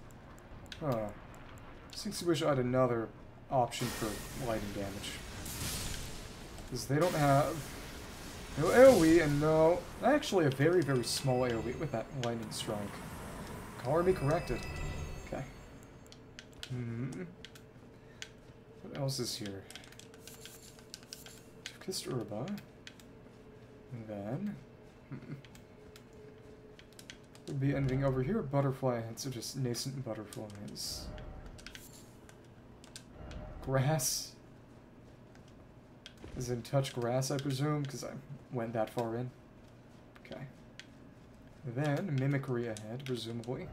Huh. Since you wish I had another option for lightning damage. Because they don't have no AoE, and no... Actually, a very, very small AoE with that Lightning Strike. Color me corrected. Okay. Hmm. What else is here? Kissed Urba. And then... Hmm. Would be anything over here? Butterfly are just nascent butterflies. Grass. Is in touch grass, I presume, because I went that far in. Okay. Then, mimicry ahead, presumably.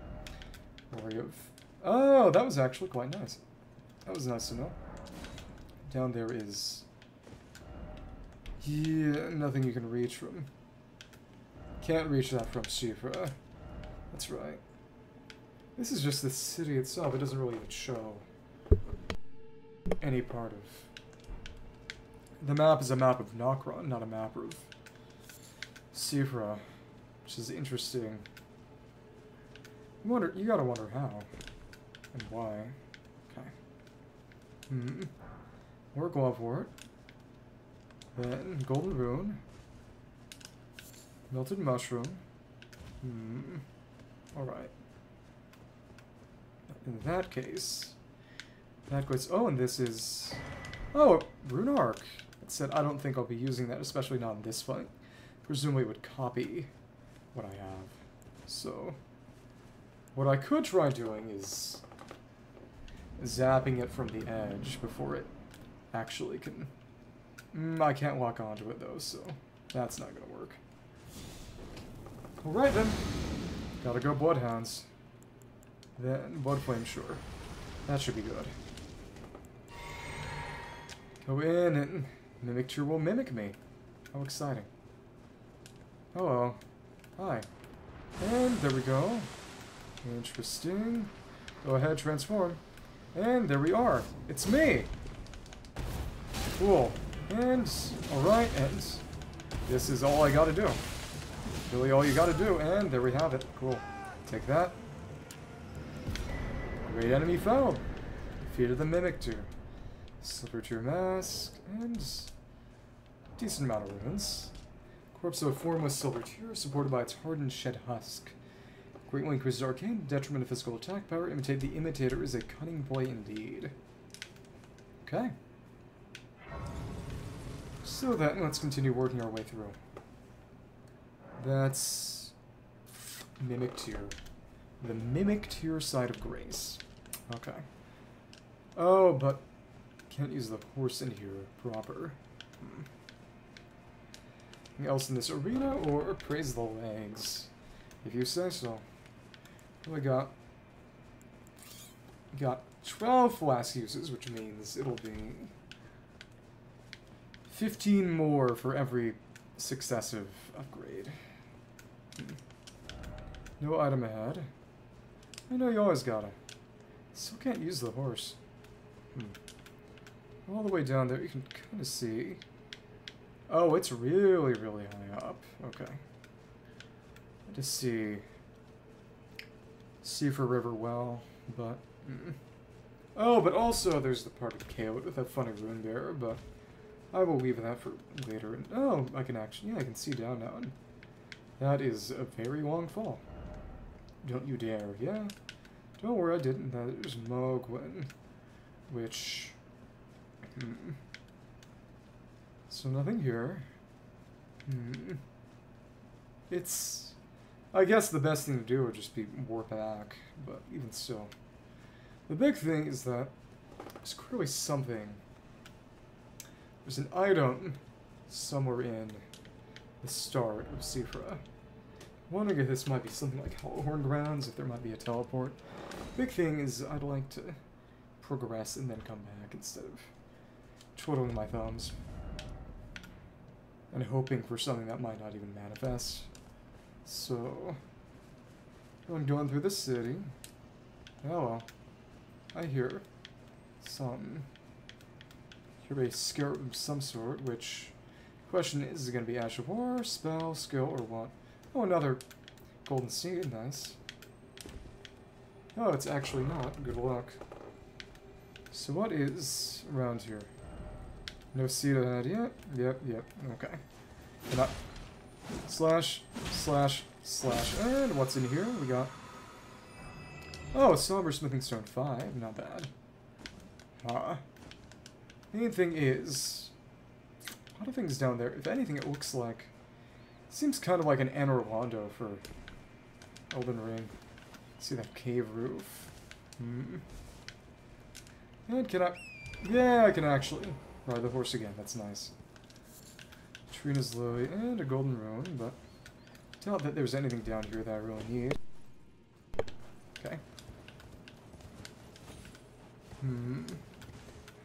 Oh, that was actually quite nice. That was nice to know. Down there is... Yeah, nothing you can reach from. Can't reach that from Siofra. That's right. This is just the city itself. It doesn't really even show any part of the map is a map of Nokron, not a map of Siofra, which is interesting. You wonder, you gotta wonder how and why. Okay. Hmm. Glovewort. Then Golden Rune. Melted Mushroom. Hmm. Alright. In that case, that goes. Oh, and this is. Oh, Rune Arc It said I don't think I'll be using that, especially not in this fight. Presumably would copy what I have. So, what I could try doing is zapping it from the edge before it actually can... Mm, I can't lock onto it though, so that's not gonna work. Alright then. Gotta go Bloodhounds. Then Bloodflame, sure. That should be good. Go in and Mimic Tear will mimic me. How exciting. Oh, Hello. Hi. And there we go. Interesting. Go ahead, transform. And there we are. It's me! Cool. And, alright, and this is all I gotta do. Really all you gotta do, and there we have it. Cool. Take that. Great enemy found. Defeated the Mimic Mimicture. Slipper to your mask, and decent amount of runes. Corpse of a formless silver tear, supported by its hardened shed husk. Great Greatly increases arcane, detriment of physical attack power. Imitate the imitator is a cunning boy indeed. Okay. So then, let's continue working our way through. That's Mimic Tear. The Mimic Tear side of Grace. Okay. Oh, but can't use the horse in here proper. Hmm. Anything else in this arena, or praise the legs? If you say so. We got? got 12 flask uses, which means it'll be 15 more for every successive upgrade. Hmm. No item ahead. I know you always gotta. Still can't use the horse. Hmm. All the way down there, you can kind of see. Oh, it's really, really high up. Okay. I just see Siofra River Well, but... Mm. Oh, but also there's the part of Caelid with that funny rune bearer, but I will leave that for later. Oh, I can actually, yeah, I can see down now. That is a very long fall. Don't you dare, yeah. Don't worry, I didn't. That is Mohgwyn, which... Hmm. So nothing here. Hmm. It's... I guess the best thing to do would just be warp back, but even still. The big thing is that there's clearly something. There's an item somewhere in the start of Siofra. Wondering if this might be something like Hallowhorn Grounds, if there might be a teleport. Big thing is I'd like to progress and then come back instead of twiddling my thumbs and hoping for something that might not even manifest. So, I'm going through the city. Oh well. I hear some. Hear a scarab of some sort, which. Question is, is it going to be Ash of War, spell, skill, or what? Oh, another golden seed. Nice. Oh, it's actually not. Good luck. So what is around here? No seed ahead yet? Yep, yep. Okay. And up. Slash, slash, slash. And what's in here? We got... Oh, Somber Smithing Stone 5. Not bad. Huh. Main thing is... A lot of things down there. If anything, it looks like... Seems kind of like an Anor Londo for Elden Ring. See that cave roof? Hmm. And can I... Yeah, I can actually ride the horse again. That's nice. Trina's Lily, and a golden rune, but doubt that there's anything down here that I really need. Okay. Hmm.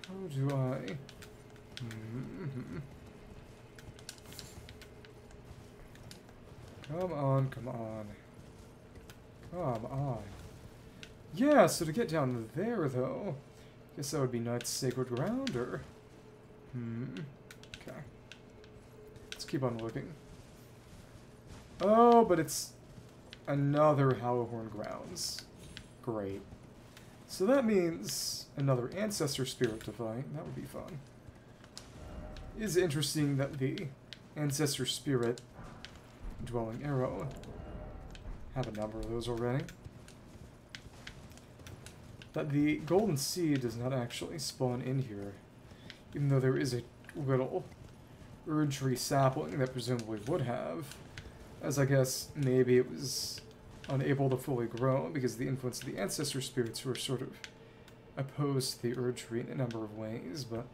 How do I... Hmm. Come on, come on. Come on. Yeah, so to get down there, though, I guess that would be Knight's Sacred Ground, or... Hmm. Okay Let's keep on looking. Oh, but it's another Hallowhorn Grounds. Great. So that means another Ancestor Spirit to fight. That would be fun. It is interesting that the Ancestor Spirit Dwelling Arrow have a number of those already. That the Golden Seed does not actually spawn in here, even though there is a little Erdtree sapling that presumably would have, as I guess maybe it was unable to fully grow because of the influence of the ancestor spirits who are sort of opposed to the Erdtree in a number of ways, but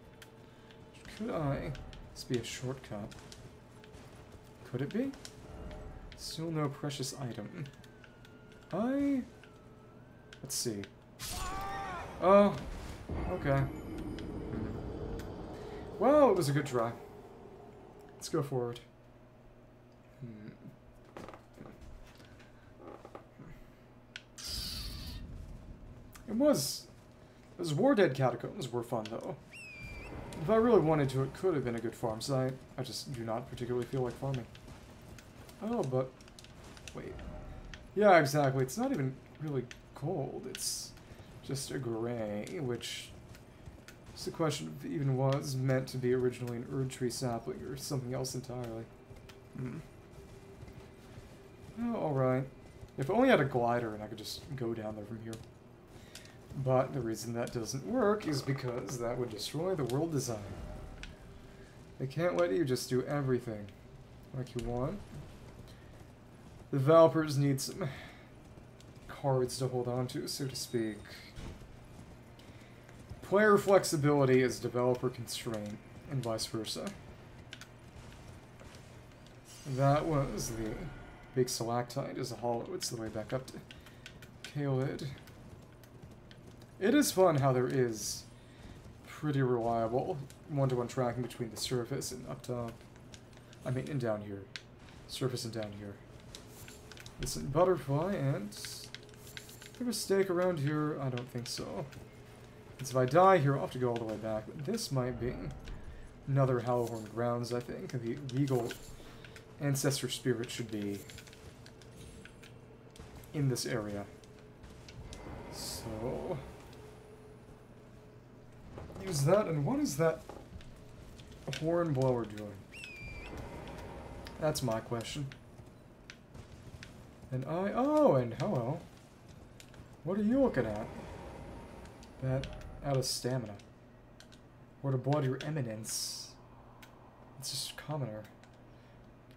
could I? This be a shortcut. Could it be? Still no precious item. I... Let's see. Oh, okay. Well, it was a good try. Let's go forward. Hmm. It was... Those War Dead catacombs were fun, though. If I really wanted to, it could have been a good farm site. I just do not particularly feel like farming. Oh, but... Wait. Yeah, exactly. It's not even really cold. It's just a gray, which it's the question if it even was meant to be originally an Erdtree sapling or something else entirely. Hmm. Oh, alright. If I only had a glider and I could just go down there from here. But the reason that doesn't work is because that would destroy the world design. They can't let you just do everything like you want. The developers need some cards to hold on to, so to speak. Player flexibility is developer constraint, and vice versa. That was the big stalactite is a hollow. It's the way back up to Caelid. It is fun how there is pretty reliable one-to-one tracking between the surface and up top. I mean, and down here. Surface and down here. Listen, butterfly and... Have a stake around here? I don't think so. Because if I die here, I'll have to go all the way back. But this might be another Hallowhorn grounds, I think. The regal ancestor spirit should be in this area. So... Use that, and what is that horn blower doing? That's my question. And I... Oh, and hello. What are you looking at? That out of stamina. Or to blood your eminence. It's just commoner.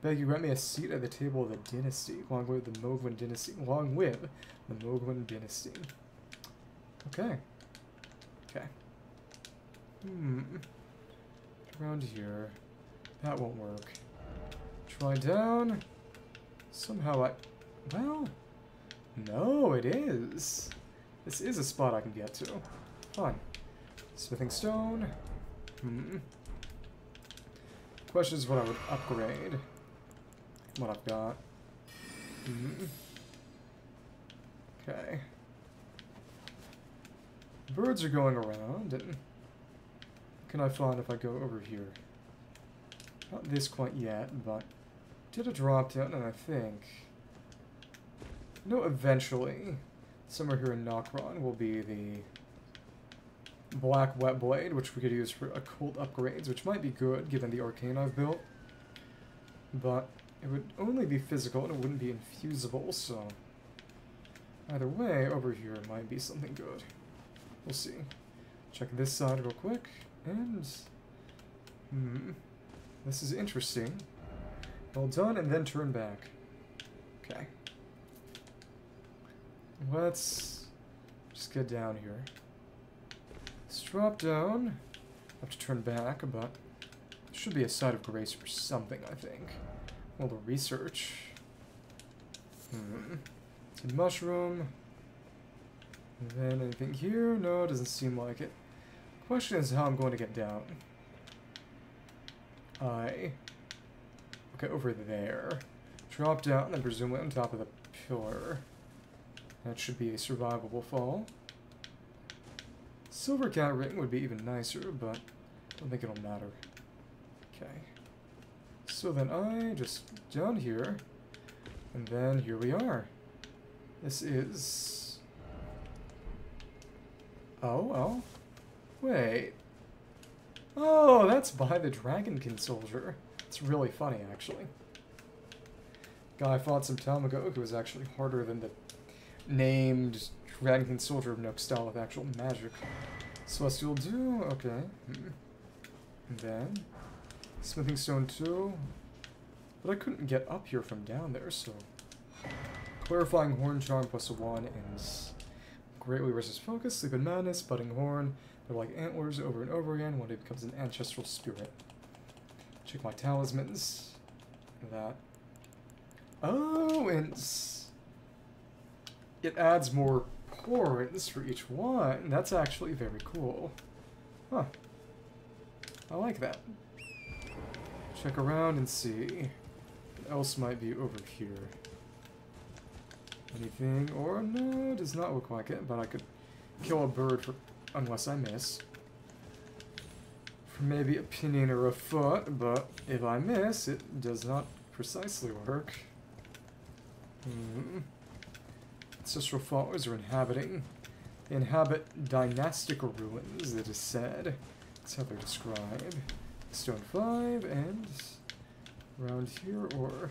Beg you grant me a seat at the table of the dynasty, along with the Mohgwyn dynasty, along with the Mohgwyn dynasty. Okay. Okay. Hmm. Around here. That won't work. Try down. Somehow I... Well... No, it is. This is a spot I can get to. Fine. Smithing stone. Hmm. Question is what I would upgrade. What I've got. Hmm. Okay. Birds are going around, and can I find if I go over here? Not this quite yet, but did a drop down, and I think no, eventually, somewhere here in Nokron will be the Black Whetblade, which we could use for occult upgrades, which might be good given the arcane I've built. But it would only be physical and it wouldn't be infusible, so either way, over here might be something good. We'll see. Check this side real quick, and... Hmm. This is interesting. Well done, and then turn back. Okay. Let's just get down here. Let's drop down. Have to turn back, but should be a site of grace for something, I think. All the research. Hmm. It's a mushroom. And then anything here? No, it doesn't seem like it. Question is how I'm going to get down. I... Okay, over there. Drop down, and presumably on top of the pillar. That should be a survivable fall. Silver cat ring would be even nicer, but I don't think it'll matter. Okay. So then I just down here, and then here we are. This is... Oh, oh. Wait. Oh, that's by the Dragonkin soldier. It's really funny, actually. Guy I fought some time ago who was actually harder than the named Dragonkin Soldier of Nokstella with actual magic. Celestial Dew, okay. Hmm. And then, Smithing Stone 2. But I couldn't get up here from down there, so... Clarifying Horn Charm plus a 1 ends. Greatly versus Focus, Sleep and Madness, Budding Horn. They're like antlers over and over again. One day becomes an ancestral spirit. Check my talismans. That. Oh, and it adds more points for each one. That's actually very cool. Huh. I like that. Check around and see what else might be over here. Anything? Or no, it does not look like it, but I could kill a bird for unless I miss. For maybe a pinion or a foot, but if I miss, it does not precisely work. Hmm. Ancestral followers are inhabiting. They inhabit dynastic ruins, it is said. That's how they're described. Stone 5, and around here, or...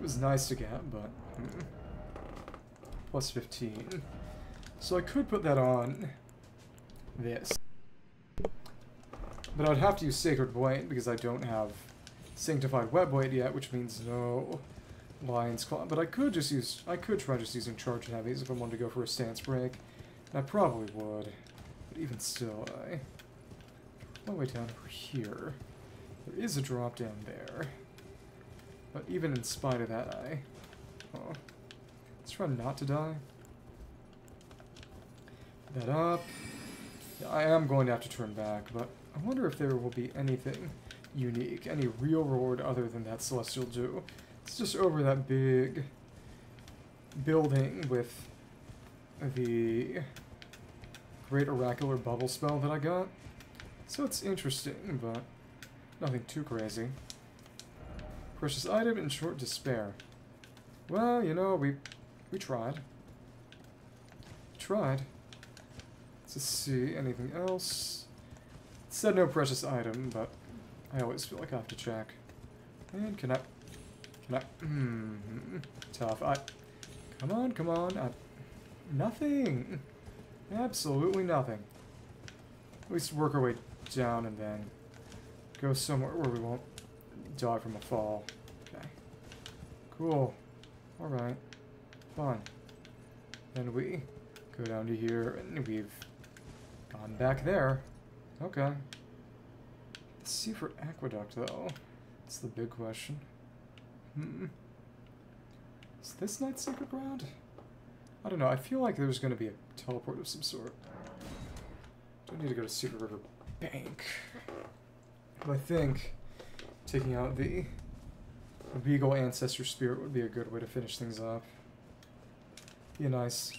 It was nice to get, but... Hmm. Plus 15. So I could put that on this. But I'd have to use Sacred Blade because I don't have Sanctified Whetblade yet, which means no Lion's Claw. But I could just use, I could try just using Charge Heavies if I wanted to go for a stance break. And I probably would. But even still, I... The way down over here. There is a drop down there. But even in spite of that, I... Oh. Let's try not to die. that up. Yeah, I am going to have to turn back, but I wonder if there will be anything unique, any real reward other than that Celestial Dew. It's just over that big building with the Great Oracular Bubble spell that I got. So it's interesting, but nothing too crazy. Precious item in short despair. Well, you know, we we tried. Tried. Let's see, anything else? It said no precious item, but I always feel like I have to check. And can I... Hmm... Tough. I... Come on, come on. I, nothing. Absolutely nothing. At least work our way down and then go somewhere where we won't die from a fall. Okay. Cool. Alright. Fine. Then we go down to here and we've gone back there. Okay. Siofra Aqueduct though. That's the big question. Hmm. Is this Night Sacred Ground? I don't know. I feel like there's going to be a teleport of some sort. Don't need to go to Siofra River Bank. But I think taking out the Regal Ancestor Spirit would be a good way to finish things up. Be a nice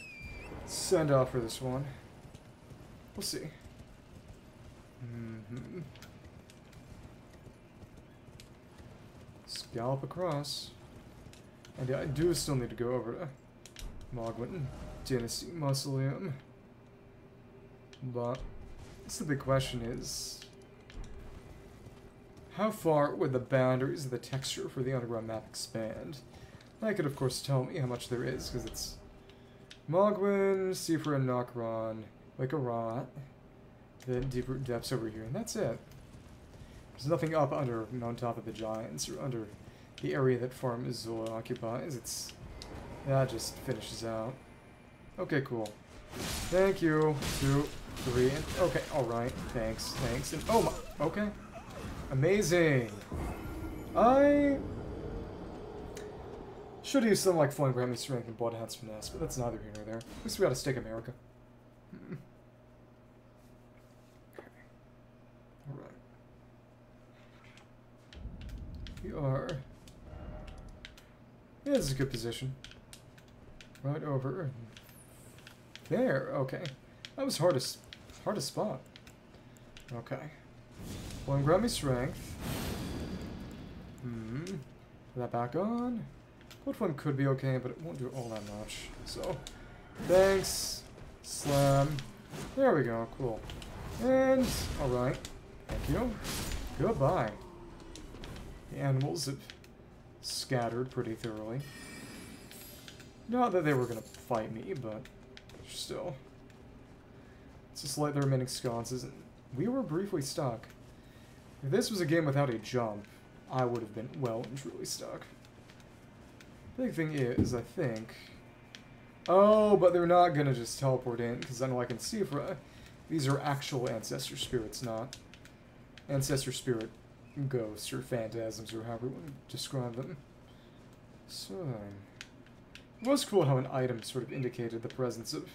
send off for this one. We'll see. Mm -hmm. Scallop across. And I do still need to go over to Mohgwyn Dynasty Mausoleum. But the big question is how far would the boundaries of the texture for the underground map expand? That could of course tell me how much there is, because it's Mohgwyn, and Nokron, rot, then deeper depths over here, and that's it. There's nothing up under and on top of the giants or under the area that Farum Azula occupies. It's that just finishes out. Okay, cool. Thank you. Two, three, and okay, alright. Thanks, thanks. And oh my okay. Amazing. I should use something like Flame Grant Me Strength and Bloodhound's Finesse, but that's neither here nor there. At least we got a Stake of Marika. Hmm. Okay. Alright. We are... Yeah, this is a good position. Right over there. Okay. That was hard to, hard to spot. Okay. One Grant Me Strength. Hmm. Put that back on. What one could be okay, but it won't do all that much. So, thanks. Slam. There we go. Cool. And, alright. Thank you. Goodbye. Animals have scattered pretty thoroughly. Not that they were going to fight me, but still. It's just like the remaining sconces, we were briefly stuck. If this was a game without a jump, I would have been well and truly stuck. Big thing is, I think... Oh, but they're not going to just teleport in, because I know I can see if uh, these are actual Ancestor Spirits, not Ancestor Spirit ghosts or phantasms or however you want to describe them. So, it was cool how an item sort of indicated the presence of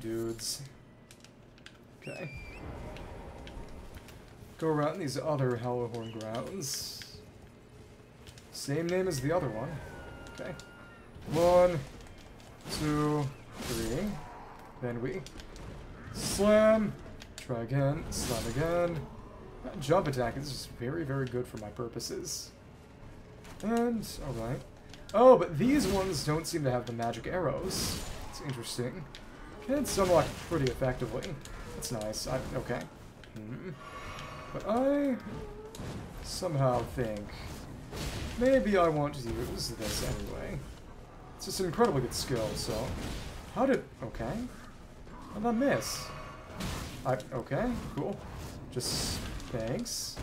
dudes. Okay. Go around these other Hallowhorn grounds. Same name as the other one. Okay. One, two, three. Then we slam. Try again. Slam again. That jump attack is very, very good for my purposes. And, alright. Oh, but these ones don't seem to have the magic arrows. It's interesting. Can sunlock pretty effectively. That's nice. I, okay. Hmm. But I somehow think maybe I want to use this anyway. It's just an incredibly good skill, so... How did... Okay. How did I miss? I... Okay, cool. Just Thanks.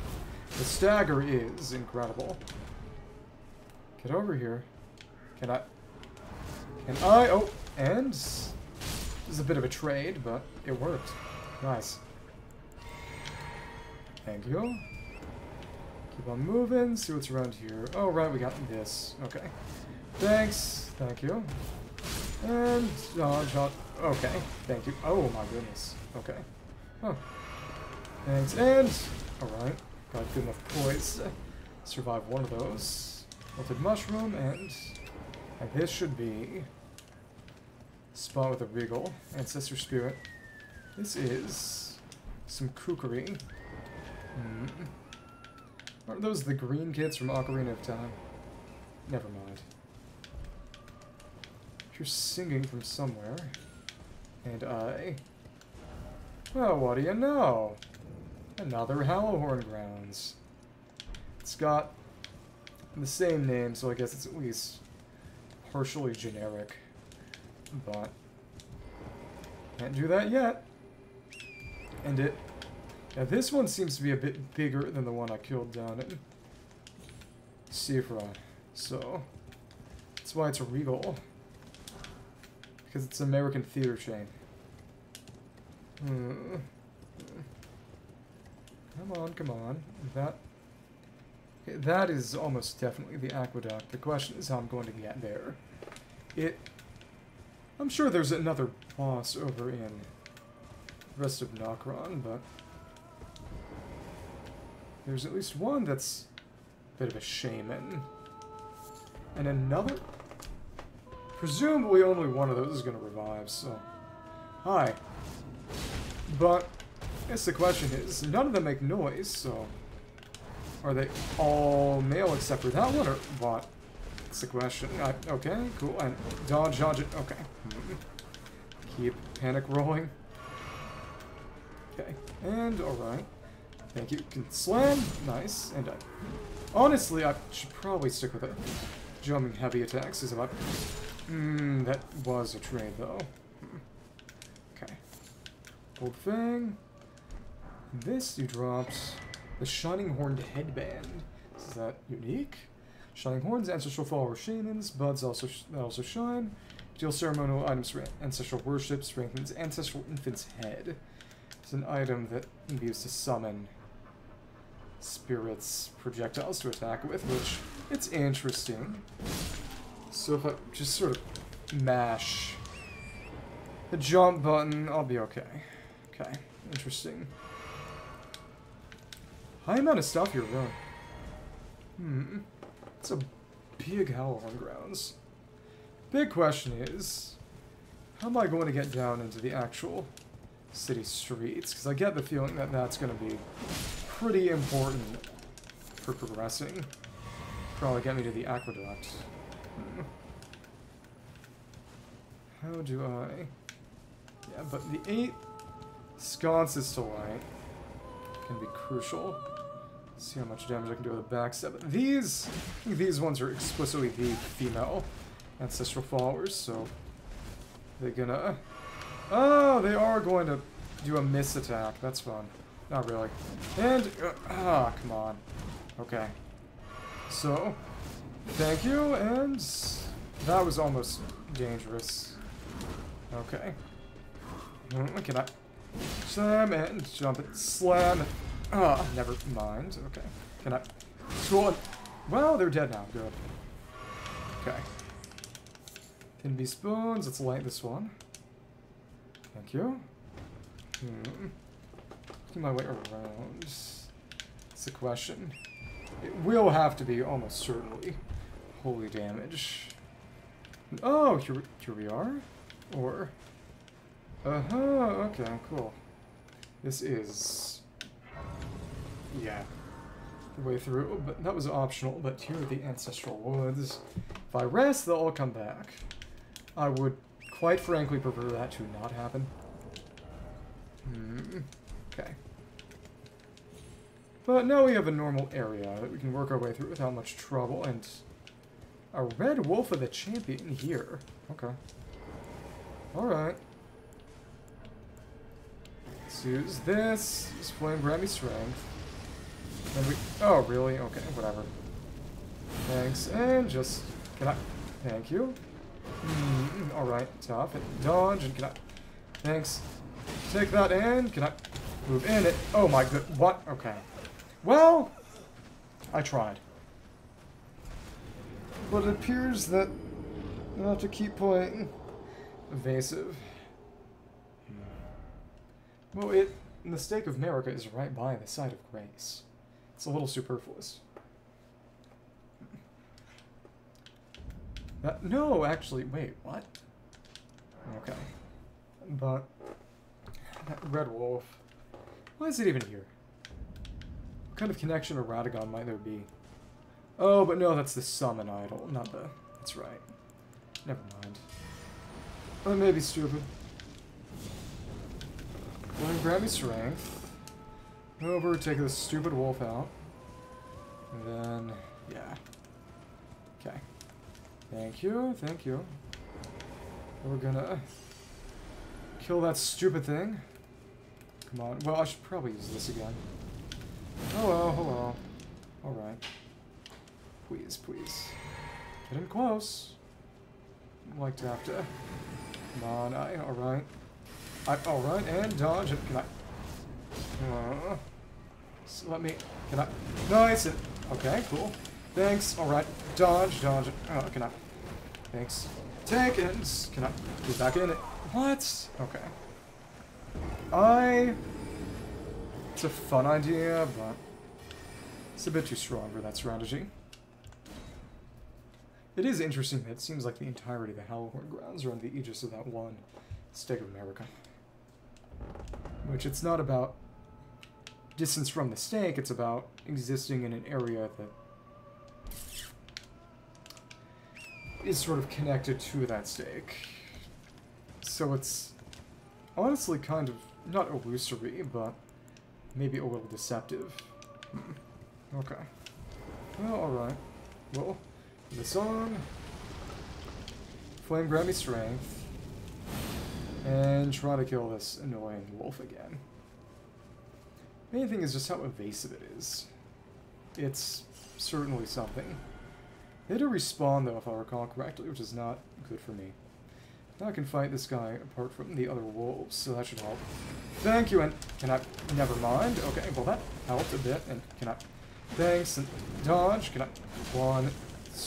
The stagger is incredible. Get over here. Can I... Can I... Oh, and... This is a bit of a trade, but it worked. Nice. Thank you. Keep on moving, see what's around here. Oh, right, we got this. Okay. Thanks. Thank you. And dodge, dodge. Okay, thank you. Oh my goodness. Okay. Huh. And... Alright, got good enough poise survive one of those. Melted mushroom, and... And this should be... Spot with a regal. Ancestor spirit. This is... Some kookery. Hmm. Aren't those the green kids from Ocarina of Time? Never mind. You're singing from somewhere. And I... Well, what do you know? Another Hallowhorn Grounds. It's got the same name, so I guess it's at least partially generic. But... Can't do that yet. And it... Now this one seems to be a bit bigger than the one I killed down in Siofra. So... That's why it's a regal. Because it's an American theater chain. Hmm. Come on, come on. That... That is almost definitely the aqueduct. The question is how I'm going to get there. It... I'm sure there's another boss over in the rest of Nokron, but... There's at least one that's a bit of a shaman. And another... Presumably only one of those is going to revive, so... Hi. But, I guess the question is, none of them make noise, so... Are they all male except for that one, or what? That's the question. I, okay, cool. And dodge, dodge it. Okay. Keep panic rolling. Okay. And, alright. Thank you. Can slam. Nice. And I... Honestly, I should probably stick with it. Jumping heavy attacks is about... Hmm, that was a trade, though. Hmm. Okay. Old Fang. This you dropped the Shining Horned Headband. Is that unique? Shining Horns, Ancestral Follower Shamans, Buds also sh also shine. Deal ceremonial items for ancestral worship, strengthens Ancestral Infant's Head. It's an item that can be used to summon spirits projectiles to attack with, which it's interesting. So if I just sort of mash the jump button, I'll be okay. Okay, interesting. High amount of stuff here, though. Hmm. It's a big Hallowhorn grounds. Big question is, how am I going to get down into the actual city streets? Because I get the feeling that that's going to be pretty important for progressing. Probably get me to the aqueduct. Hmm. How do I... Yeah, but the eight sconces to light can be crucial. See how much damage I can do with a backstab. These, these ones are explicitly the female ancestral followers, so they're gonna... Oh, they are going to do a miss attack. That's fun. Not really. And, ah, come on. Okay. So, thank you, and that was almost dangerous. Okay. Mm, can I slam and jump it, slam Ah, never mind. Okay. Can I scroll it? Well, they're dead now. Good. Okay. Can be spoons. Let's light this one. Thank you. Hmm. Making my way around. It's the question. It will have to be almost certainly holy damage. Oh, here, here we are? Or... Uh-huh, okay, cool. This is... Yeah. The way through, but that was optional, but here are the Ancestral Woods. If I rest, they'll all come back. I would, quite frankly, prefer that to not happen. Hmm. Okay. But now we have a normal area that we can work our way through without much trouble, and a red wolf of the champion here. Okay. Alright. Use this. Use flame grant strength. Then we oh really? Okay, whatever. Thanks. And just can I thank you? Mm, alright, tough. And dodge and can I thanks. Take that and can I move in it? Oh my good what? Okay. Well I tried. But it appears that I'll have to keep playing evasive. Well, it the stake of Marika is right by the side of grace. It's a little superfluous. Uh, no, actually, wait, what? Okay. But that Red Wolf. Why is it even here? What kind of connection to Radagon might there be? Oh, but no, that's the summon idol, not the. That's right. Never mind. That may be stupid. Well, then grab me strength. Over, take this stupid wolf out. And then, yeah. Okay. Thank you, thank you. We're gonna uh, kill that stupid thing. Come on. Well, I should probably use this again. Oh, hello, oh, hello. Alright. Please, please. Get in close. I'd like to have to. Come on, I. Alright. I. Alright, and dodge. Can I. Uh, so let me. Can I. Nice! And, okay, cool. Thanks. Alright. Dodge, dodge it. Oh, can I. Thanks. It. Can I. Get back in it. What? Okay. I... It's a fun idea, but... It's a bit too strong for that strategy. It is interesting that it seems like the entirety of the Hallowhorn grounds are under the aegis of that one stake of Marika. Which it's not about distance from the stake, it's about existing in an area that is sort of connected to that stake. So it's honestly kind of not illusory, but maybe a little deceptive. Hmm. Okay. Well, alright. Well, this on. Flame Grant Me Strength. And try to kill this annoying wolf again. Main thing is just how evasive it is. It's certainly something. They do respawn though, if I recall correctly, which is not good for me. Now I can fight this guy apart from the other wolves, so that should help. Thank you, and can I... Never mind. Okay, well that helped a bit, and can I... Thanks, and dodge. Can I... One,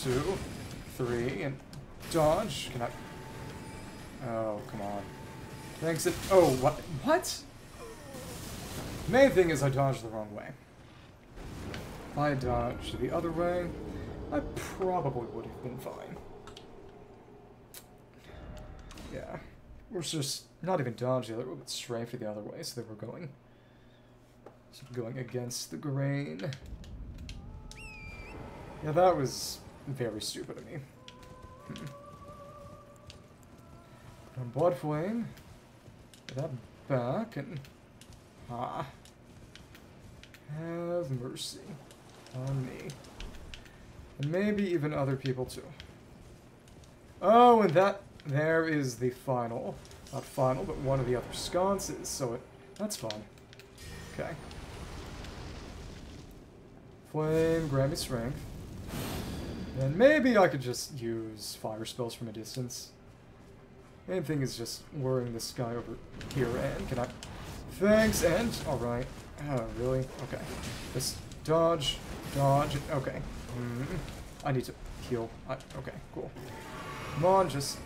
two, three, and dodge. Can I... Oh, come on. Thanks, and... Oh, what? What? Main thing is I dodged the wrong way. If I dodged the other way, I probably would have been fine. Yeah. We're just not even dodge the other way, but strafe the other way, so they were going so going against the grain. Yeah, that was very stupid of me. Hmm. Blood Flame. That back and ah. Have mercy on me. And maybe even other people too. Oh, and that there is the final, not final, but one of the other sconces, so it, that's fun. Okay. Flame, grant me strength. And maybe I could just use fire spells from a distance. Main thing is just worrying this guy over here, and can I... Thanks, and... Alright. Oh, really? Okay. Just dodge, dodge, okay. Mm -hmm. I need to heal. I, okay, cool. Come on, just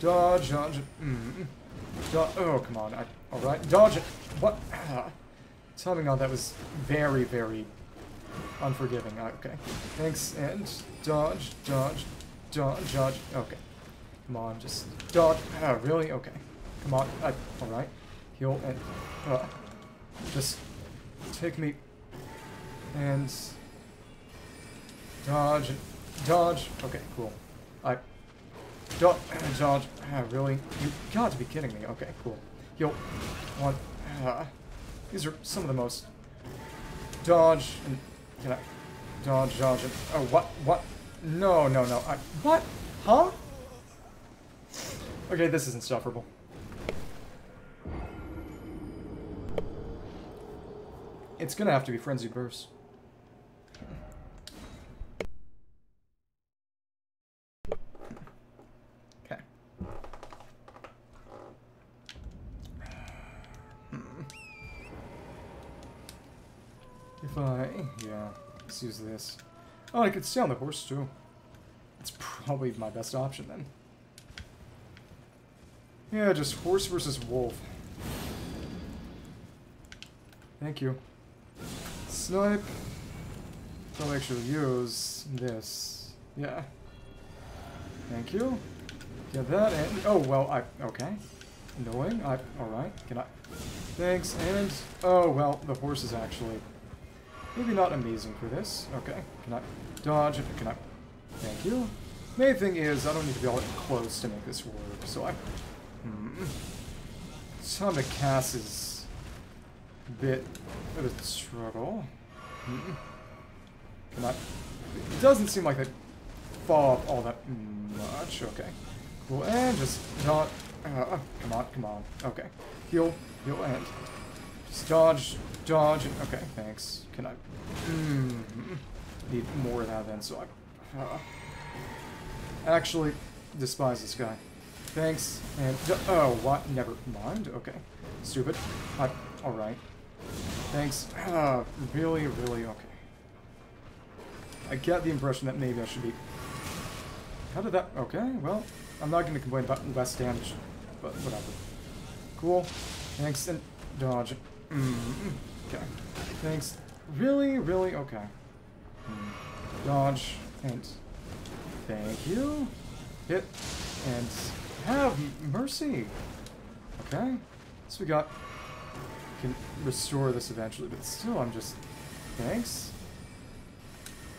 Dodge, dodge. Mm. Do oh, come on. I, all right. Dodge it. What? Tell me now that was very, very unforgiving. Okay. Thanks. And dodge, dodge, dodge, dodge. Okay. Come on, just dodge. Oh, really? Okay. Come on. I, all right. Heal and uh, just take me and dodge, dodge. Okay, cool. I Dodge, and dodge. Ah, really? You got to be kidding me. Okay, cool. Yo, one. Uh, these are some of the most dodge and can I dodge, dodge, and oh, what, what? No, no, no. I, what? Huh? Okay, this is insufferable. It's gonna have to be Frenzied Burst. Okay. If I... Yeah, let's use this. Oh, I could stay on the horse, too. That's probably my best option, then. Yeah, just horse versus wolf. Thank you. Snipe. I'll actually use this. Yeah. Thank you. Get that and oh well I okay. Annoying. I alright. Can I Thanks and oh well the horse is actually maybe not amazing for this. Okay. Can I dodge? Can I Thank you. Main thing is I don't need to be all that close to make this work, so I. Cass is a bit of a struggle. Can I it doesn't seem like they fall off all that much. Okay. Cool. And just not. Uh, come on, come on. Okay. Heal, heal, and just dodge, dodge. Okay, thanks. Can I? Mm, need more of that then. So I uh, actually despise this guy. Thanks. And oh, what? Never mind. Okay. Stupid. I, all right. Thanks. Uh, really, really okay. I get the impression that maybe I should be... How did that... Okay, well, I'm not going to complain about less damage, but whatever. Cool. Thanks, and dodge. Mm -hmm. Okay. Thanks. Really, really? Okay. Dodge, and thank you. Hit, and have mercy. Okay. So we got... can restore this eventually, but still, I'm just... Thanks.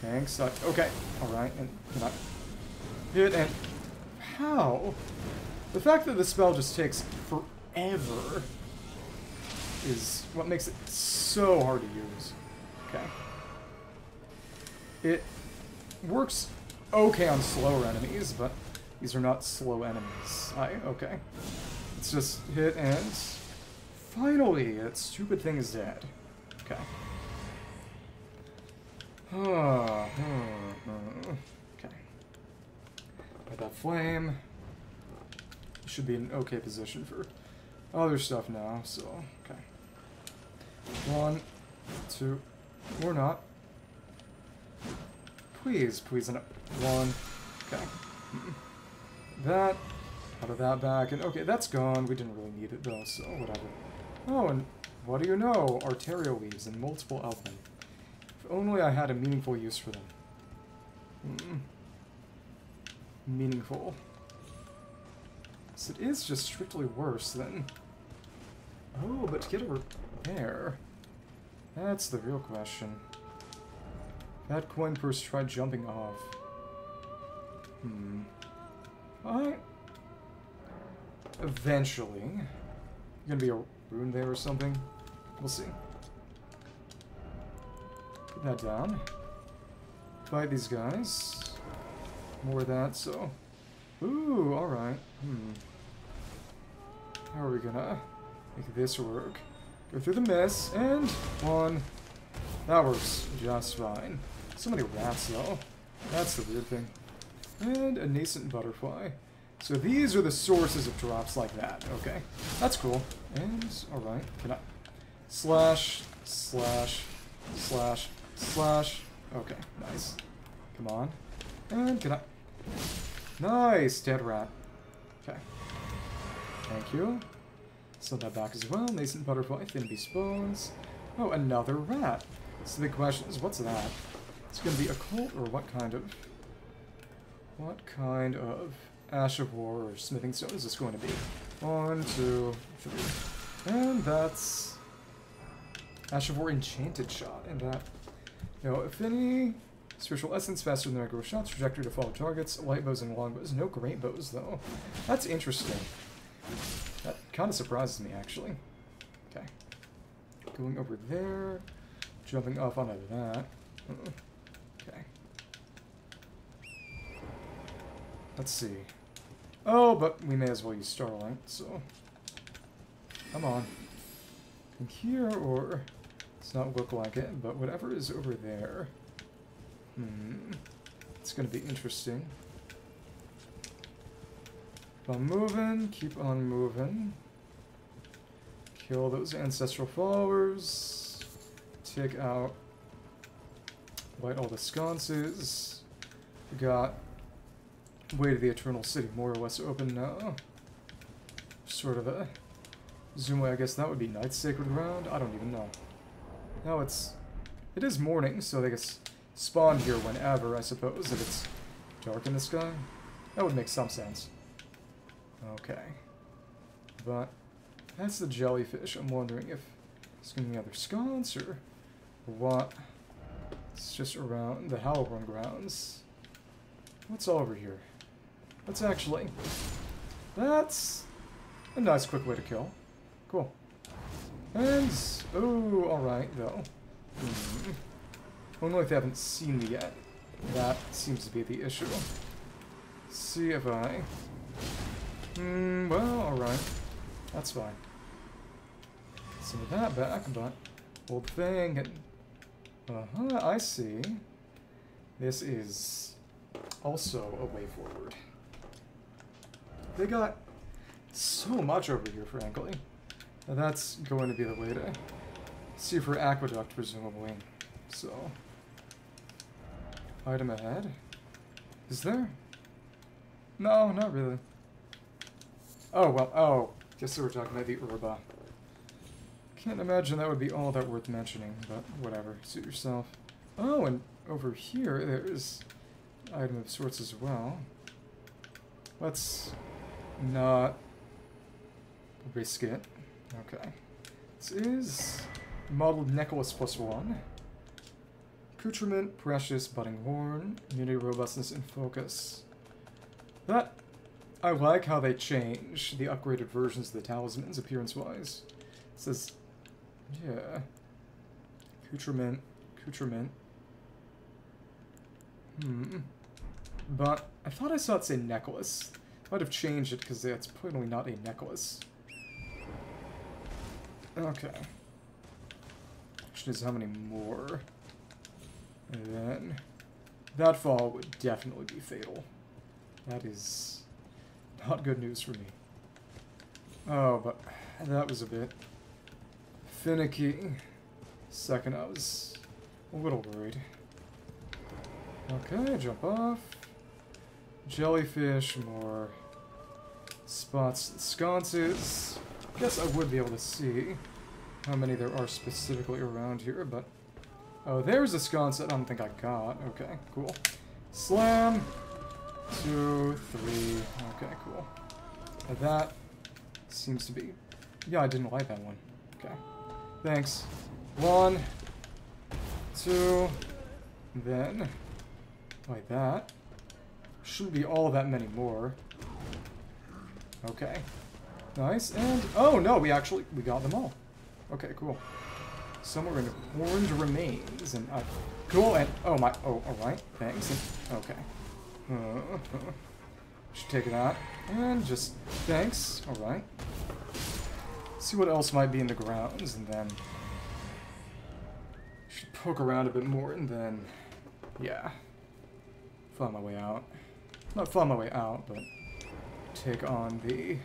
Thanks. Uh, okay. Alright. And can I hit and how? The fact that the spell just takes forever is what makes it so hard to use. Okay. It works okay on slower enemies, but these are not slow enemies. I okay. It's just hit and finally that stupid thing is dead. Okay. Ah, hmm, hmm, hmm. okay. Got that flame. Should be in okay position for other stuff now, so, okay. One, two, or not. Please, please, enough. One, okay. That, out of that back, and okay, that's gone. We didn't really need it though, so whatever. Oh, and what do you know? Arterial leaves and multiple elfin only I had a meaningful use for them. Mm. Meaningful. So it is just strictly worse than... Oh, but to get a repair... That's the real question. That coin purse tried jumping off. Hmm. I... Eventually... Gonna be a rune there or something? We'll see. Put that down. Fight these guys. More of that, so... Ooh, alright. Hmm. How are we gonna make this work? Go through the mess, and one. That works just fine. So many rats, though. That's the weird thing. And a nascent butterfly. So these are the sources of drops like that, okay? That's cool. And, alright, can I... Slash, slash, slash, Slash. Okay, nice. Come on. And can I... Nice! Dead rat. Okay. Thank you. Send that back as well. Nascent butterfly, thin bones. Oh, another rat. So the question is, what's that? It's gonna be a cult or what kind of... What kind of Ash of War or Smithing Stone is this going to be? One, two, three. And that's... Ash of War Enchanted Shot, and that no any Spiritual essence faster than regular shots. Trajectory to follow targets. Light bows and long bows. No great bows though. That's interesting. That kind of surprises me actually. Okay. Going over there. Jumping off onto that. Okay. Let's see. Oh, but we may as well use Starlight, so... Come on. From here, or... It's not look like it, but whatever is over there... Hmm... It's gonna be interesting. Keep on moving, keep on moving. Kill those ancestral followers. Take out... Light all the sconces. We got... Way to the Eternal City more or less open now. Sort of a... Zoom I guess that would be Night's Sacred Ground? I don't even know. Now it's... It is morning, so they can s- spawn here whenever, I suppose, if it's dark in the sky. That would make some sense. Okay. But that's the jellyfish. I'm wondering if it's going to be other sconce or what. It's just around the Hallowhorn grounds. What's all over here? That's actually... That's a nice quick way to kill. Cool. And... Oh, alright, though. Hmm. Only if they haven't seen me yet. That seems to be the issue. See if I... Hmm, well, alright. That's fine. Of that back, but... Old thing. Uh-huh, I see. This is also a way forward. They got so much over here, frankly. Now that's going to be the way to Siofra Aqueduct, presumably. So, item ahead. Is there? No, not really. Oh, well, oh. Guess were talking about the Urba. Can't imagine that would be all that worth mentioning, but whatever. Suit yourself. Oh, and over here there's item of sorts as well. Let's not risk it. Okay. This is Mottled Necklace plus one. Accoutrement, precious, budding horn, immunity, robustness, and focus. That I like how they change the upgraded versions of the talismans appearance-wise. It says, yeah, accoutrement, accoutrement. Hmm. But I thought I saw it say necklace. Might have changed it because it's plainly not a necklace. Okay. Question is how many more? And then that fall would definitely be fatal. That is not good news for me. Oh, but that was a bit finicky. Second, I was a little worried. Okay, jump off. Jellyfish, more spots, sconces. Guess I would be able to see how many there are specifically around here, but... Oh, there's a sconce that I don't think I got. Okay, cool. Slam! Two, three. Okay, cool. That seems to be... Yeah, I didn't like that one. Okay. Thanks. One, two, then... Like that. Shouldn't be all that many more. Okay. Nice, and... Oh, no, we actually... We got them all. Okay, cool. Somewhere in horned remains, and... Uh, cool, and... Oh, my... Oh, alright. Thanks. And, okay. Uh, should take that. And just... Thanks. Alright. See what else might be in the grounds, and then... Should poke around a bit more, and then... Yeah. Find my way out. Not find my way out, but take on the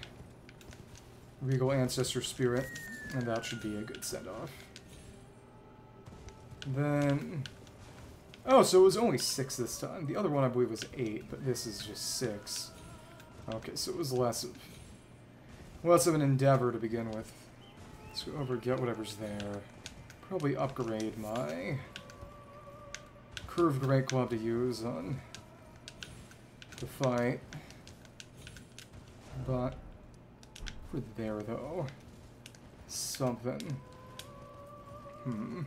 Regal Ancestor Spirit, and that should be a good send-off. Then... Oh, so it was only six this time. The other one, I believe, was eight, but this is just six. Okay, so it was less of... Less of an endeavor to begin with. Let's go over, get whatever's there. Probably upgrade my... Curved Great Club to use on the fight. But for there though, something. Hmm.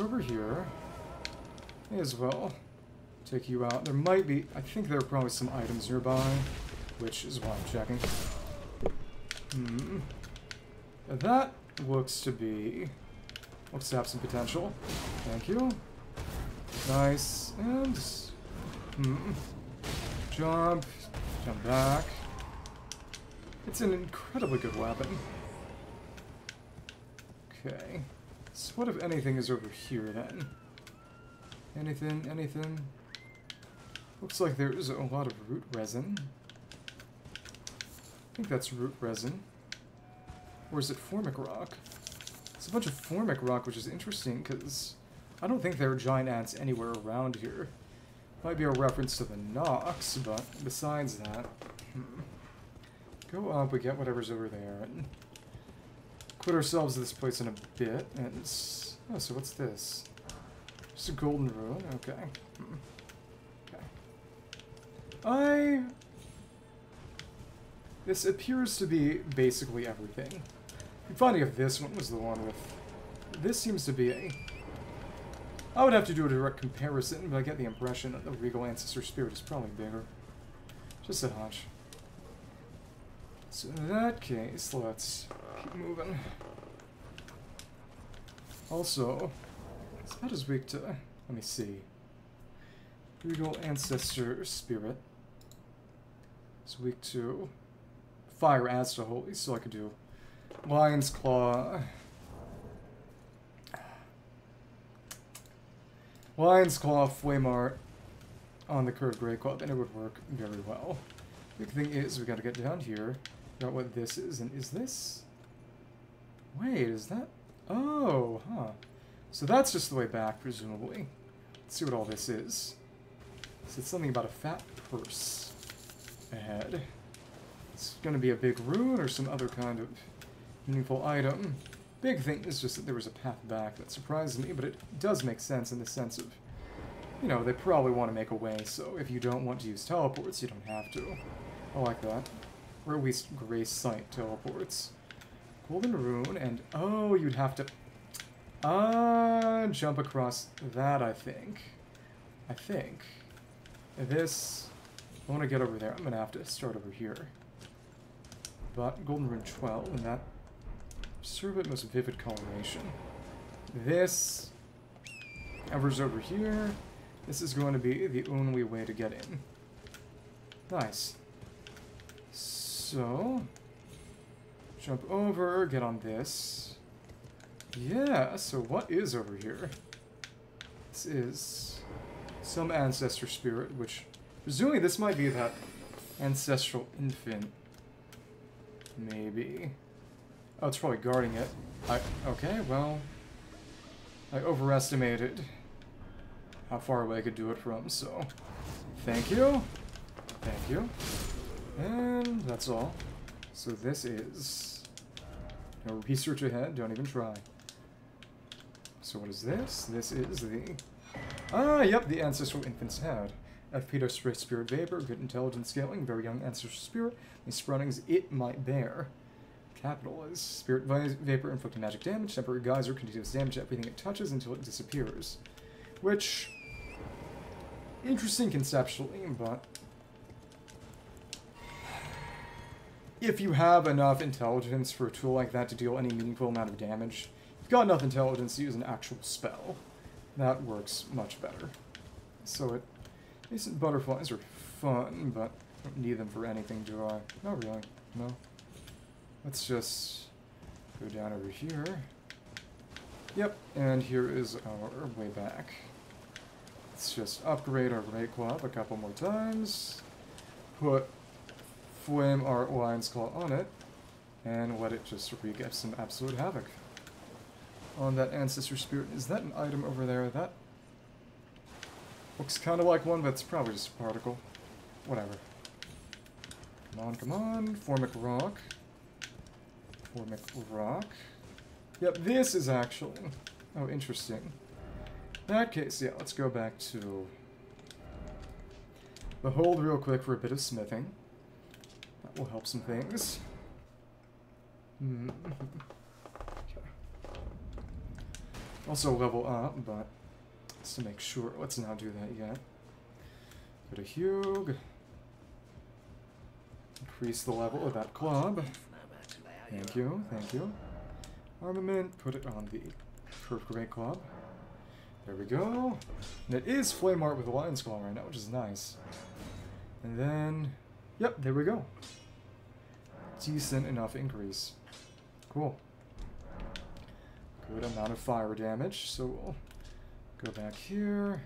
Over here. May as well take you out. There might be. I think there are probably some items nearby, which is why I'm checking. Hmm. That looks to be. Looks to have some potential. Thank you. Nice. And. Hmm. Jump. Jump back. It's an incredibly good weapon. Okay. So what if anything is over here then? Anything? Anything? Looks like there is a lot of root resin. I think that's root resin. Or is it formic rock? It's a bunch of formic rock, which is interesting because I don't think there are giant ants anywhere around here. Might be a reference to the Nox, but besides that, hmm. Go up, we get whatever's over there, and quit ourselves to this place in a bit, and Oh, so what's this? Just a golden rune, okay. Okay. I... This appears to be basically everything. I'm finding if this one was the one with... This seems to be a... I would have to do a direct comparison, but I get the impression that the Regal Ancestor Spirit is probably bigger. Just a hunch. So in that case, let's keep moving. Also, that is weak to... Let me see. Regal Ancestor Spirit. It's weak to fire as to holy, so I could do Lion's Claw. Lion's Claw, Flame Art on the curved Great Club, and it would work very well. The thing is, we gotta get down here, out what this is, and is this... Wait, is that... Oh, huh. So that's just the way back, presumably. Let's see what all this is. So it's something about a fat purse ahead. It's gonna be a big rune or some other kind of meaningful item. Big thing is just that there was a path back that surprised me, but it does make sense in the sense of, you know, they probably want to make a way, so if you don't want to use teleports, you don't have to. I like that. At least Grace Sight teleports. Golden Rune, and oh, you'd have to, uh, jump across that, I think. I think. This, I want to get over there. I'm going to have to start over here. But Golden Rune 12, and that serve it most vivid coloration. This, ever's over here. This is going to be the only way to get in. Nice. So, jump over, get on this. Yeah, so what is over here? This is some ancestor spirit, which presumably this might be that ancestral infant. Maybe. Oh, it's probably guarding it. I okay, well, I overestimated how far away I could do it from, so thank you. Thank you. And that's all. So this is no research ahead, don't even try. So what is this? This is the Ah, yep, the ancestral infant's head. FP to spirit vapor, good intelligence scaling, very young ancestral spirit, the sproutlings it might bear. Capital is spirit vapor inflicting magic damage, temporary geyser continuous damage to everything it touches until it disappears. Which interesting conceptually, but if you have enough intelligence for a tool like that to deal any meaningful amount of damage, you've got enough intelligence to use an actual spell. That works much better. So it decent butterflies are fun, but I don't need them for anything, do I? Not really. No. Let's just go down over here. Yep, and here is our way back. Let's just upgrade our Club a couple more times. Put Flame Art Lion's Claw on it. And let it just wreak some absolute havoc. On that Ancestor Spirit. Is that an item over there? That looks kind of like one, but it's probably just a particle. Whatever. Come on, come on. Formic Rock. Formic Rock. Yep, this is actually... Oh, interesting. In that case, yeah, let's go back to the hold real quick for a bit of smithing. Will help some things. Hmm. okay. Also level up, but just to make sure, let's not do that yet. Go to Hugh. Increase the level of that club. Thank you, thank you. Armament, put it on the Curved Great Club. There we go. And it is Flame Art with a Lion's Claw right now, which is nice. And then, yep, there we go. Decent enough increase. Cool. Good amount of fire damage, so we'll go back here,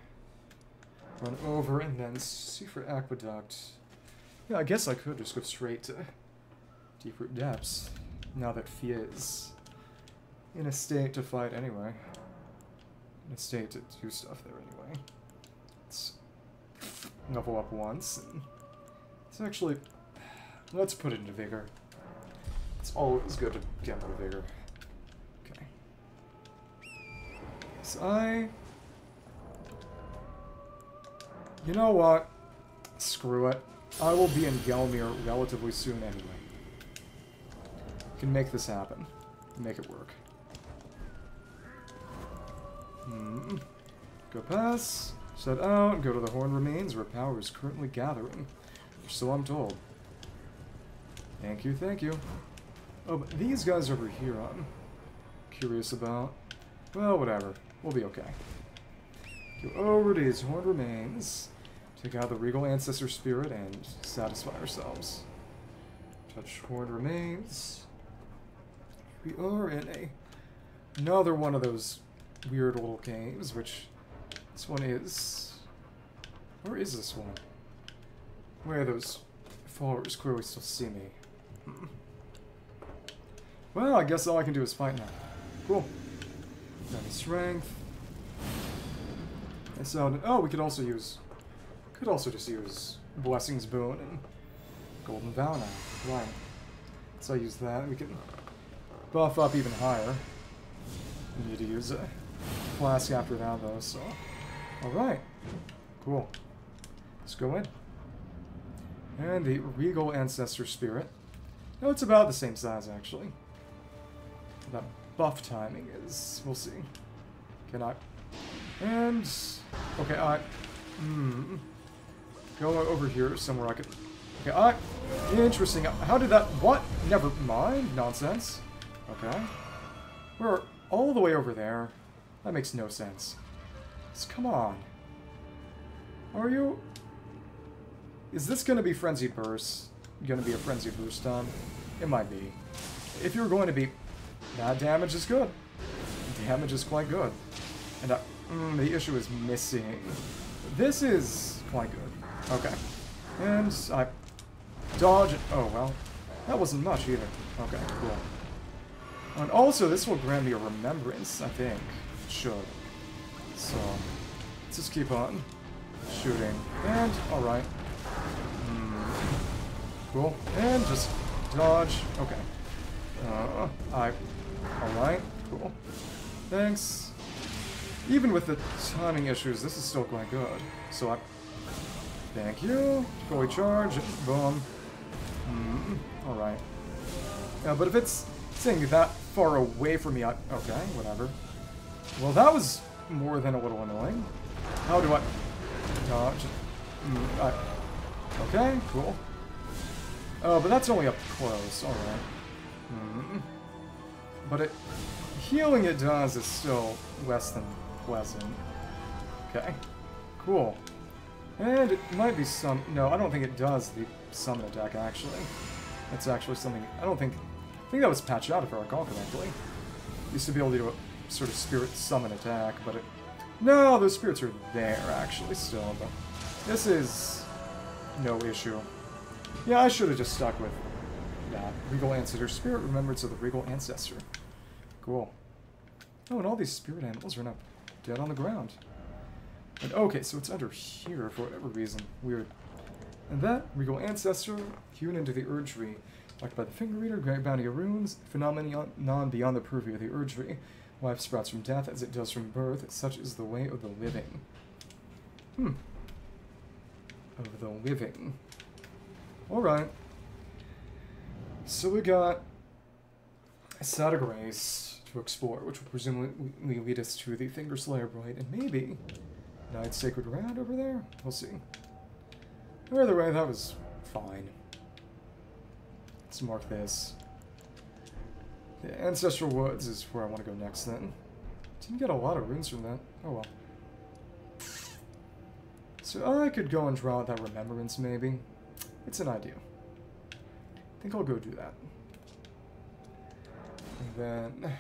run over, and then Siofra Aqueduct. Yeah, I guess I could just go straight to Deeproot Depths, now that Fia is in a state to fight anyway in a state to do stuff there anyway. Let's level up once. And it's actually... Let's put it into Vigor. It's always good to get more Vigor. Okay. So I... You know what? Screw it. I will be in Gelmir relatively soon anyway. Can make this happen. Make it work. Hmm. Go pass. Set out. Go to the Horn Remains where power is currently gathering. So I'm told. Thank you, thank you. Oh, but these guys over here I'm curious about. Well, whatever. We'll be okay. Go over to his Horn Remains. Take out the Regal Ancestor Spirit and satisfy ourselves. Touch Horn Remains. We are in a another one of those weird little games, which this one is. Where is this one? Where are those followers clearly still see me? Hmm. Well, I guess all I can do is fight now. Cool. Got strength. And so, oh, we could also use, could also just use Blessing's Boon and Golden Vow. Right. So I use that. We can buff up even higher. We need to use a flask after that, though, so... Alright. Cool. Let's go in. And the Regal Ancestor Spirit. No, it's about the same size, actually. That buff timing is... We'll see. Can I... And... Okay, I... Hmm... Go over here somewhere I could... Okay, I... Interesting. How did that... What? Never mind. Nonsense. Okay. We're all the way over there. That makes no sense. Just come on. Are you... Is this going to be Frenzied Burst? Going to be a Frenzied Burst on? It might be. If you're going to be... That damage is good. Damage is quite good. And uh, mm, the issue is missing. This is quite good. Okay. And I dodge... Oh, well. That wasn't much either. Okay, cool. And also, this will grant me a remembrance, I think. It should. So, let's just keep on shooting. And, alright. Mm. Cool. And just dodge. Okay. Uh, I... Alright, cool. Thanks. Even with the timing issues, this is still quite good. So I... Thank you. Fully charge. Boom. Mm, Alright. Yeah, but if it's saying that far away from me, I... Okay, whatever. Well, that was more than a little annoying. How do I... Dodge? Mm, I... Okay, cool. Oh, but that's only up close. Alright. Mm. But it... Healing it does is still less than pleasant. Okay. Cool. And it might be some... No, I don't think it does the summon attack, actually. It's actually something... I don't think... I think that was patched out, if I recall correctly. Used to be able to do a sort of spirit summon attack, but it... No, those spirits are there, actually, still, but... This is... no issue. Yeah, I should have just stuck with that. Regal Ancestor. Spirit Remembrance of the Regal Ancestor. Cool. Oh, and all these spirit animals are now dead on the ground. And okay, so it's under here for whatever reason. Weird. And that, Regal Ancestor, hewn into the Erdtree. Locked by the Finger Reader, Great Bounty of Runes, phenomenon non beyond the purview of the Erdtree. Life sprouts from death as it does from birth, such is the way of the living. Hmm. Of the living. Alright. So we got a Site of Grace to explore, which will presumably lead us to the Finger Slayer Blade, and maybe Night Sacred Rad over there? We'll see. Either way, that was fine. Let's mark this. The Ancestral Woods is where I want to go next then. Didn't get a lot of runes from that. Oh well. So I could go and draw that Remembrance maybe. It's an idea. I think I'll go do that. Then...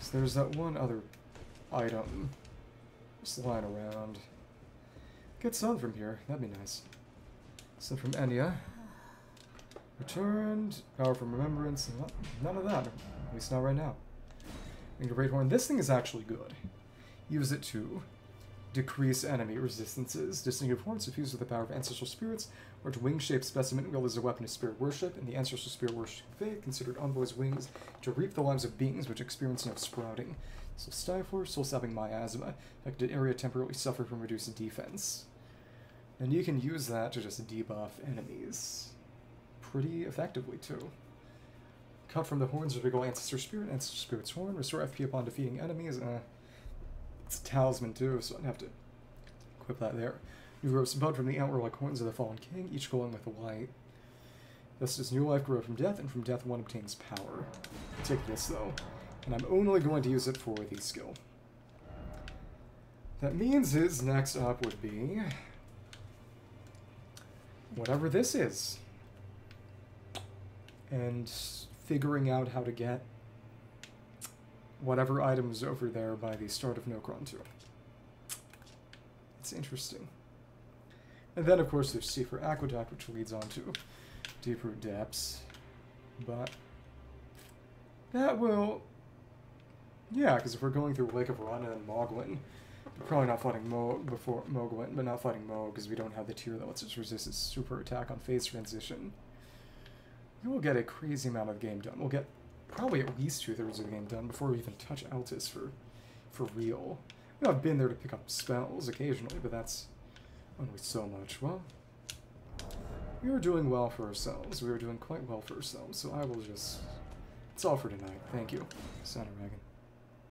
So there's that one other item just lying around. Get some from here. That'd be nice. Some from Enia. Returned. Power from Remembrance. None of that. At least not right now. And Great Horn. This thing is actually good. Use it to decrease enemy resistances. Distinctive horns suffused with the power of ancestral spirits, its wing-shaped specimen wielded as a weapon of spirit worship. and the ancestral spirit worship faith, considered envoys' wings to reap the lives of beings which experience no sprouting. So Stifler, soul-sapping miasma. Affected area temporarily suffer from reduced defense. And you can use that to just debuff enemies. Pretty effectively, too. Cut from the horns of big ancestor spirit, ancestor spirit's horn, restore FP upon defeating enemies. Uh, it's a talisman too, so I'd have to equip that there. You grow some blood from the antler like horns of the fallen king, each glowing with light. Thus does new life grow from death, and from death one obtains power. Take this though, and I'm only going to use it for the skill. That means his next up would be whatever this is. And figuring out how to get whatever items over there by the start of Nokron 2. It's interesting. And then, of course, there's Siofra Aqueduct, which leads on to deeper depths. But that will... Yeah, because if we're going through Lake of Rana and Mohgwyn, we're probably not fighting Mohg before Mohgwyn, but not fighting Mohg because we don't have the tier that lets us resist its super attack on phase transition. We will get a crazy amount of game done. We'll get probably at least two thirds of the game done before we even touch Altus for for real. You know, I've been there to pick up spells occasionally, but that's Oh, only so much. Well, we are doing well for ourselves. We are doing quite well for ourselves, so I will just... It's all for tonight. Thank you, Santa Dragon.